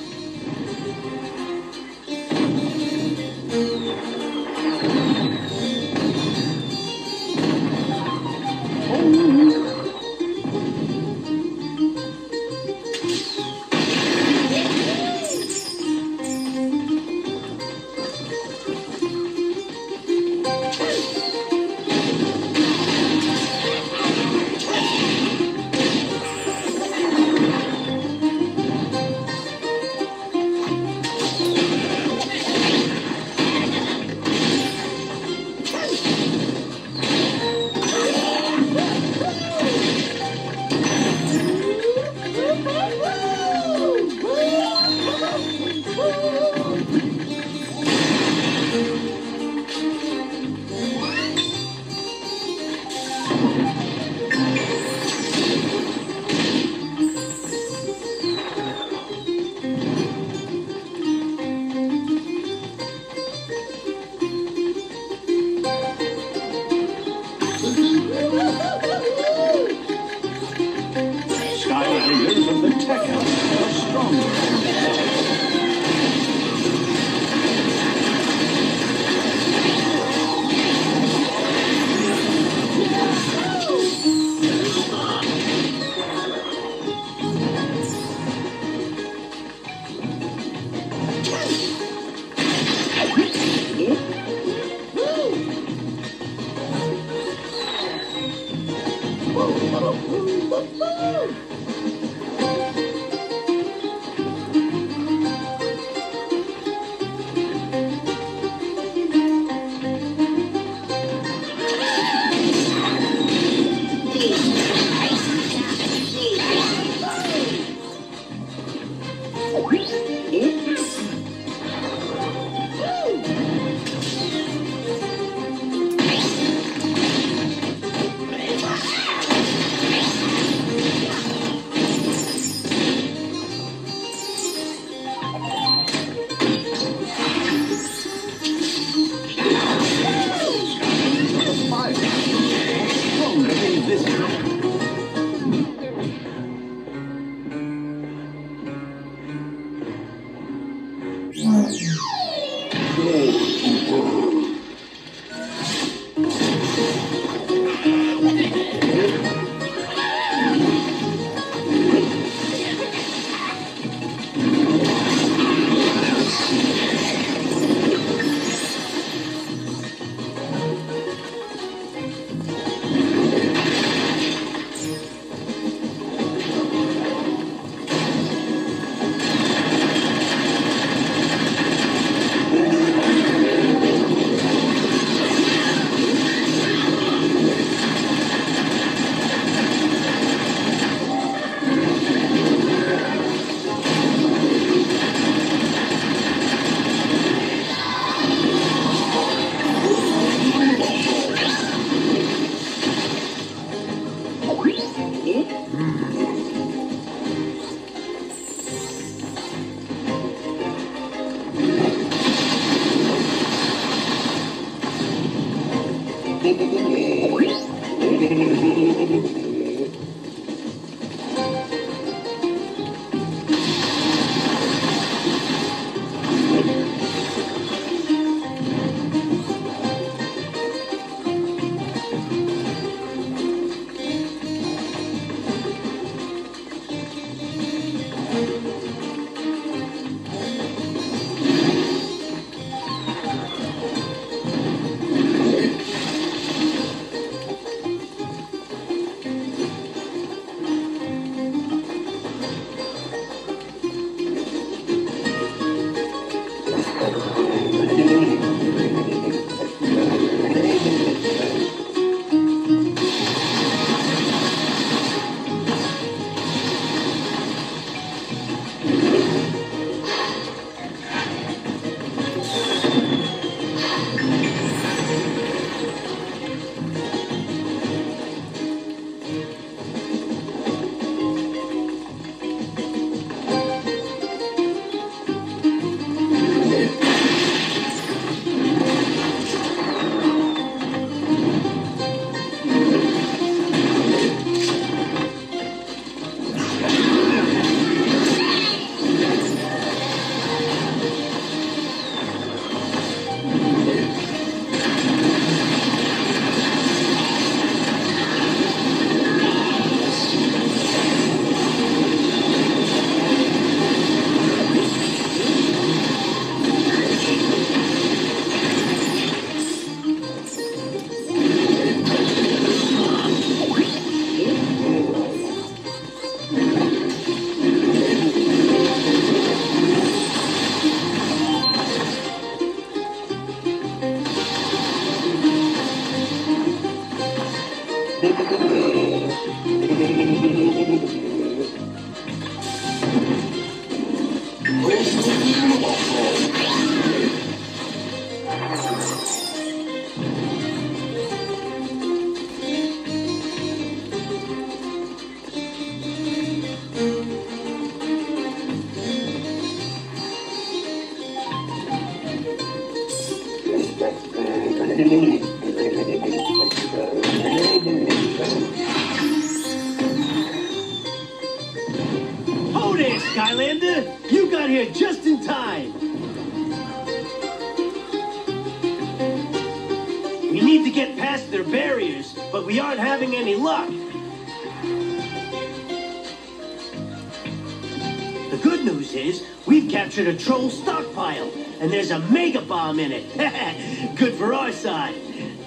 Captured a troll stockpile, and there's a mega bomb in it. (laughs) good for our side.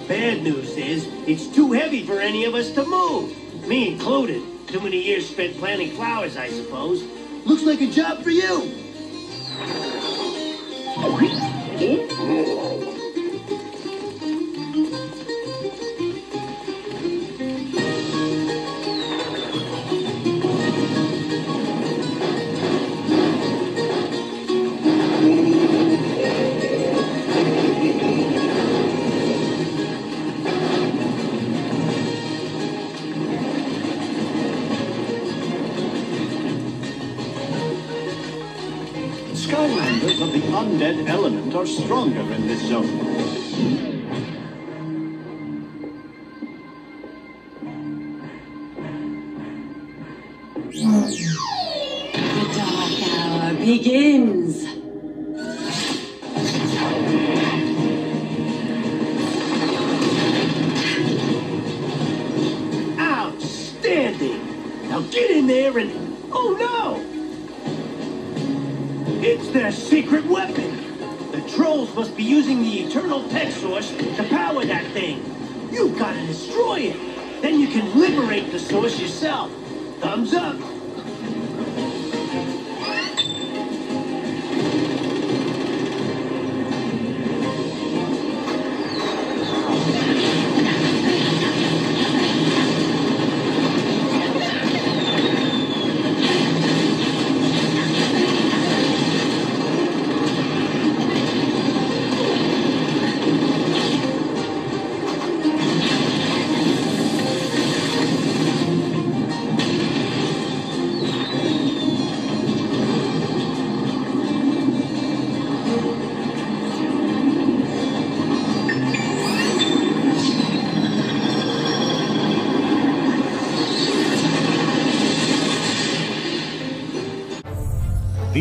Bad news is, it's too heavy for any of us to move. Me included. Too many years spent planting flowers, I suppose. Looks like a job for you.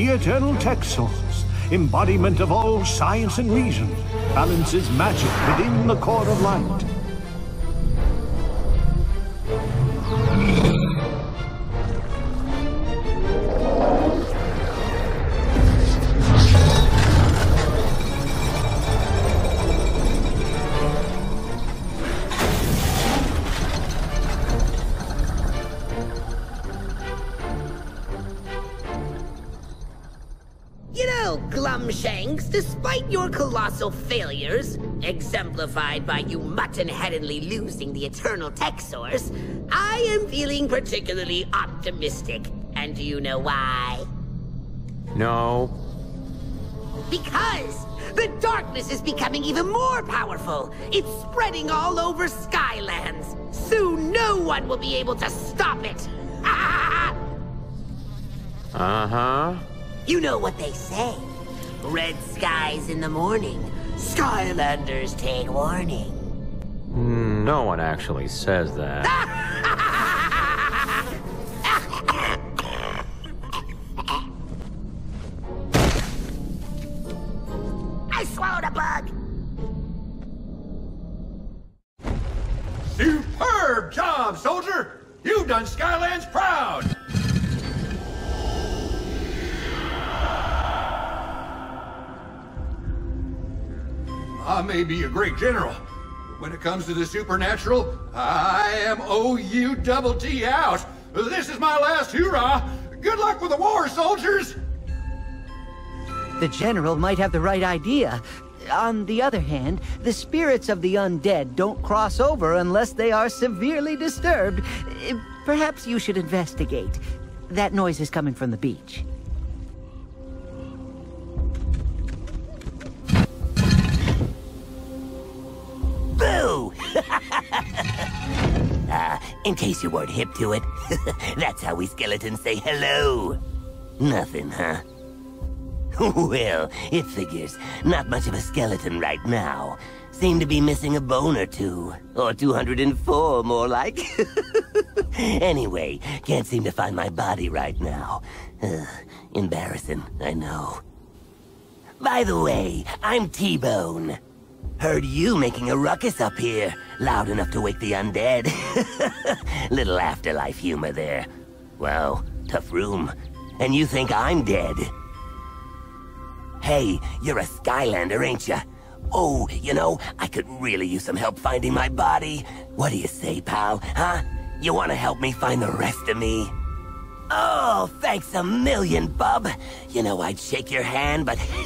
Eternal tech source, embodiment of all science and reason, balances magic within the core of light. Despite your colossal failures, exemplified by you mutton-headedly losing the Eternal Tech Source, I am feeling particularly optimistic. And do you know why? No. Because the darkness is becoming even more powerful. It's spreading all over Skylands. Soon no one will be able to stop it. (laughs) Uh-huh. You know what they say. Red skies in the morning. Skylanders take warning. Hmm, No one actually says that. (laughs) may be a great general. but When it comes to the supernatural, I am OU double T out. This is my last hurrah. Good luck with the war, soldiers! The General might have the right idea. On the other hand, the spirits of the undead don't cross over unless they are severely disturbed. Eh, Perhaps you should investigate. That noise is coming from the beach. Boo! uh, (laughs) in case you weren't hip to it, (laughs) that's how we skeletons say hello. Nothing, huh? (laughs) well, it figures. Not much of a skeleton right now. Seem to be missing a bone or two. Or 204, more like. anyway, can't seem to find my body right now. Ugh, embarrassing, I know. By the way, I'm T-Bone. Heard you making a ruckus up here, loud enough to wake the undead. (laughs) Little afterlife humor there. Well, tough room. And you think I'm dead? Hey, you're a Skylander, ain't ya? Oh, you know, I could really use some help finding my body. What do you say, pal? Huh? You want to help me find the rest of me? Oh, thanks a million, bub. You know I'd shake your hand, but (laughs)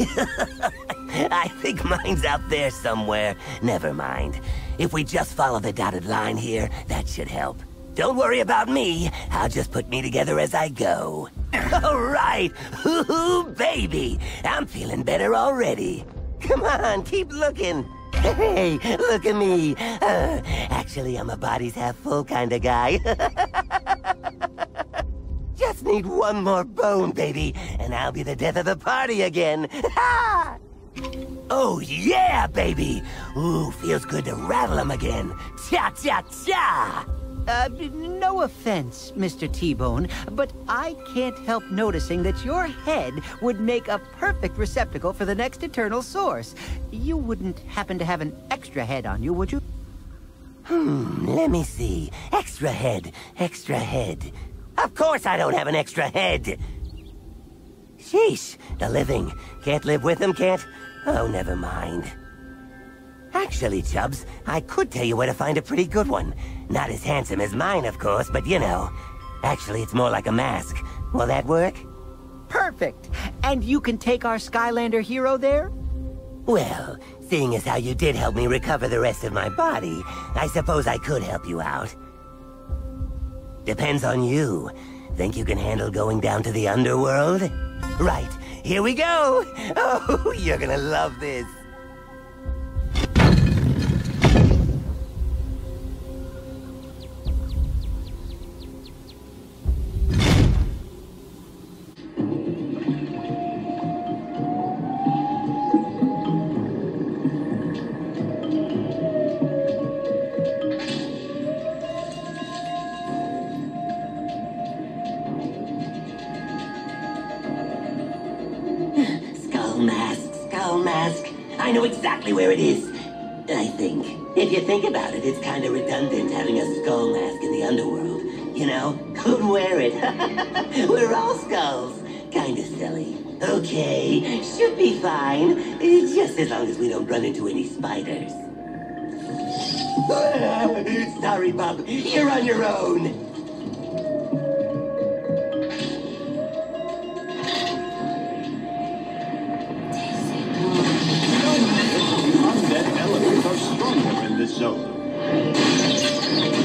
I think mine's out there somewhere. Never mind. If we just follow the dotted line here, that should help. Don't worry about me. I'll just put me together as I go. (laughs) All right. Ooh, baby. I'm feeling better already. Come on, keep looking. (laughs) Hey, look at me. Uh, actually, I'm a bodies half full kind of guy. Just need one more bone, baby, and I'll be the death of the party again. Ha! (laughs) Oh, yeah, baby! Ooh, feels good to rattle 'em again. Cha-cha-cha! Uh, no offense, Mr. T-Bone, but I can't help noticing that your head would make a perfect receptacle for the next eternal source. You wouldn't happen to have an extra head on you, would you? Hmm, let me see. Extra head, extra head. Of course I don't have an extra head! Sheesh, the living. Can't live with them, can't? Oh, never mind. Actually, Chubbs, I could tell you where to find a pretty good one. Not as handsome as mine, of course, but you know. Actually, it's more like a mask. Will that work? Perfect! And you can take our Skylander hero there? Well, seeing as how you did help me recover the rest of my body, I suppose I could help you out. Depends on you. Think you can handle going down to the underworld? Right, here we go! (laughs) Oh, you're gonna love this. Know exactly where it is. I think. If you think about it, it's kind of redundant having a skull mask in the underworld. You know, (laughs) who'd wear it? (laughs) We're all skulls. Kinda silly. Okay, should be fine. Just as long as we don't run into any spiders. (laughs) Sorry, Bub. You're on your own. In this zone.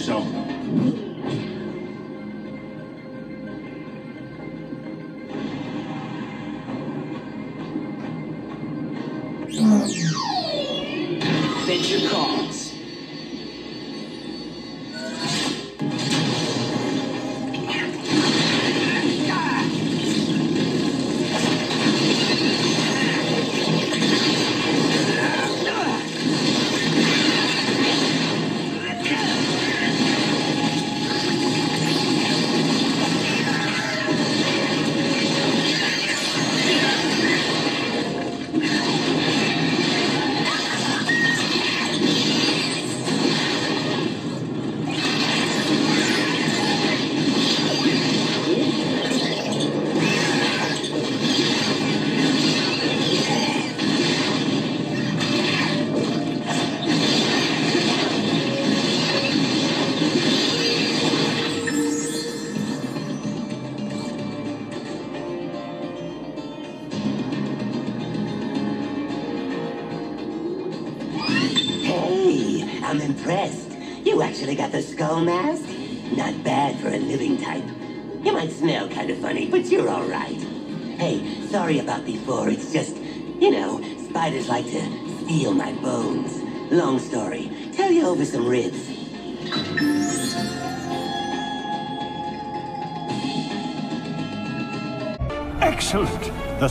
Stronger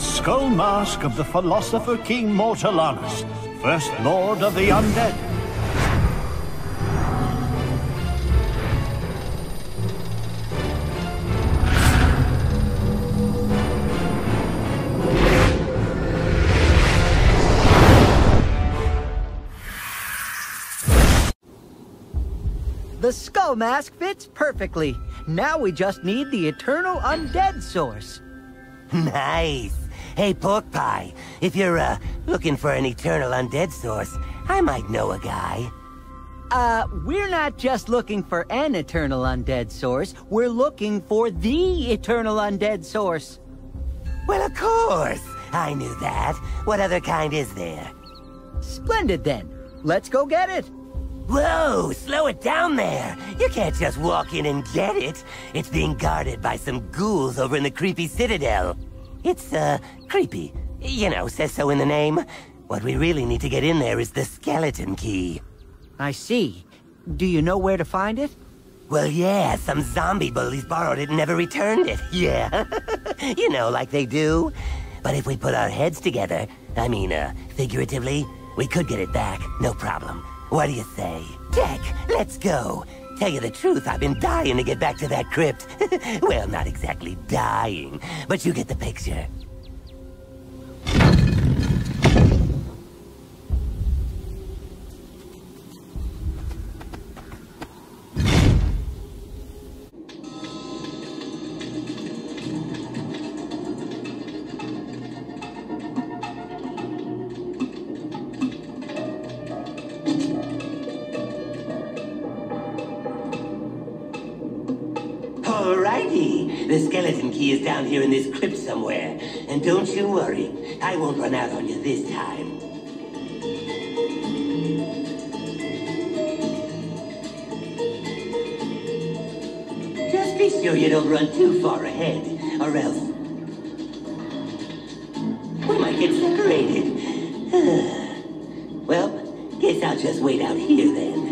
skull mask of the philosopher King Mortalanus, first lord of the undead. The skull mask fits perfectly. Now we just need the eternal undead source. (laughs) Nice. Hey, Pork Pie, if you're, uh, looking for an eternal undead source, I might know a guy. Uh, we're not just looking for an eternal undead source, we're looking for the eternal undead source. Well, of course. I knew that. What other kind is there? Splendid then. Let's go get it. Whoa, slow it down there. You can't just walk in and get it. It's being guarded by some ghouls over in the creepy citadel. It's, uh, creepy. You know, says so in the name. What we really need to get in there is the skeleton key. I see. Do you know where to find it? Well, yeah, some zombie bullies borrowed it and never returned it. (laughs) Yeah. (laughs) you know, like they do. But if we put our heads together, I mean, uh, figuratively, we could get it back, no problem. What do you say? Jack, let's go. Tell you the truth, I've been dying to get back to that crypt. (laughs) well, not exactly dying, but you get the picture. Is down here in this crypt somewhere. And don't you worry, I won't run out on you this time. Just be sure you don't run too far ahead, or else we might get separated. (sighs) well, guess I'll just wait out here then.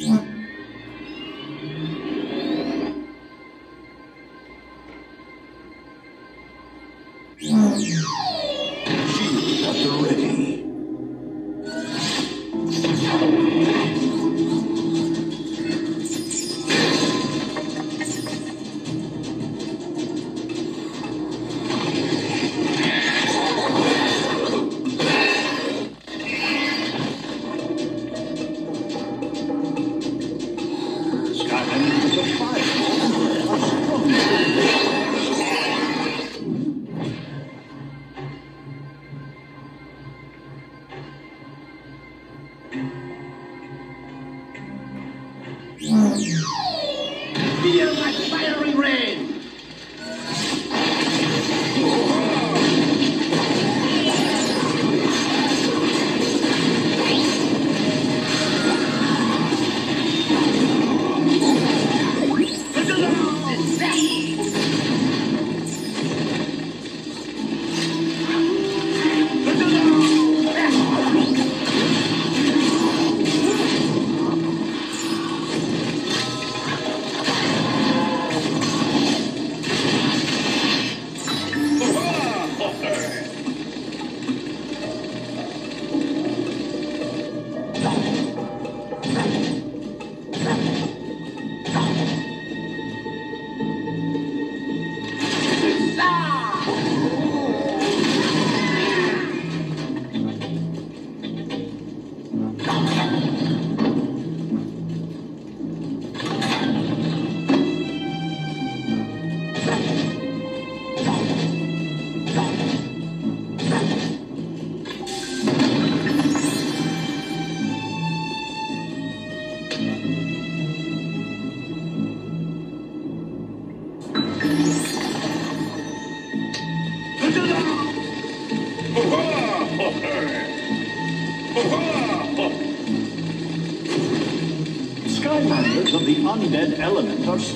Mm-hmm.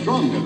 Stronger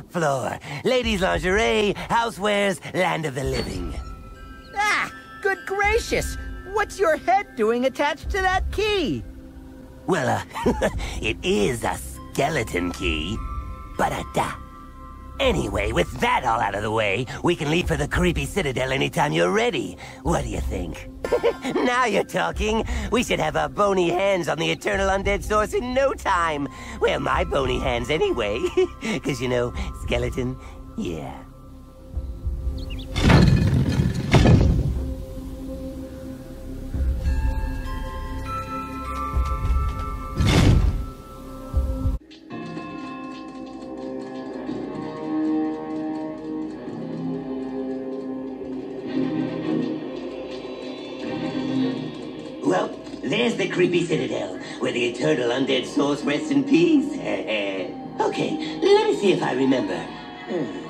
top floor. Ladies' lingerie, housewares, land of the living. Ah, good gracious! What's your head doing attached to that key? Well, uh, (laughs) it is a skeleton key. Ba-da-da. Anyway, with that all out of the way, we can leave for the creepy citadel anytime you're ready. What do you think? (laughs) now you're talking. We should have our bony hands on the eternal undead source in no time. Well, my bony hands anyway. (laughs) Because, you know, skeleton, yeah. Well, there's the creepy citadel, where the eternal undead source rests in peace. See if I remember. Hmm.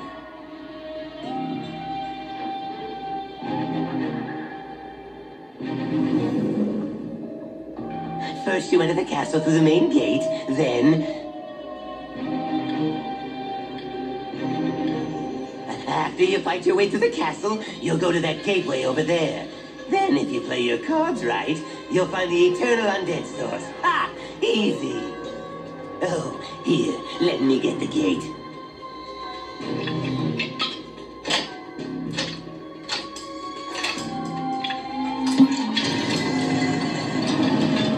First you enter the castle through the main gate, then... After you fight your way through the castle, you'll go to that gateway over there. Then, if you play your cards right, you'll find the eternal undead source. Ha! Easy! Me get the gate.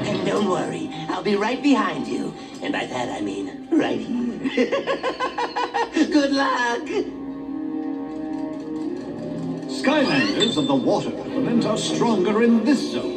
And don't worry, I'll be right behind you. And by that I mean right here. (laughs) Good luck! Skylanders of the water element are stronger in this zone.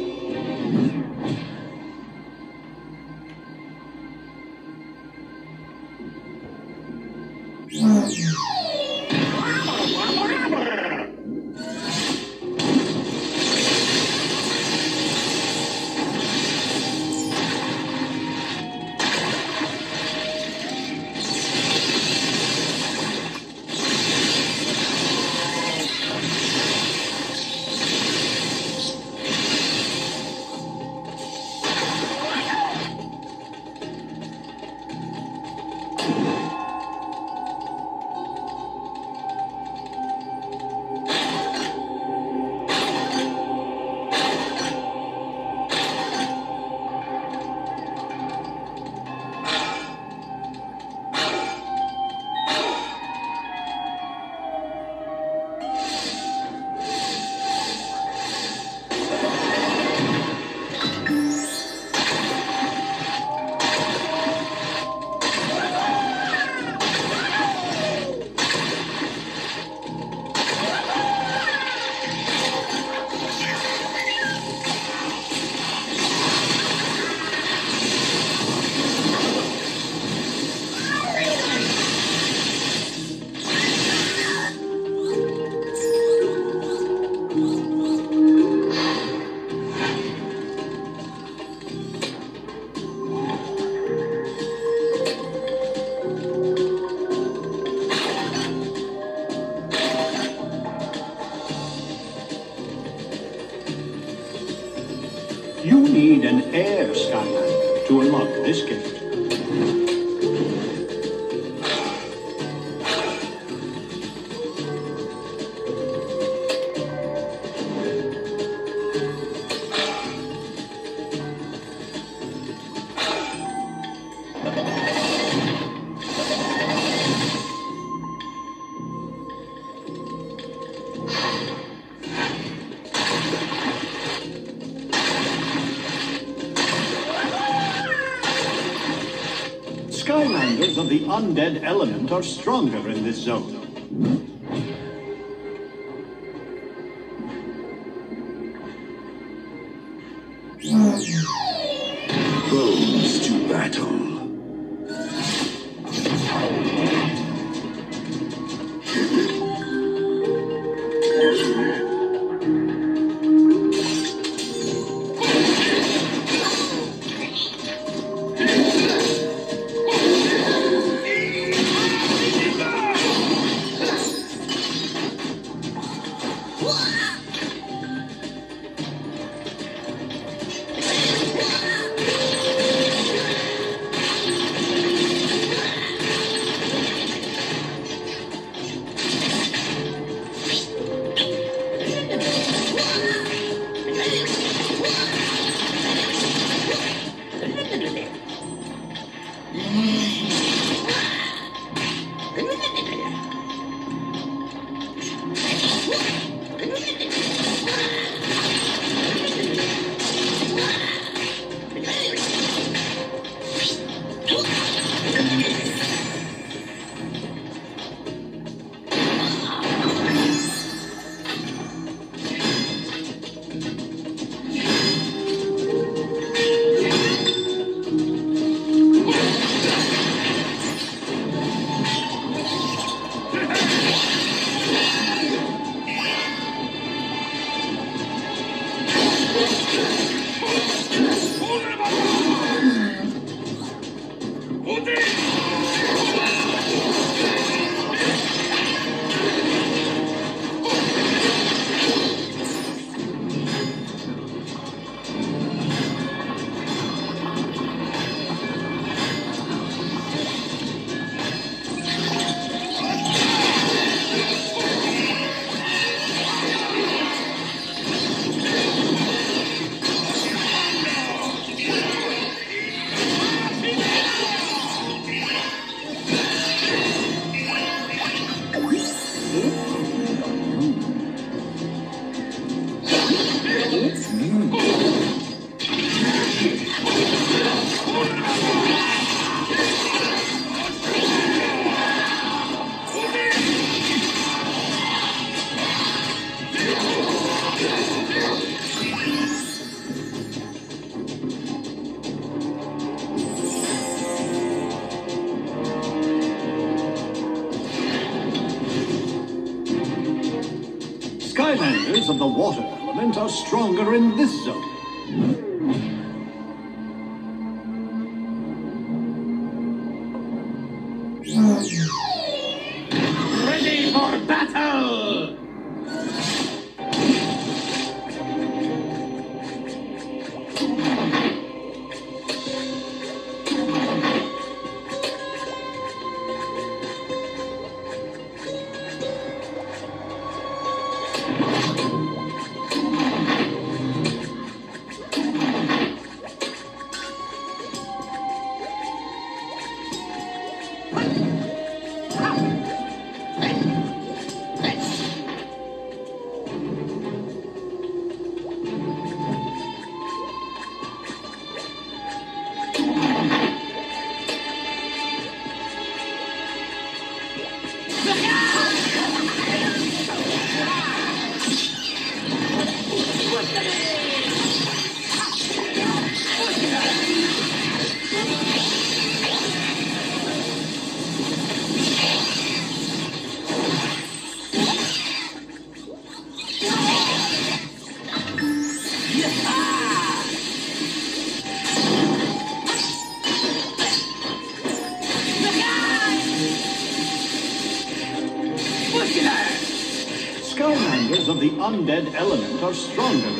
undead element are stronger in this zone. in this zone. undead element are stronger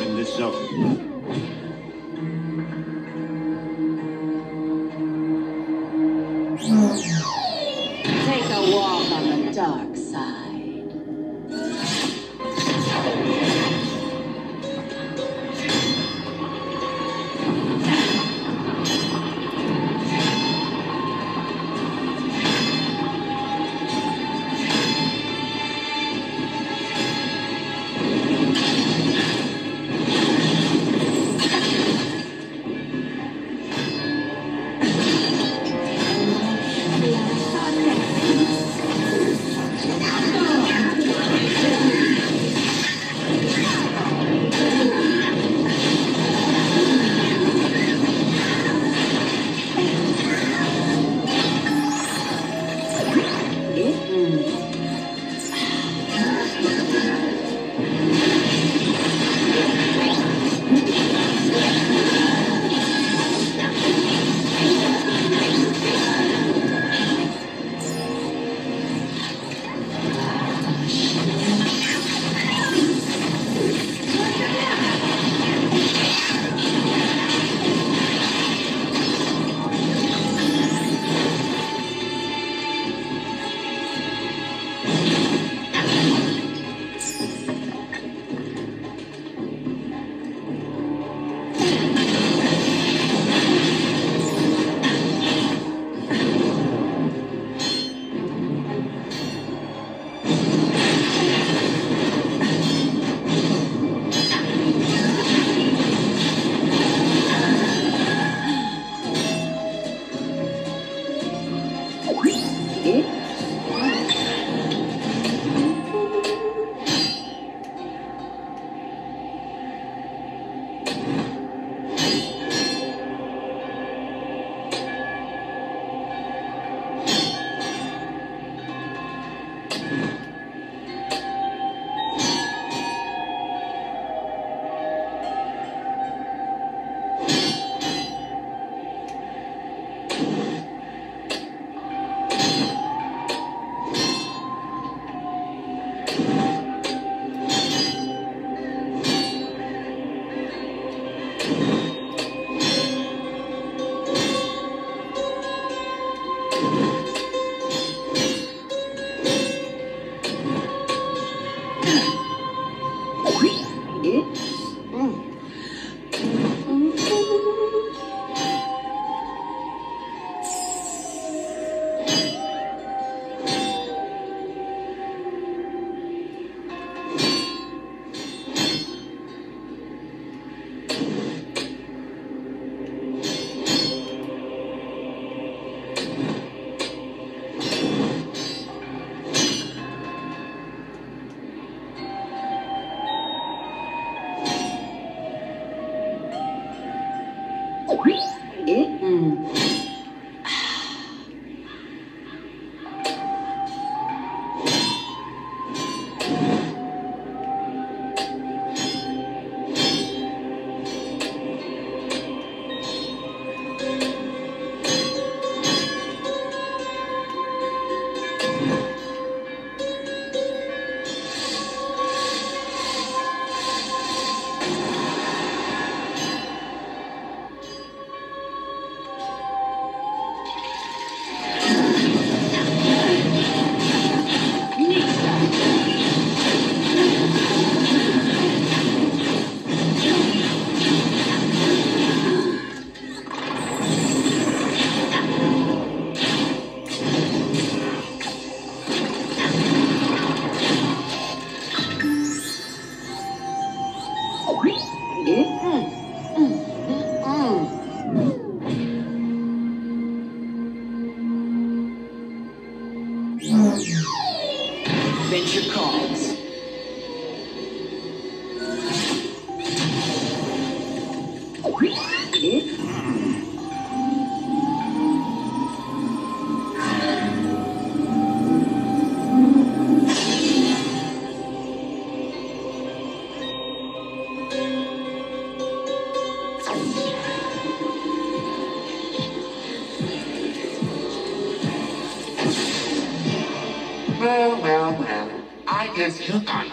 Venture calls.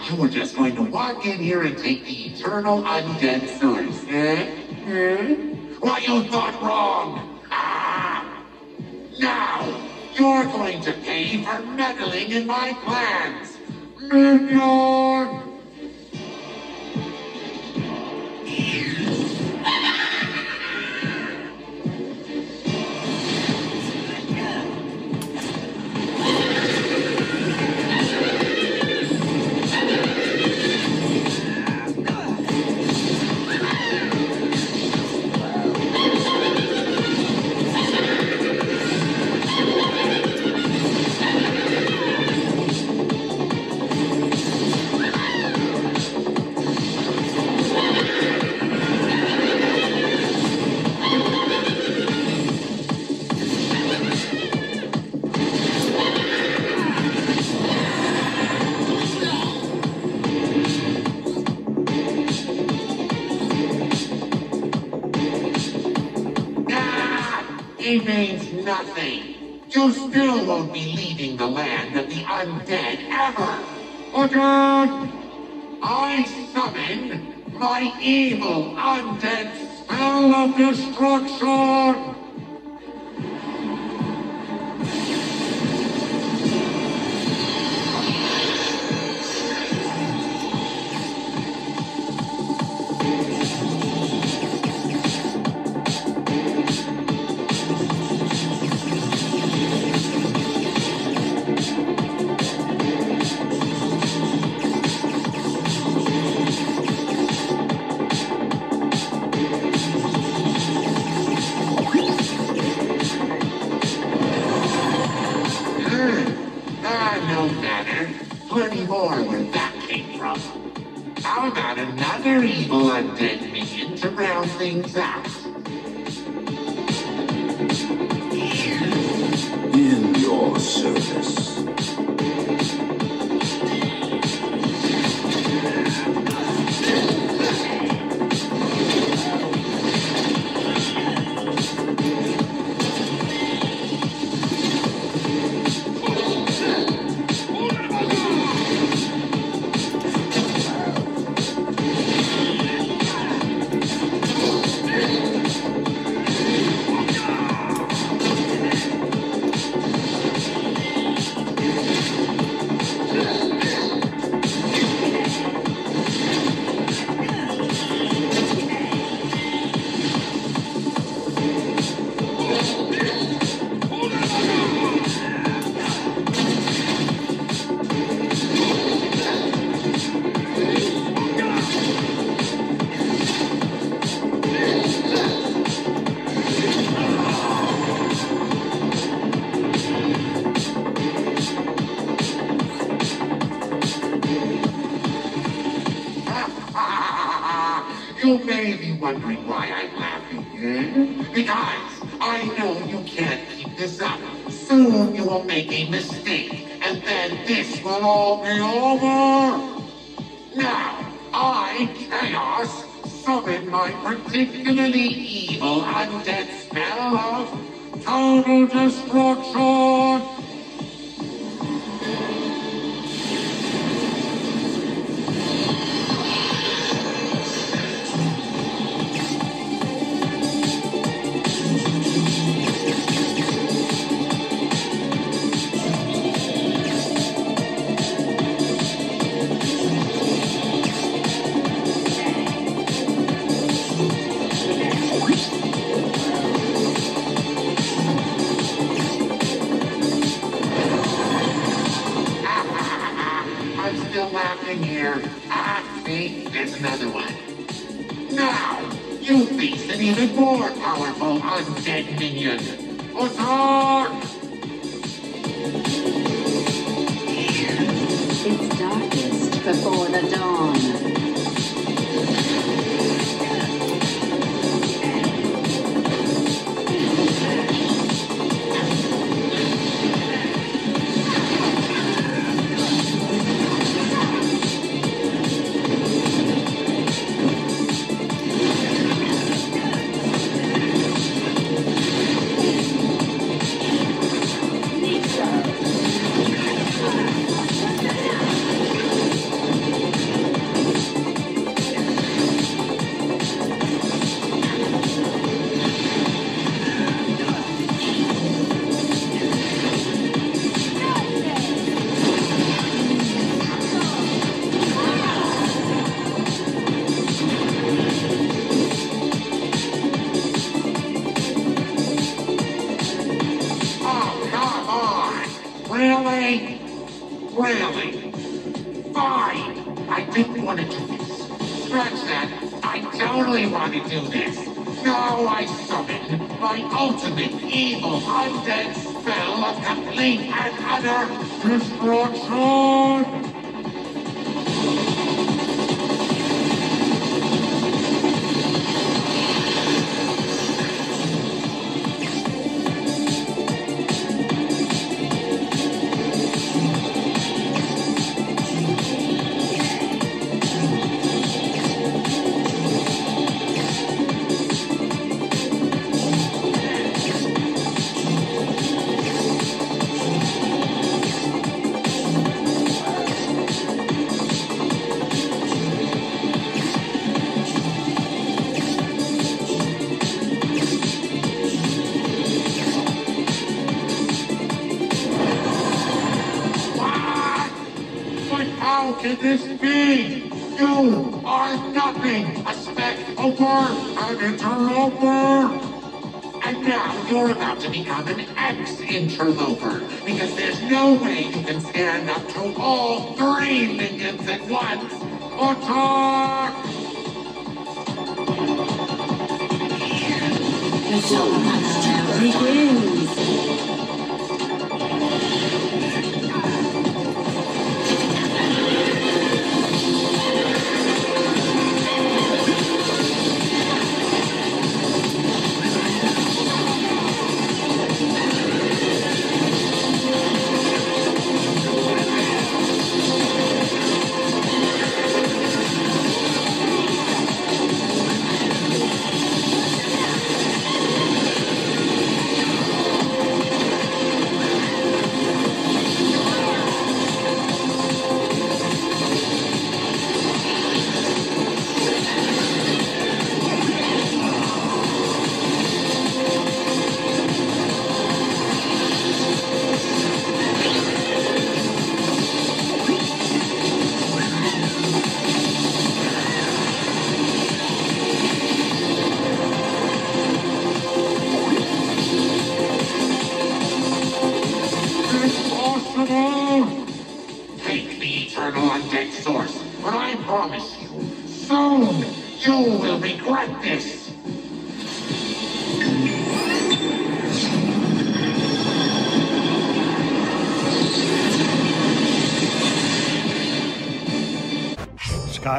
You were just going to walk in here and take the eternal undead source, eh? Hmm? Well, you thought wrong. Ah! Now, you're going to pay for meddling in my plans. Minion!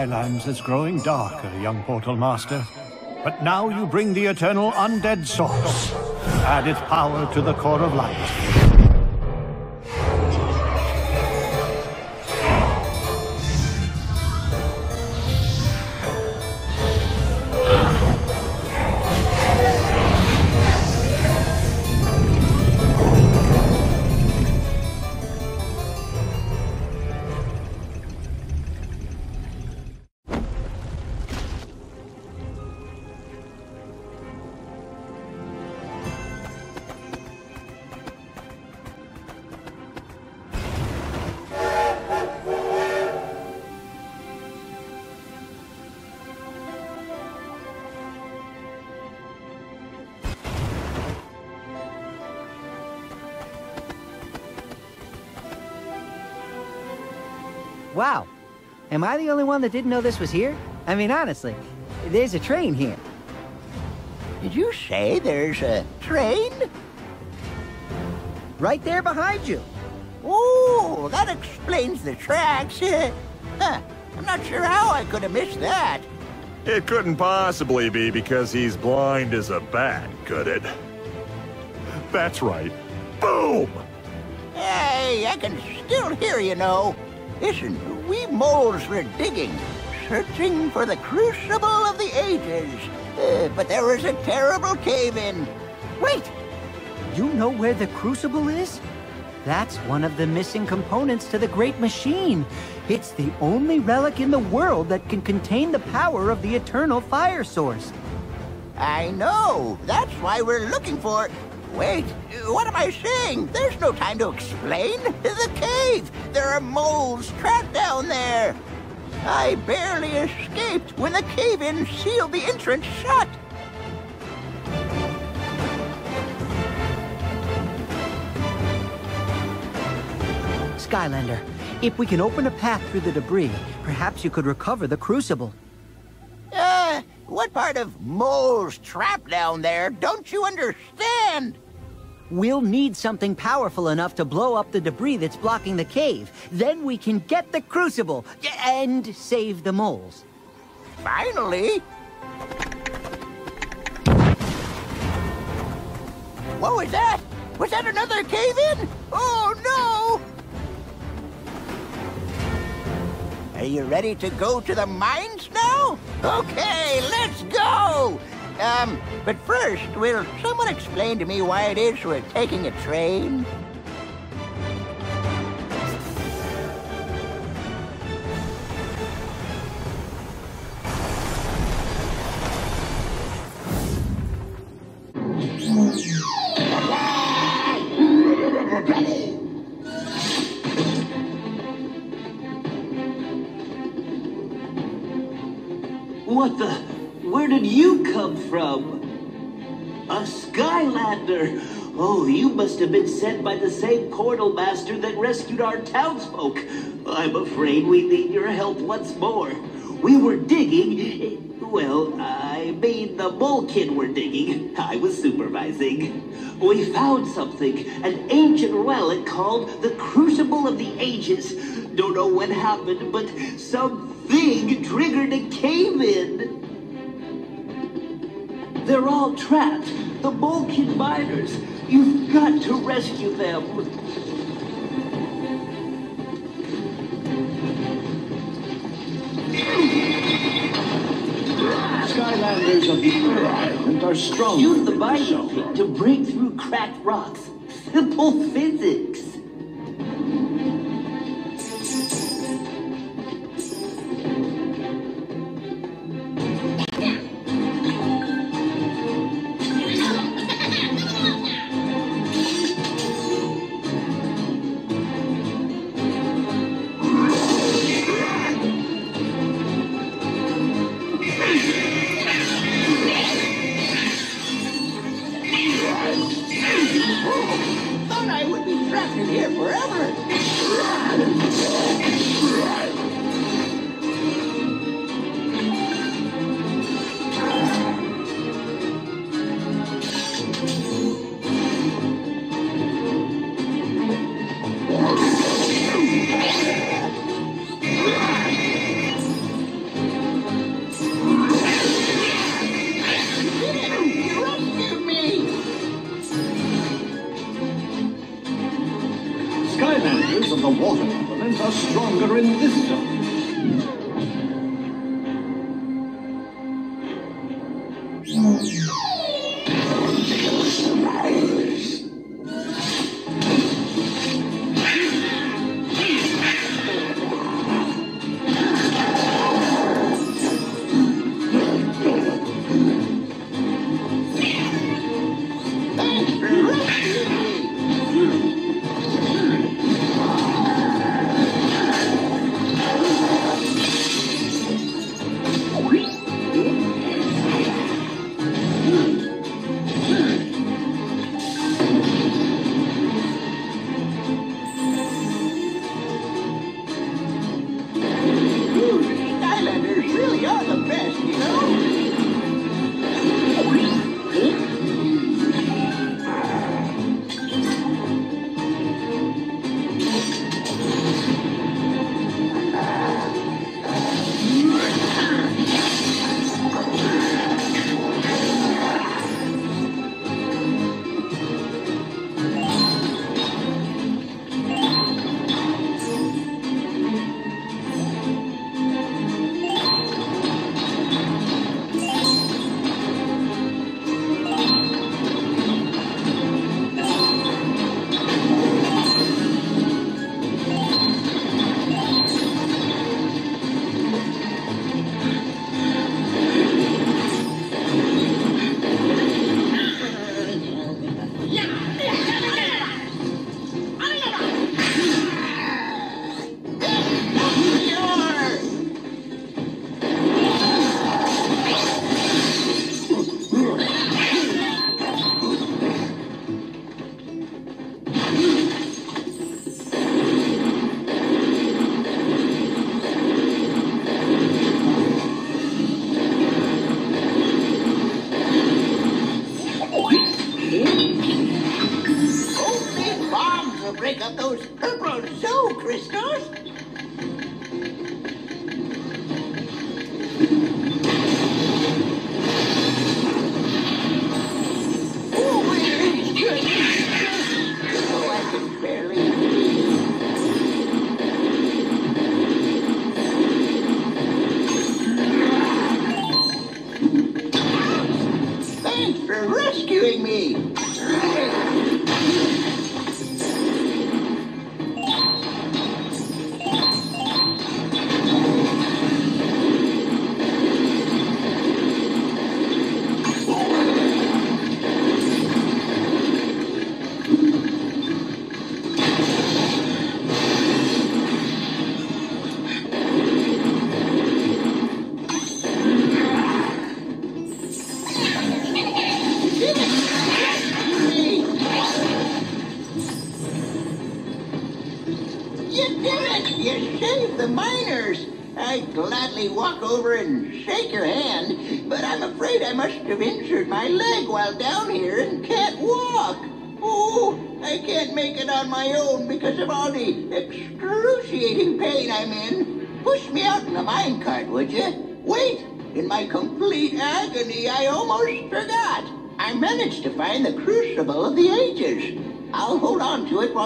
Skylands is growing darker, young Portal Master. But now you bring the eternal undead source. Add its power to the core of light. Am I the only one that didn't know this was here? I mean, honestly, there's a train here. Did you say there's a train? Right there behind you. Oh, that explains the tracks. huh. I'm not sure how I could have missed that. It couldn't possibly be because he's blind as a bat, could it? That's right. Boom! Hey, I can still hear you know. Listen, we moles were digging, searching for the crucible of the ages. Uh, but there was a terrible cave-in. Wait! You know where the crucible is? That's one of the missing components to the Great Machine. It's the only relic in the world that can contain the power of the eternal fire source. I know. That's why we're looking for Wait, what am I saying? There's no time to explain. The cave! There are moles trapped down there. I barely escaped when the cave-in sealed the entrance shut. Skylander, if we can open a path through the debris, perhaps you could recover the Crucible. Uh, what part of moles trapped down there don't you understand? We'll need something powerful enough to blow up the debris that's blocking the cave. Then we can get the Crucible and save the moles. Finally? What was that? Was that another cave-in? Oh, no! Are you ready to go to the mines now? Okay, let's go! Um, but first, will someone explain to me why it is we're taking a train? What the? Where did you come from? A Skylander! Oh, you must have been sent by the same portal master that rescued our townsfolk. I'm afraid we need your help once more. We were digging... Well, I mean the mole kid were digging. I was supervising. We found something, an ancient relic called the Crucible of the Ages. Don't know what happened, but something triggered a cave-in. They're all trapped. The Bolkin miners. You've got to rescue them. Skylanders of the Earth Island are strong. Use the binding to break through cracked rocks. Simple physics.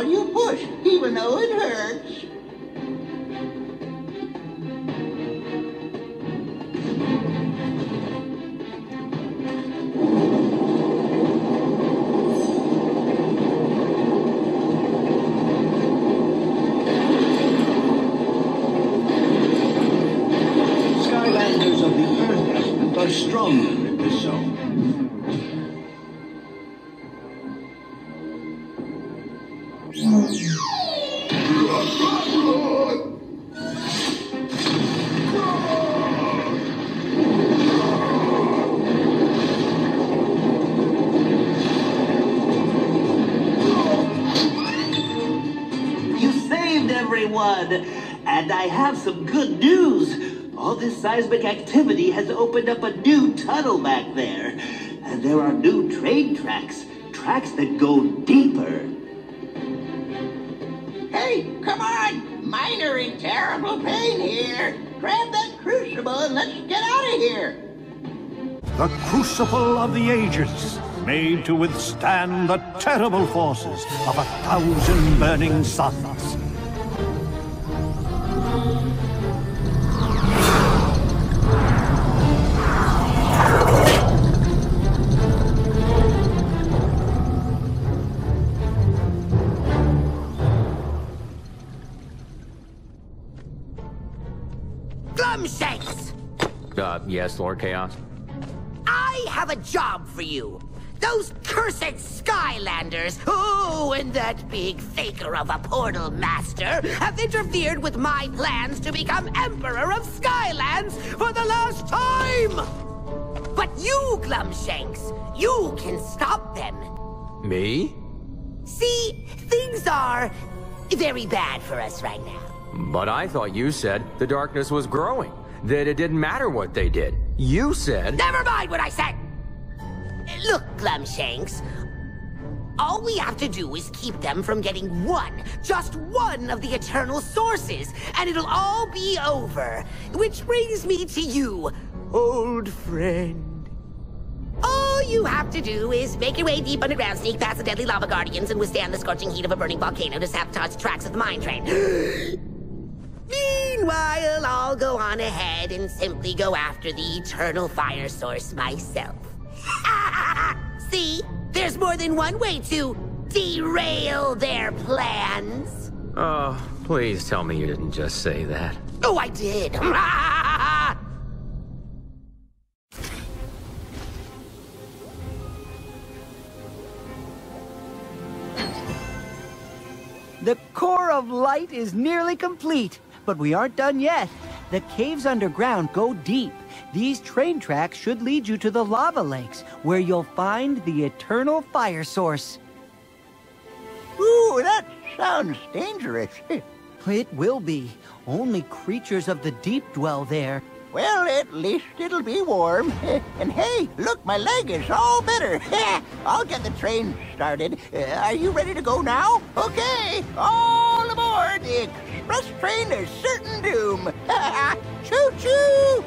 all you push. tracks. Tracks that go deeper. Hey, come on! Mine are in terrible pain here. Grab that crucible and let's get out of here. The crucible of the ages, made to withstand the terrible forces of a thousand burning suns. Yes, Lord Kaos? I have a job for you. Those cursed Skylanders, oh, and that big faker of a portal master have interfered with my plans to become Emperor of Skylands for the last time! But you, Glumshanks, you can stop them. Me? See, things are very bad for us right now. But I thought you said the darkness was growing, that it didn't matter what they did. You said... Never mind what I said! Look, Glumshanks. All we have to do is keep them from getting one, just one of the eternal sources, and it'll all be over. Which brings me to you, old friend. All you have to do is make your way deep underground, sneak past the deadly lava guardians, and withstand the scorching heat of a burning volcano to sabotage tracks of the mine train. (gasps) Meanwhile, I'll go on ahead and simply go after the eternal fire source myself. (laughs) See? There's more than one way to derail their plans. Oh, please tell me you didn't just say that. Oh, I did. (laughs) The core of light is nearly complete, but we aren't done yet. The caves underground go deep. These train tracks should lead you to the lava lakes, where you'll find the eternal fire source. Ooh, that sounds dangerous. (laughs) It will be. Only creatures of the deep dwell there. Well, at least it'll be warm. (laughs) And hey, look, my leg is all better. (laughs) I'll get the train started. Uh, are you ready to go now? Okay, all aboard. The express train to certain doom. (laughs) Choo-choo!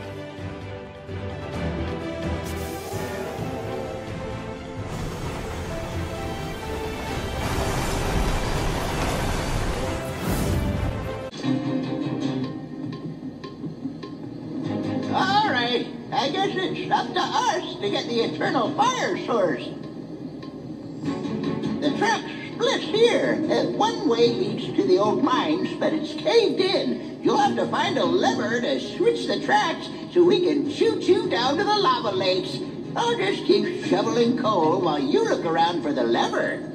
It's (laughs) up to us to get the eternal fire source. The track splits here. Uh, one way leads to the old mines, but it's caved in. You'll have to find a lever to switch the tracks so we can choo-choo down to the lava lakes. I'll just keep shoveling coal while you look around for the lever.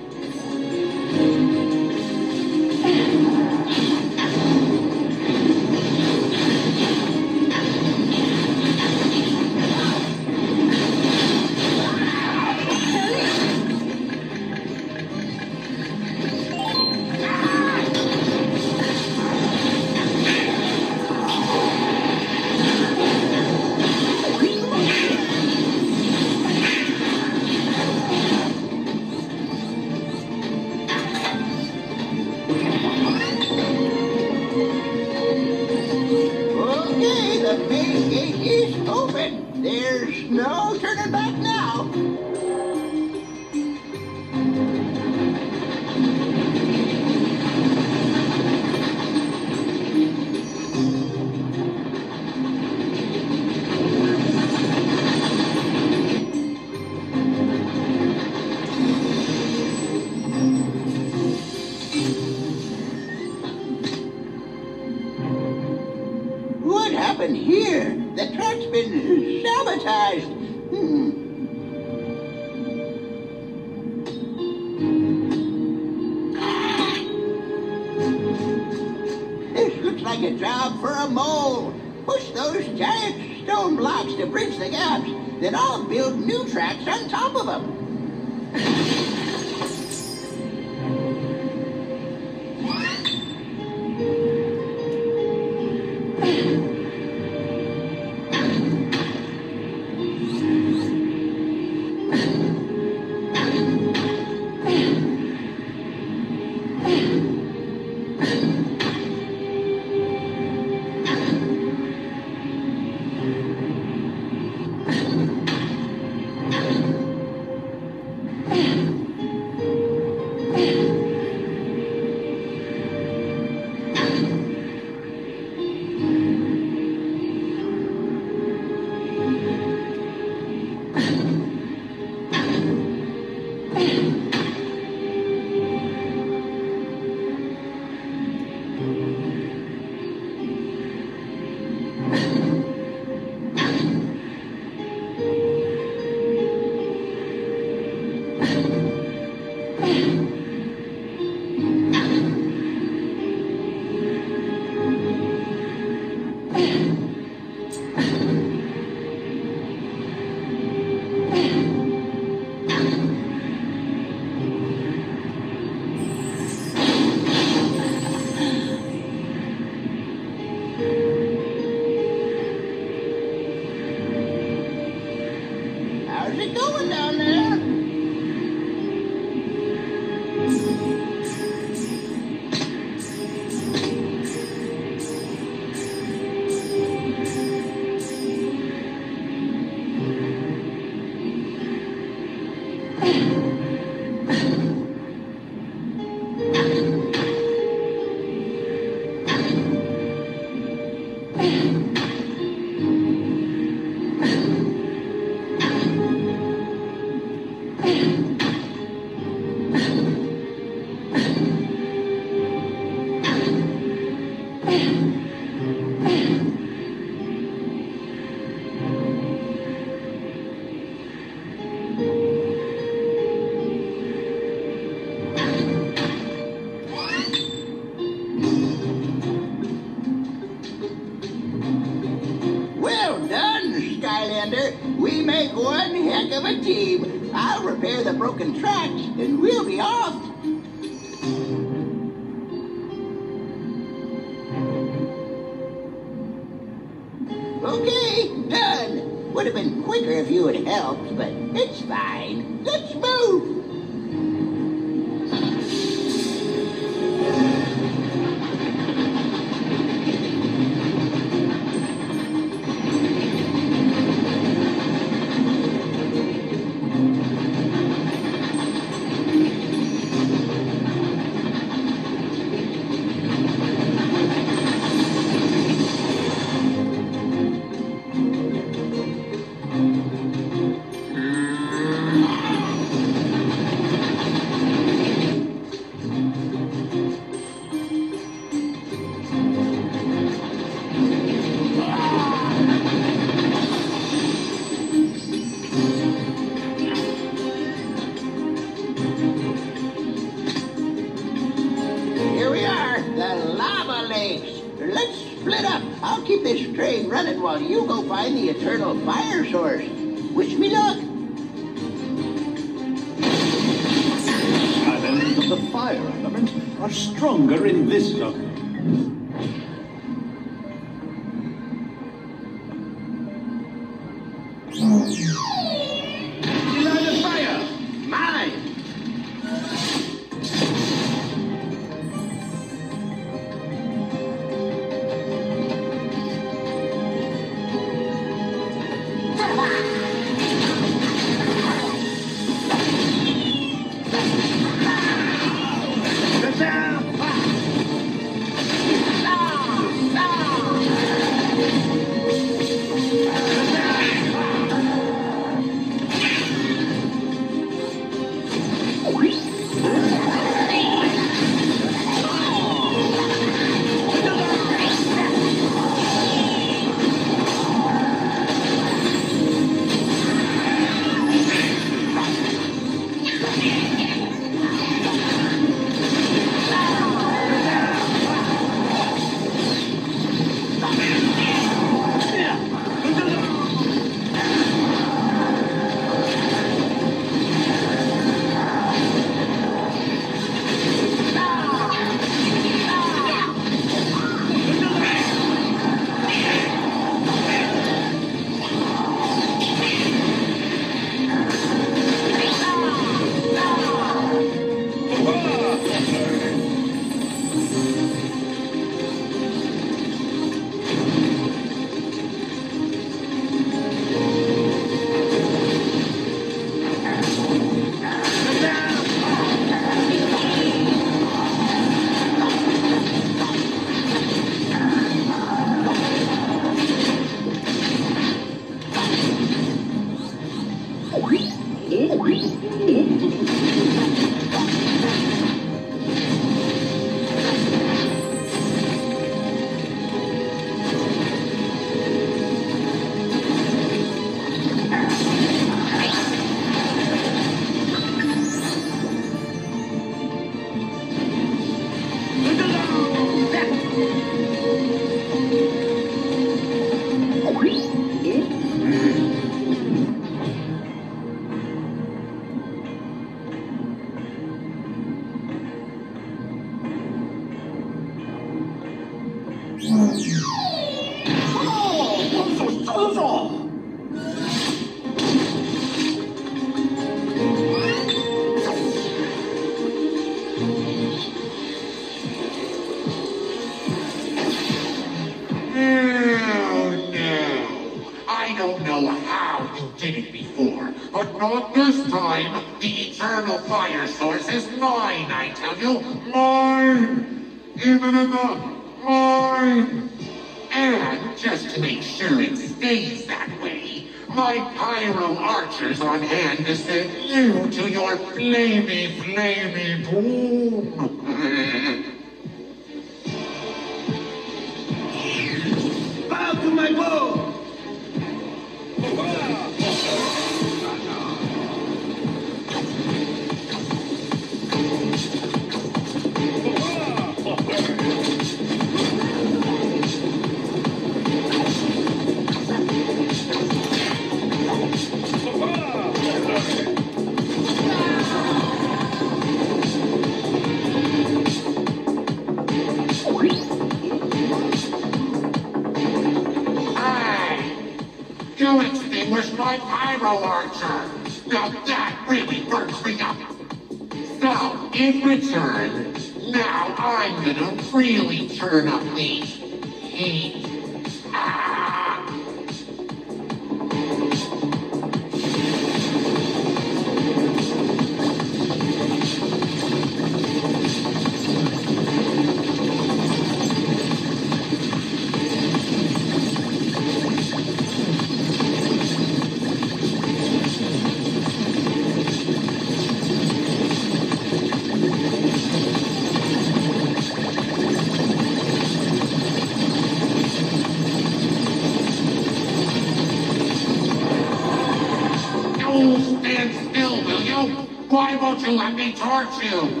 to let me torture you.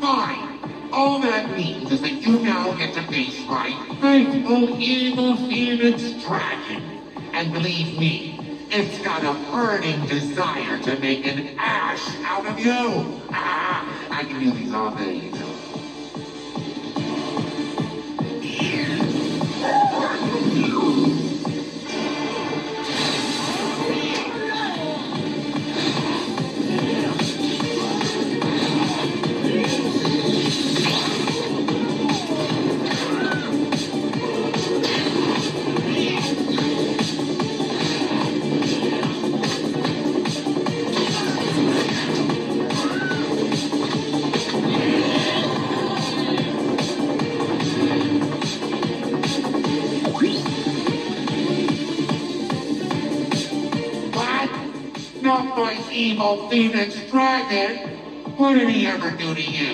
Fine. All that means is that you now get to face my faithful evil Phoenix Dragon. And believe me, it's got a burning desire to make an ash out of you. to you.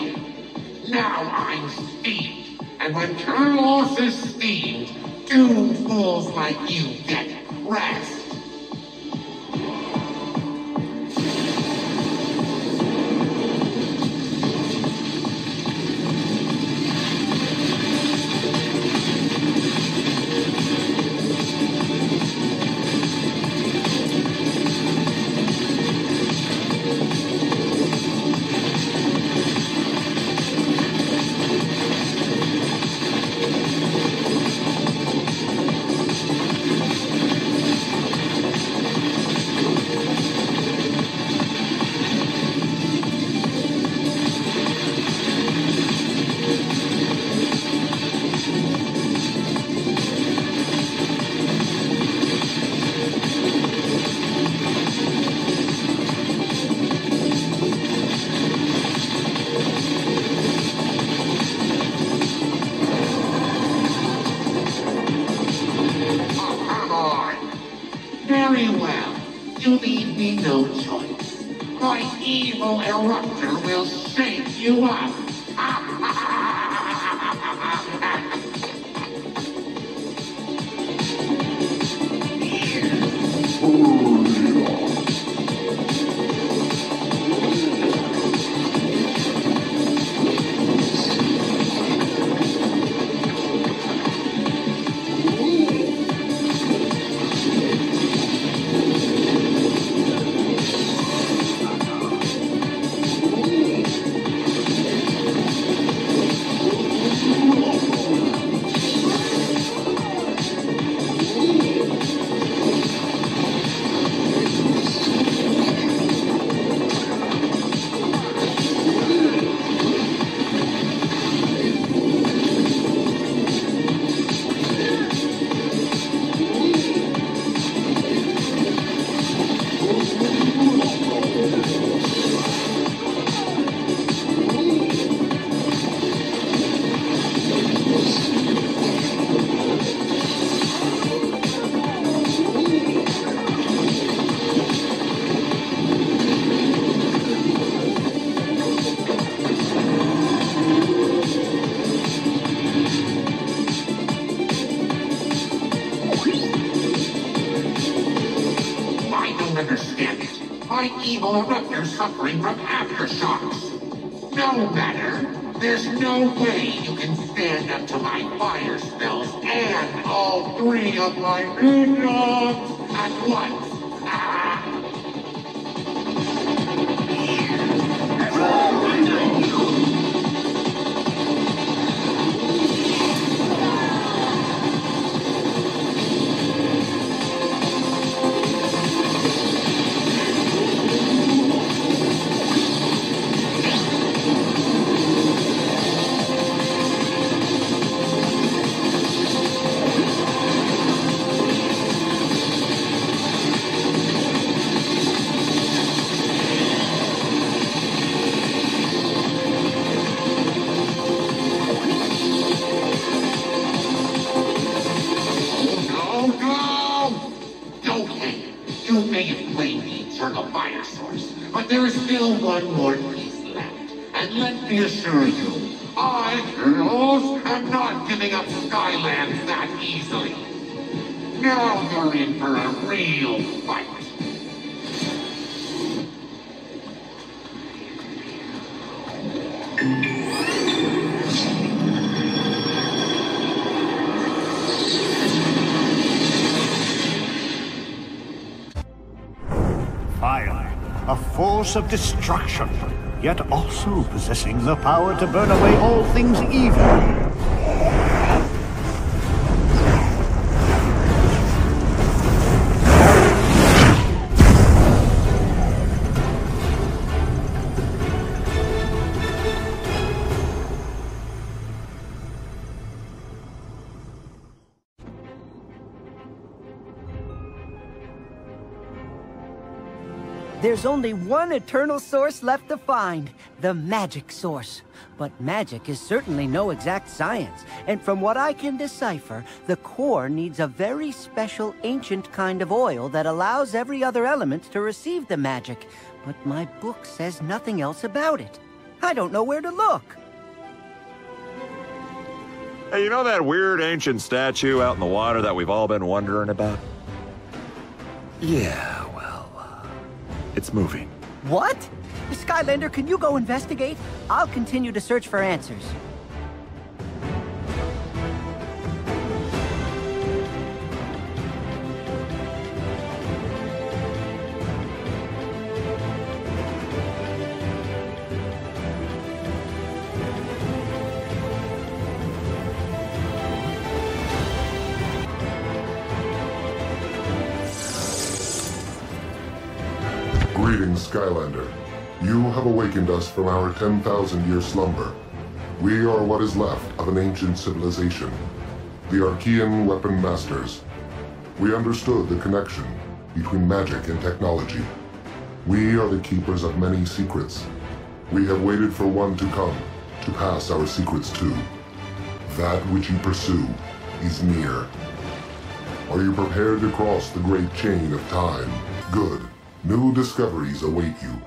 suffering from aftershocks. No matter. There's no way force of destruction, yet also possessing the power to burn away all things evil. There's only one eternal source left to find, the magic source. But magic is certainly no exact science, and from what I can decipher, the core needs a very special ancient kind of oil that allows every other element to receive the magic. But my book says nothing else about it. I don't know where to look. Hey, you know that weird ancient statue out in the water that we've all been wondering about? Yeah, well, it's moving. What? Skylander, can you go investigate? I'll continue to search for answers. Skylander. You have awakened us from our 10,000-year slumber. We are what is left of an ancient civilization, the Arkeyan Weapon Masters. We understood the connection between magic and technology. We are the keepers of many secrets. We have waited for one to come, to pass our secrets to. That which you pursue is near. Are you prepared to cross the great chain of time? Good. New discoveries await you.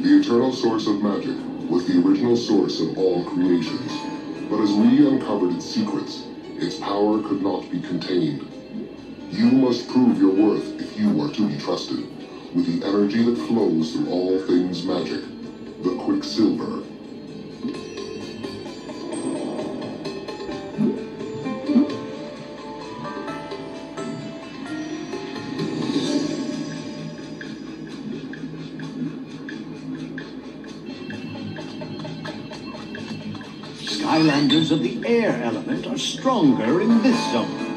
The eternal source of magic was the original source of all creations. But as we uncovered its secrets, its power could not be contained. You must prove your worth if you are to be trusted, with the energy that flows through all things magic, the Quicksilver. Skylanders of the air element are stronger in this zone.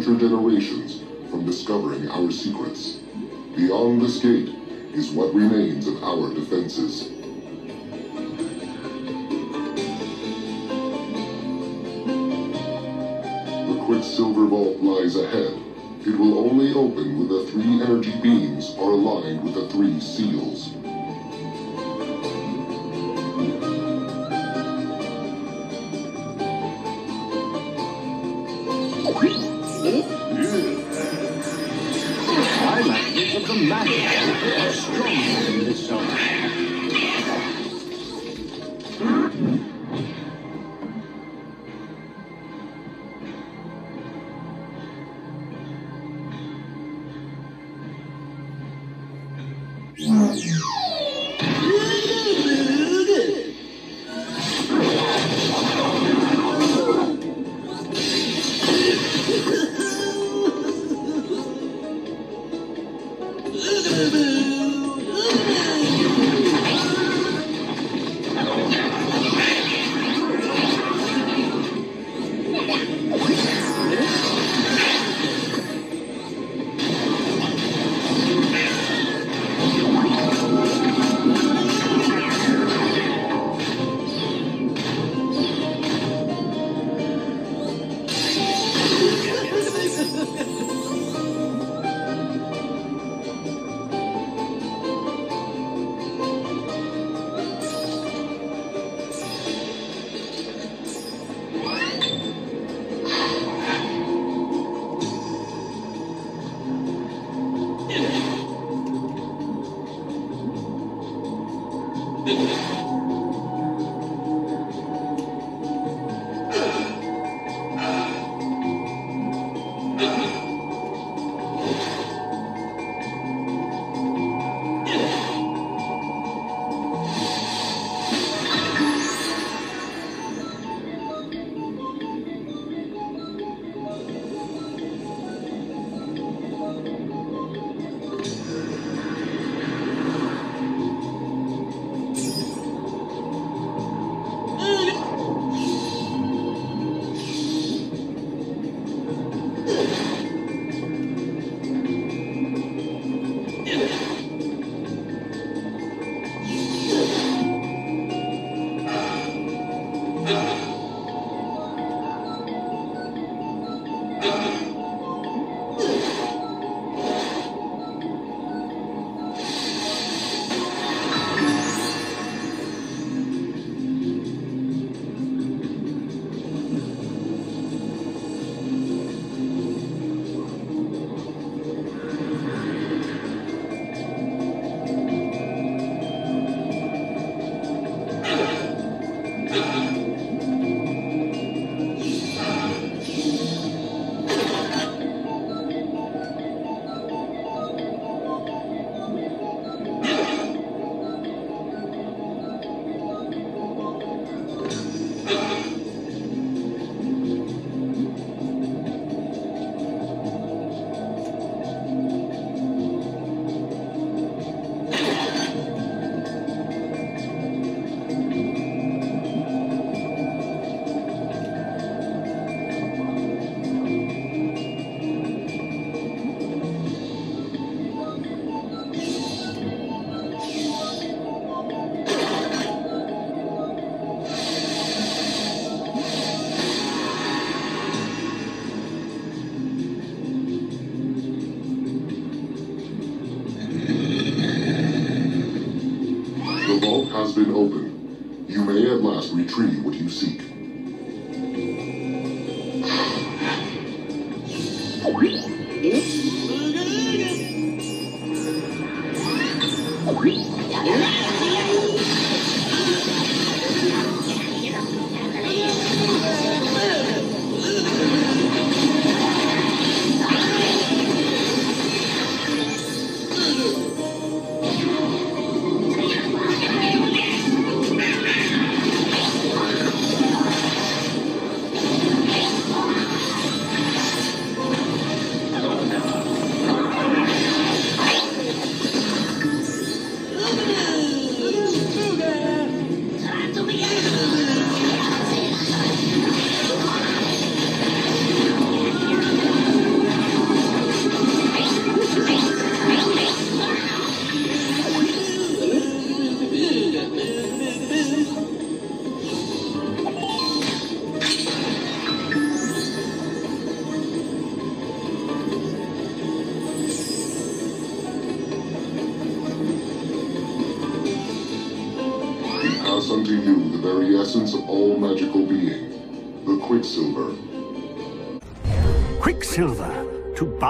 Future generations from discovering our secrets. Beyond this gate is what remains of our defenses. The Quicksilver Vault lies ahead. It will only open when the three energy beams are aligned with the three seals. Skylanders of the magic are stronger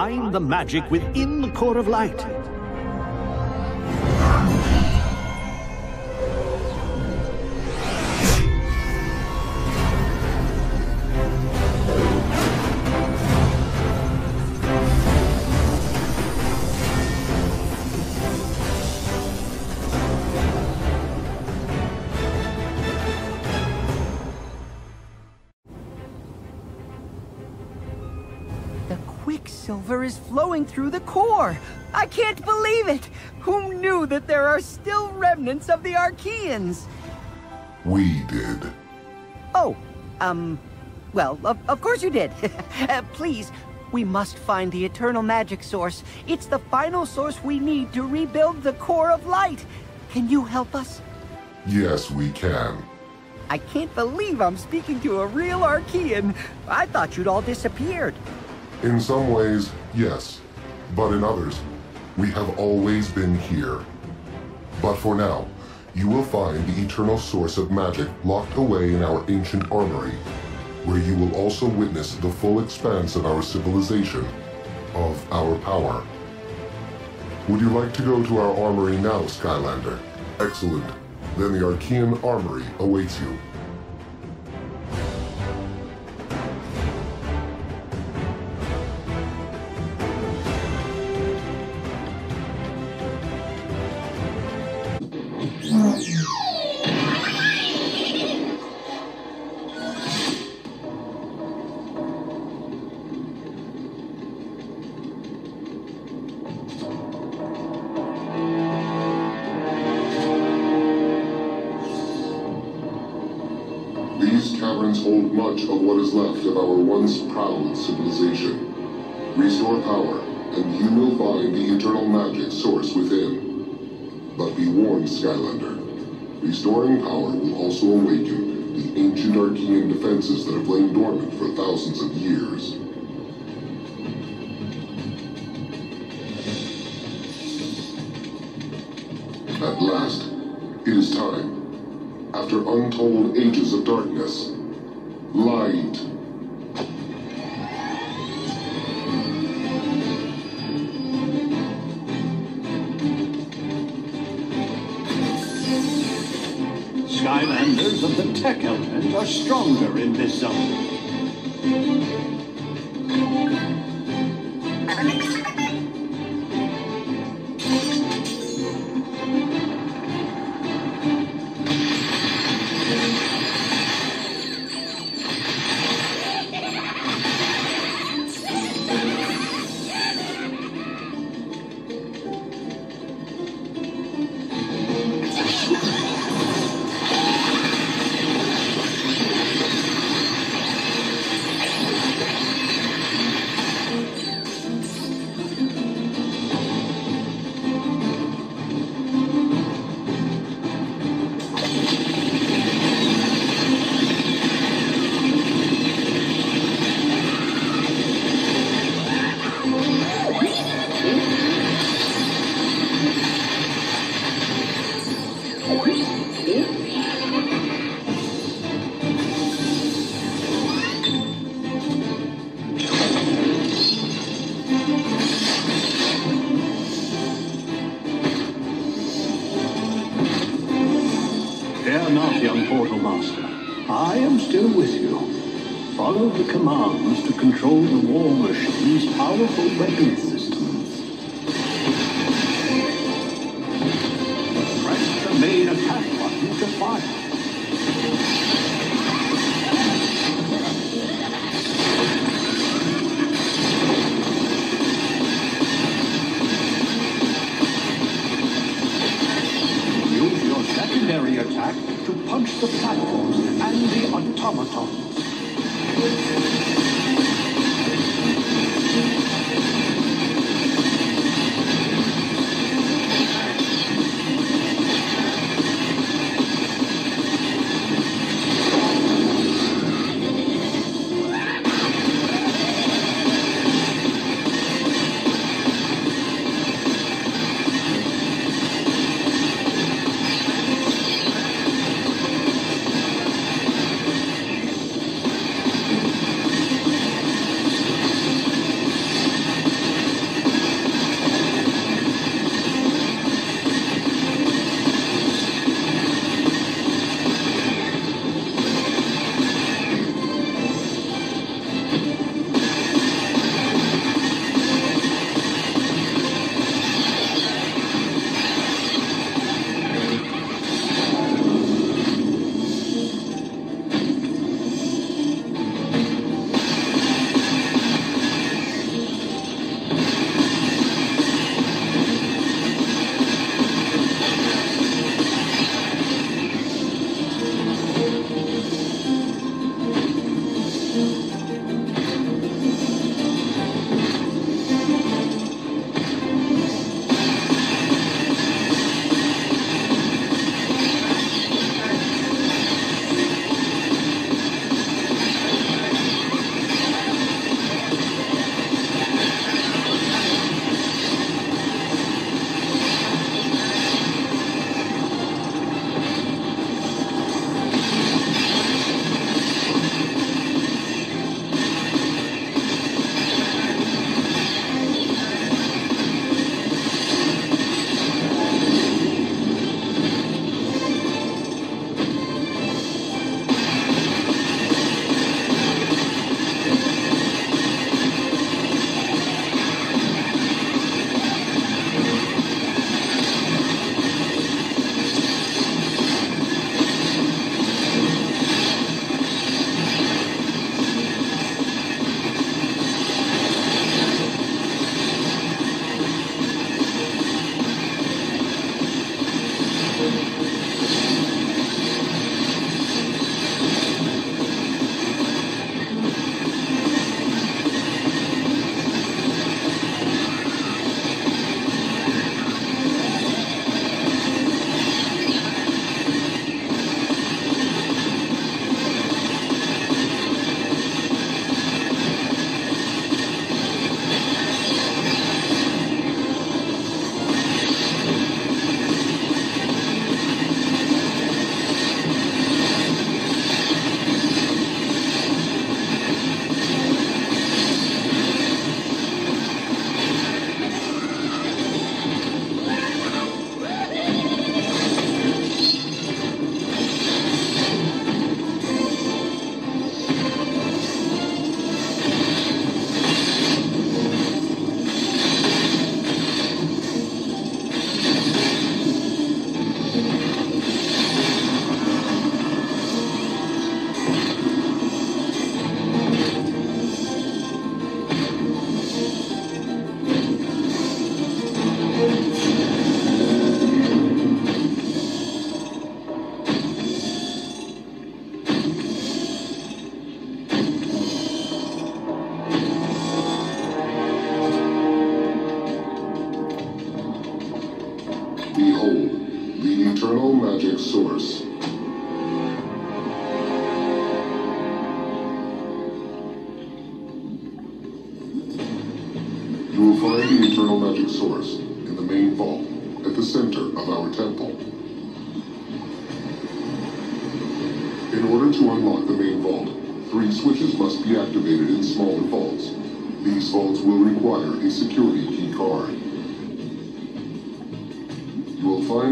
Bind the magic within the core of light. Flowing through the core. I can't believe it. Who knew that there are still remnants of the Arkeyans? We did. Oh, um, well, of, of course you did. (laughs) uh, please, we must find the eternal magic source. It's the final source we need to rebuild the core of light. Can you help us? Yes, we can. I can't believe I'm speaking to a real Arkeyan. I thought you'd all disappeared. In some ways, yes. But in others, we have always been here. But for now, you will find the eternal source of magic locked away in our ancient armory, where you will also witness the full expanse of our civilization, of our power. Would you like to go to our armory now, Skylander? Excellent. Then the Arkeyan Armory awaits you. Also awaken the ancient Arkeyan defenses that have lain dormant for thousands of years. At last, it is time. After untold ages of darkness, stronger in this zone.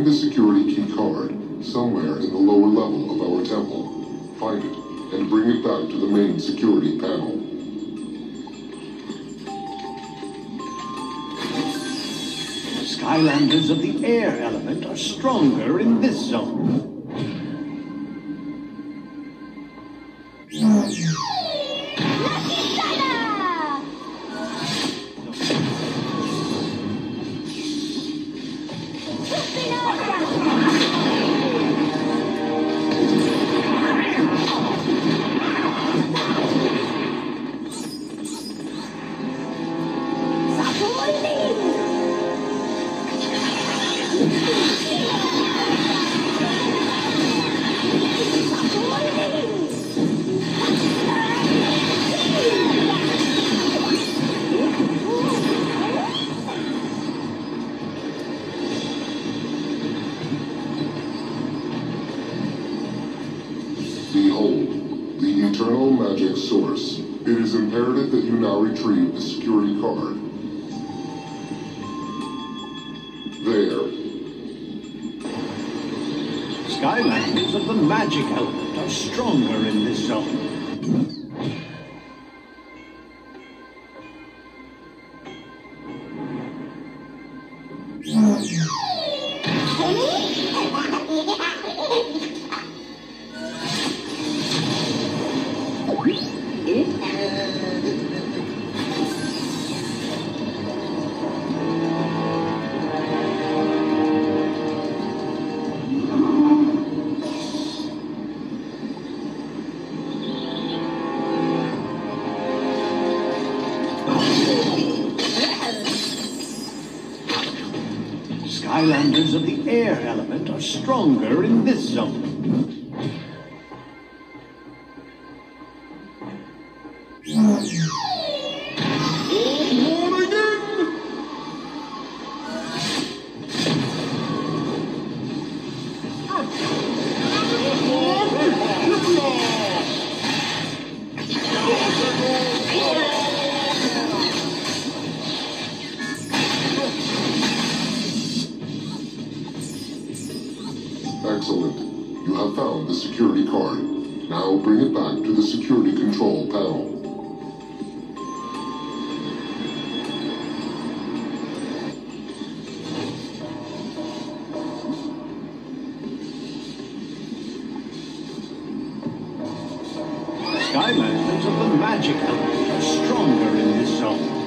The security of the air element are stronger in Skylanders of the magic element are stronger in this song.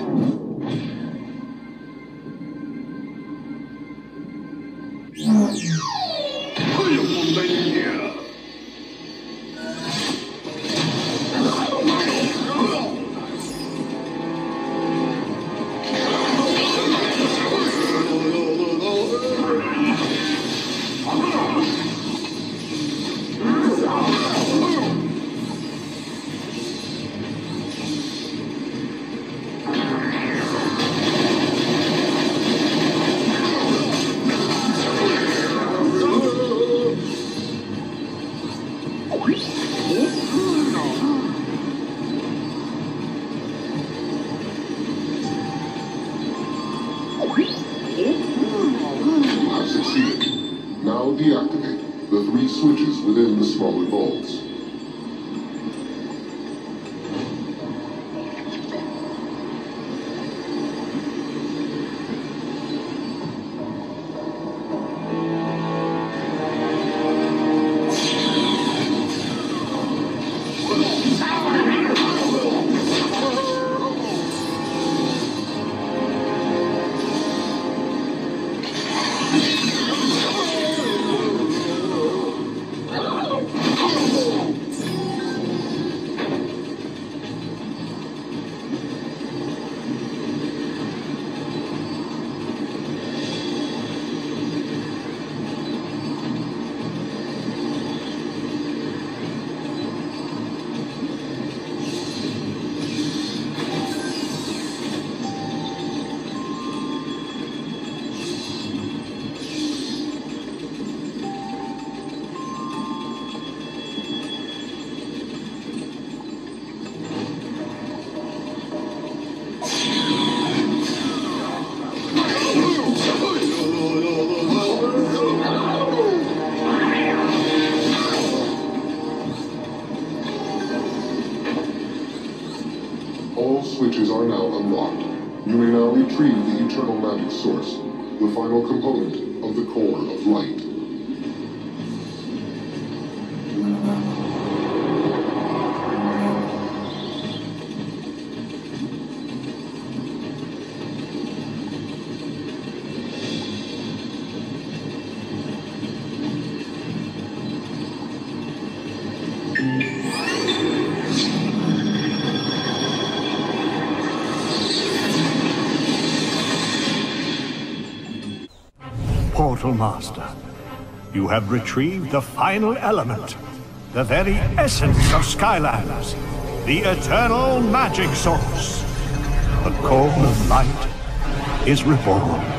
The final Master, you have retrieved the final element, the very essence of Skylands, the eternal magic source. The core of light is reborn.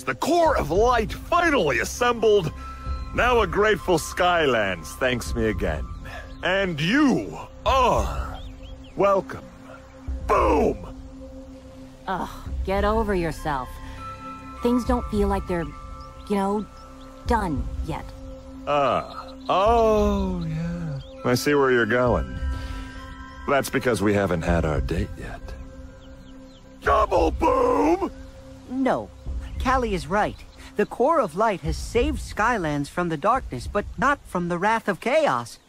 The core of light finally assembled. Now a grateful Skylands thanks me again. And you are welcome. Boom! Ugh, get over yourself. Things don't feel like they're, you know, done yet. Ah, oh, yeah. I see where you're going. That's because we haven't had our date yet. Double boom! No, Cali is right. The core of light has saved Skylands from the darkness, but not from the wrath of Kaos.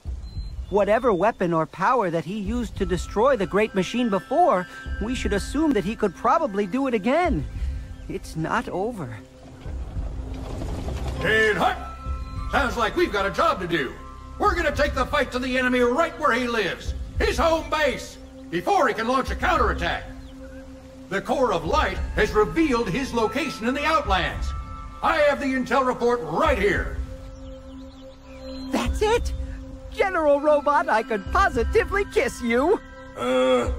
Whatever weapon or power that he used to destroy the great machine before, we should assume that he could probably do it again. It's not over. Head hut! Sounds like we've got a job to do. We're gonna take the fight to the enemy right where he lives, his home base, before he can launch a counterattack. The Core of Light has revealed his location in the Outlands. I have the intel report right here. That's it? General Robot, I could positively kiss you. Uh,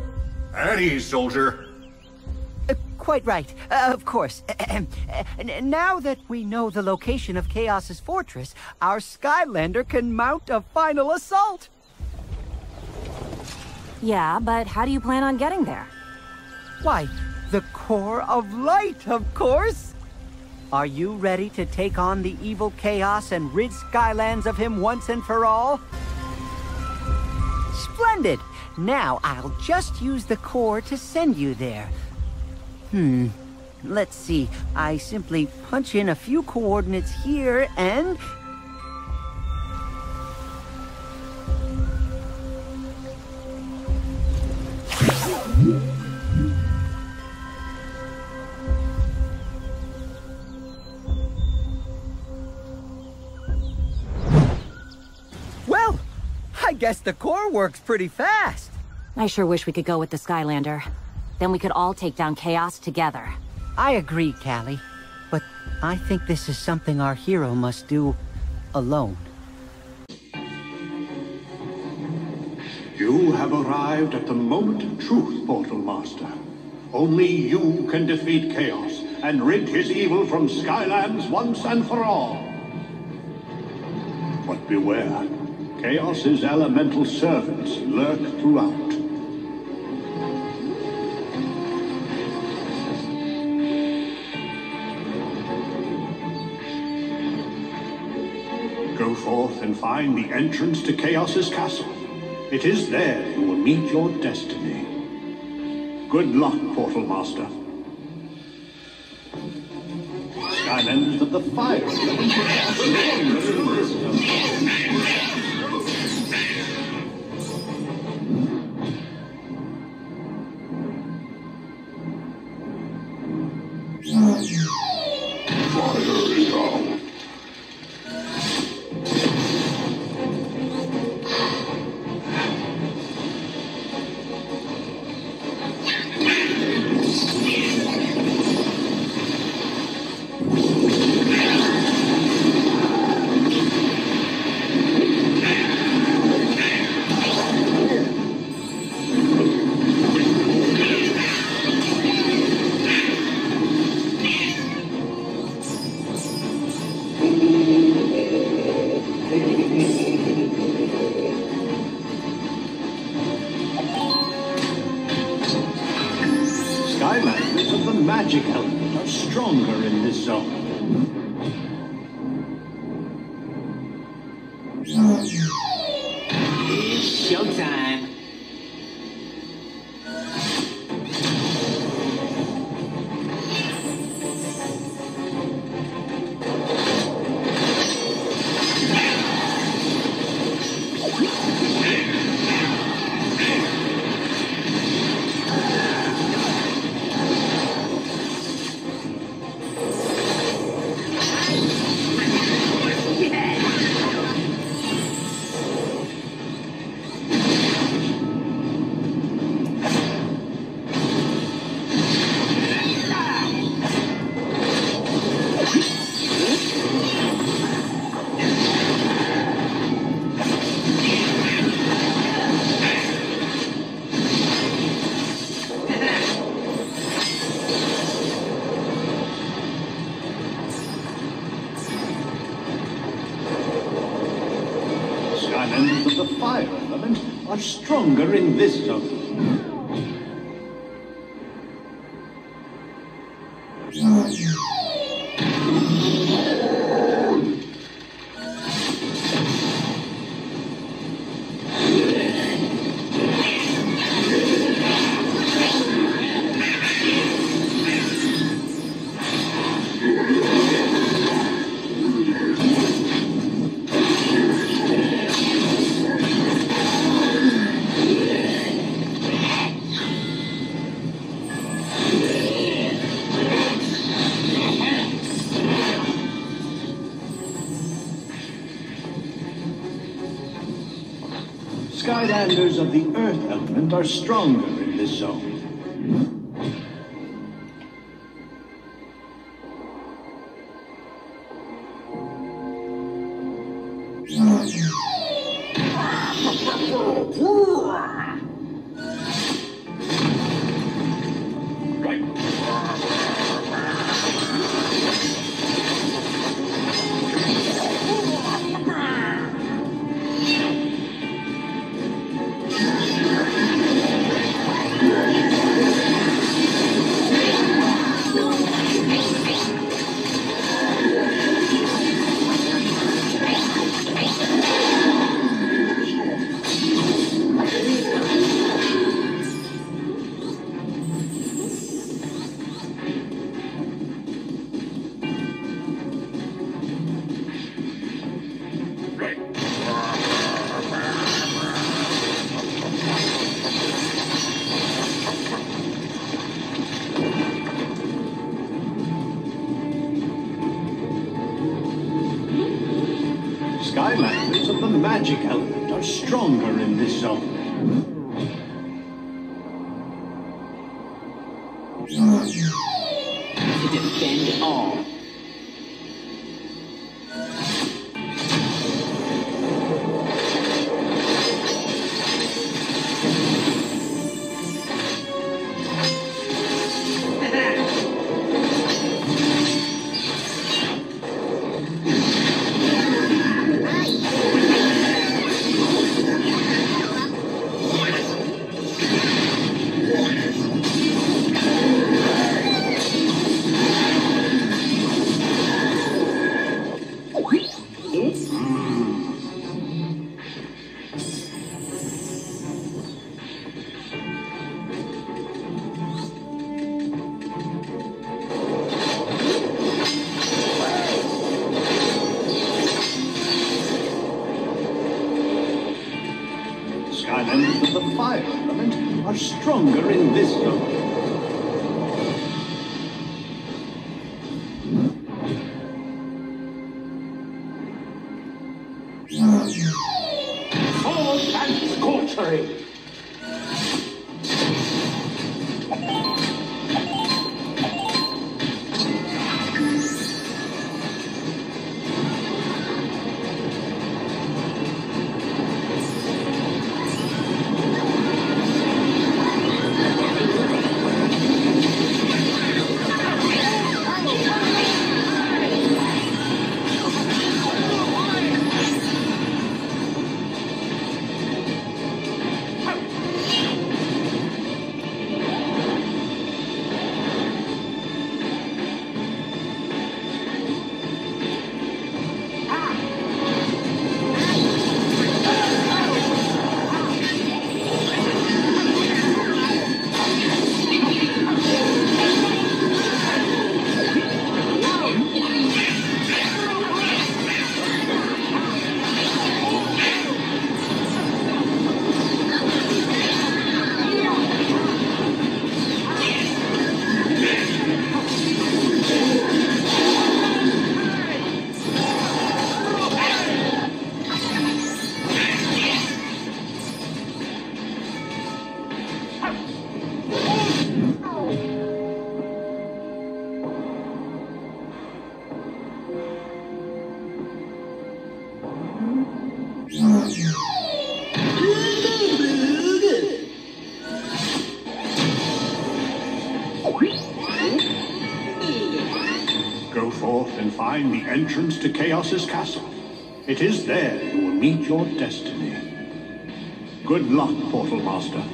at ease, soldier. Uh, quite right. Uh, of course. (clears throat) Ahem. Now that we know the location of Kaos's fortress, our Skylander can mount a final assault. Yeah, but how do you plan on getting there? Why, the core of light, of course. Are you ready to take on the evil Kaos and rid Skylands of him once and for all? Splendid! Now I'll just use the core to send you there. Hmm. Let's see. I simply punch in a few coordinates here and... I guess the core works pretty fast. I sure wish we could go with the Skylander. Then we could all take down Kaos together. I agree, Cali. But I think this is something our hero must do alone. You have arrived at the moment of truth, Portal Master. Only you can defeat Kaos and rid his evil from Skylands once and for all. But beware, Kaos's elemental servants lurk throughout. Go forth and find the entrance to Kaos's castle. It is there you will meet your destiny. Good luck, Portal Master. Skylanders of the Fire. Are stronger in this zone. entrance to Kaos's castle. It is there you will meet your destiny. Good luck, Portal Master.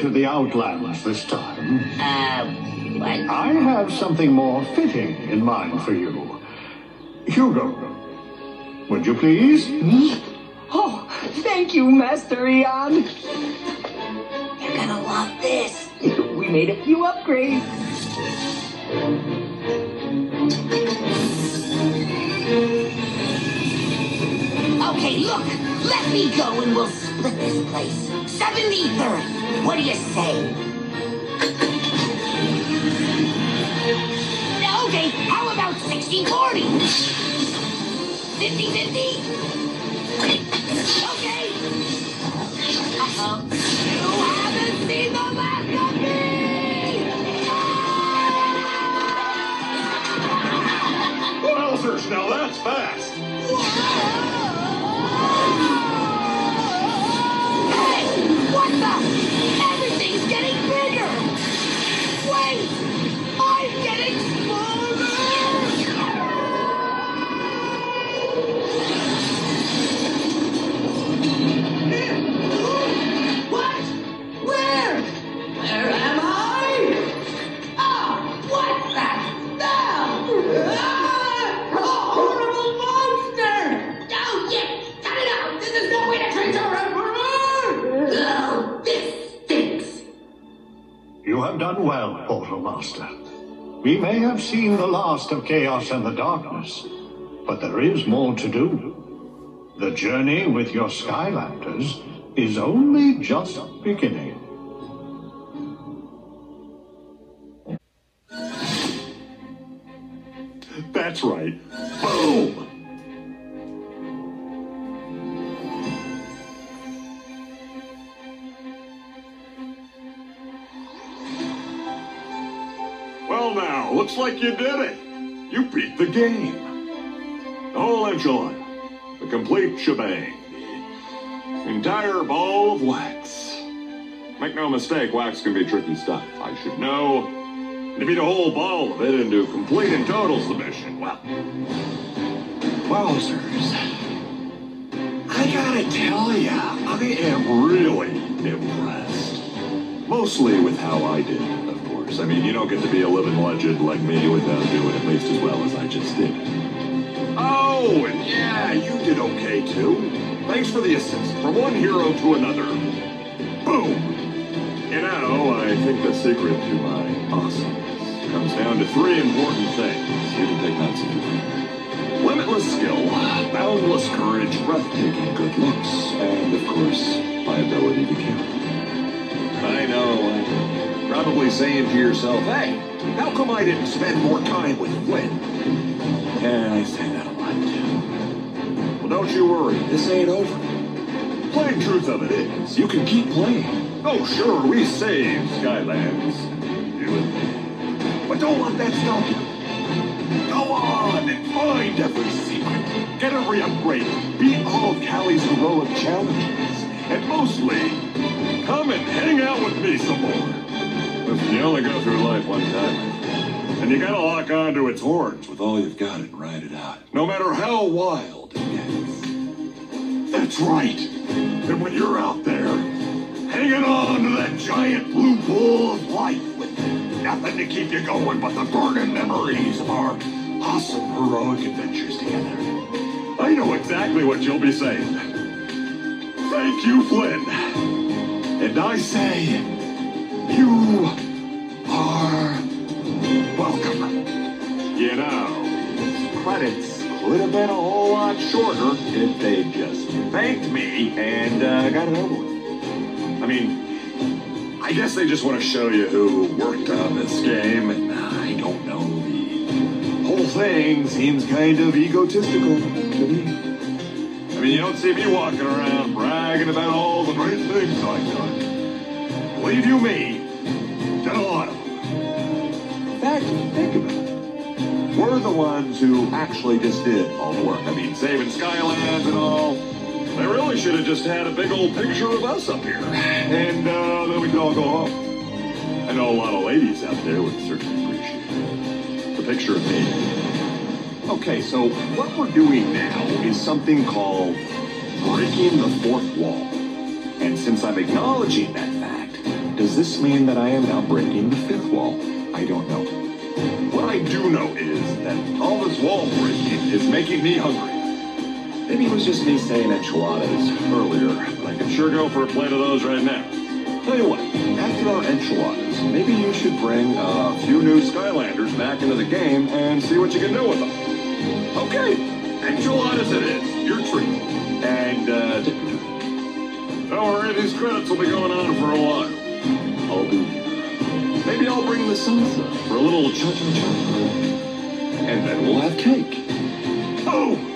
to the Outlands this time. Uh, what? I have something more fitting in mind for you. Hugo, would you please? Me? Oh, thank you, Master Eon. 50-50? Have seen the last of Kaos and the darkness, but there is more to do. The journey with your Skylanders is only just beginning. Game. Whole enchilada. The complete shebang. Entire ball of wax. Make no mistake, wax can be tricky stuff. I should know. To beat a whole ball of it into complete and total submission, well... Wowzers. I gotta tell ya, I am really impressed. Mostly with how I did, I mean, you don't get to be a living legend like me without doing at least as well as I just did. Oh, and yeah, you did okay too. Thanks for the assist. From one hero to another. Boom! You know, I think the secret to my awesomeness comes down to three important things. You can take notes if. Limitless skill, boundless courage, breathtaking good looks, and of course, my ability to kill. I know, probably saying to yourself, hey, how come I didn't spend more time with Flynn? Yeah, I say that a lot too. Well, don't you worry, this ain't over. Plain truth of it is, you can keep playing. Oh, sure, we saved Skylands. You and me. But don't let that stop you. Go on and find every secret. Get every upgrade. Beat all of Cali's heroic challenges. And mostly, come and hang out with me some more. Listen, you only go through life one time. And you gotta lock onto its horns with all you've got and ride it out. No matter how wild it gets. That's right. And when you're out there, hanging on to that giant blue pool of life with nothing to keep you going but the burning memories of our awesome heroic adventures together. I know exactly what you'll be saying. Thank you, Flynn. And I say, you are welcome. You know, credits could have been a whole lot shorter if they just thanked me and uh, got it over with. I mean, I guess they just want to show you who worked on this game, I don't know, the whole thing seems kind of egotistical to me. I mean, you don't see me walking around bragging about all the great things I've done. Believe you me, them. In fact, think of it. We're the ones who actually just did all the work. I mean, saving Skylands and all. They really should have just had a big old picture of us up here. And uh, then we could all go home. I know a lot of ladies out there would certainly appreciate it. The picture of me. Okay, so what we're doing now is something called breaking the fourth wall. And since I'm acknowledging that does this mean that I am now breaking the fifth wall? I don't know. What I do know is that all this wall breaking is making me hungry. Maybe it was just me saying enchiladas earlier, but I could sure go for a plate of those right now. Tell you what, after our enchiladas, maybe you should bring a few new Skylanders back into the game and see what you can do with them. Okay, enchiladas it is. Your treat. And, uh. Don't worry, these credits will be going on for a while. I'll here. Maybe I'll bring the salsa for a little cha-cha-cha. And then we'll have cake. Oh!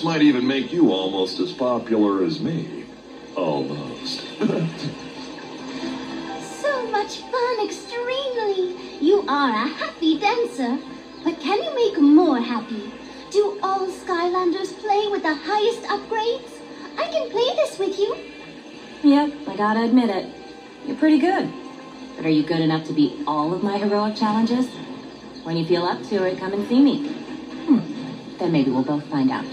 This might even make you almost as popular as me. Almost. (laughs) So much fun, extremely. You are a happy dancer. But can you make more happy? Do all Skylanders play with the highest upgrades? I can play this with you. Yep, I gotta admit it. You're pretty good. But are you good enough to beat all of my heroic challenges? When you feel up to it, come and see me. Hmm. Then maybe we'll both find out.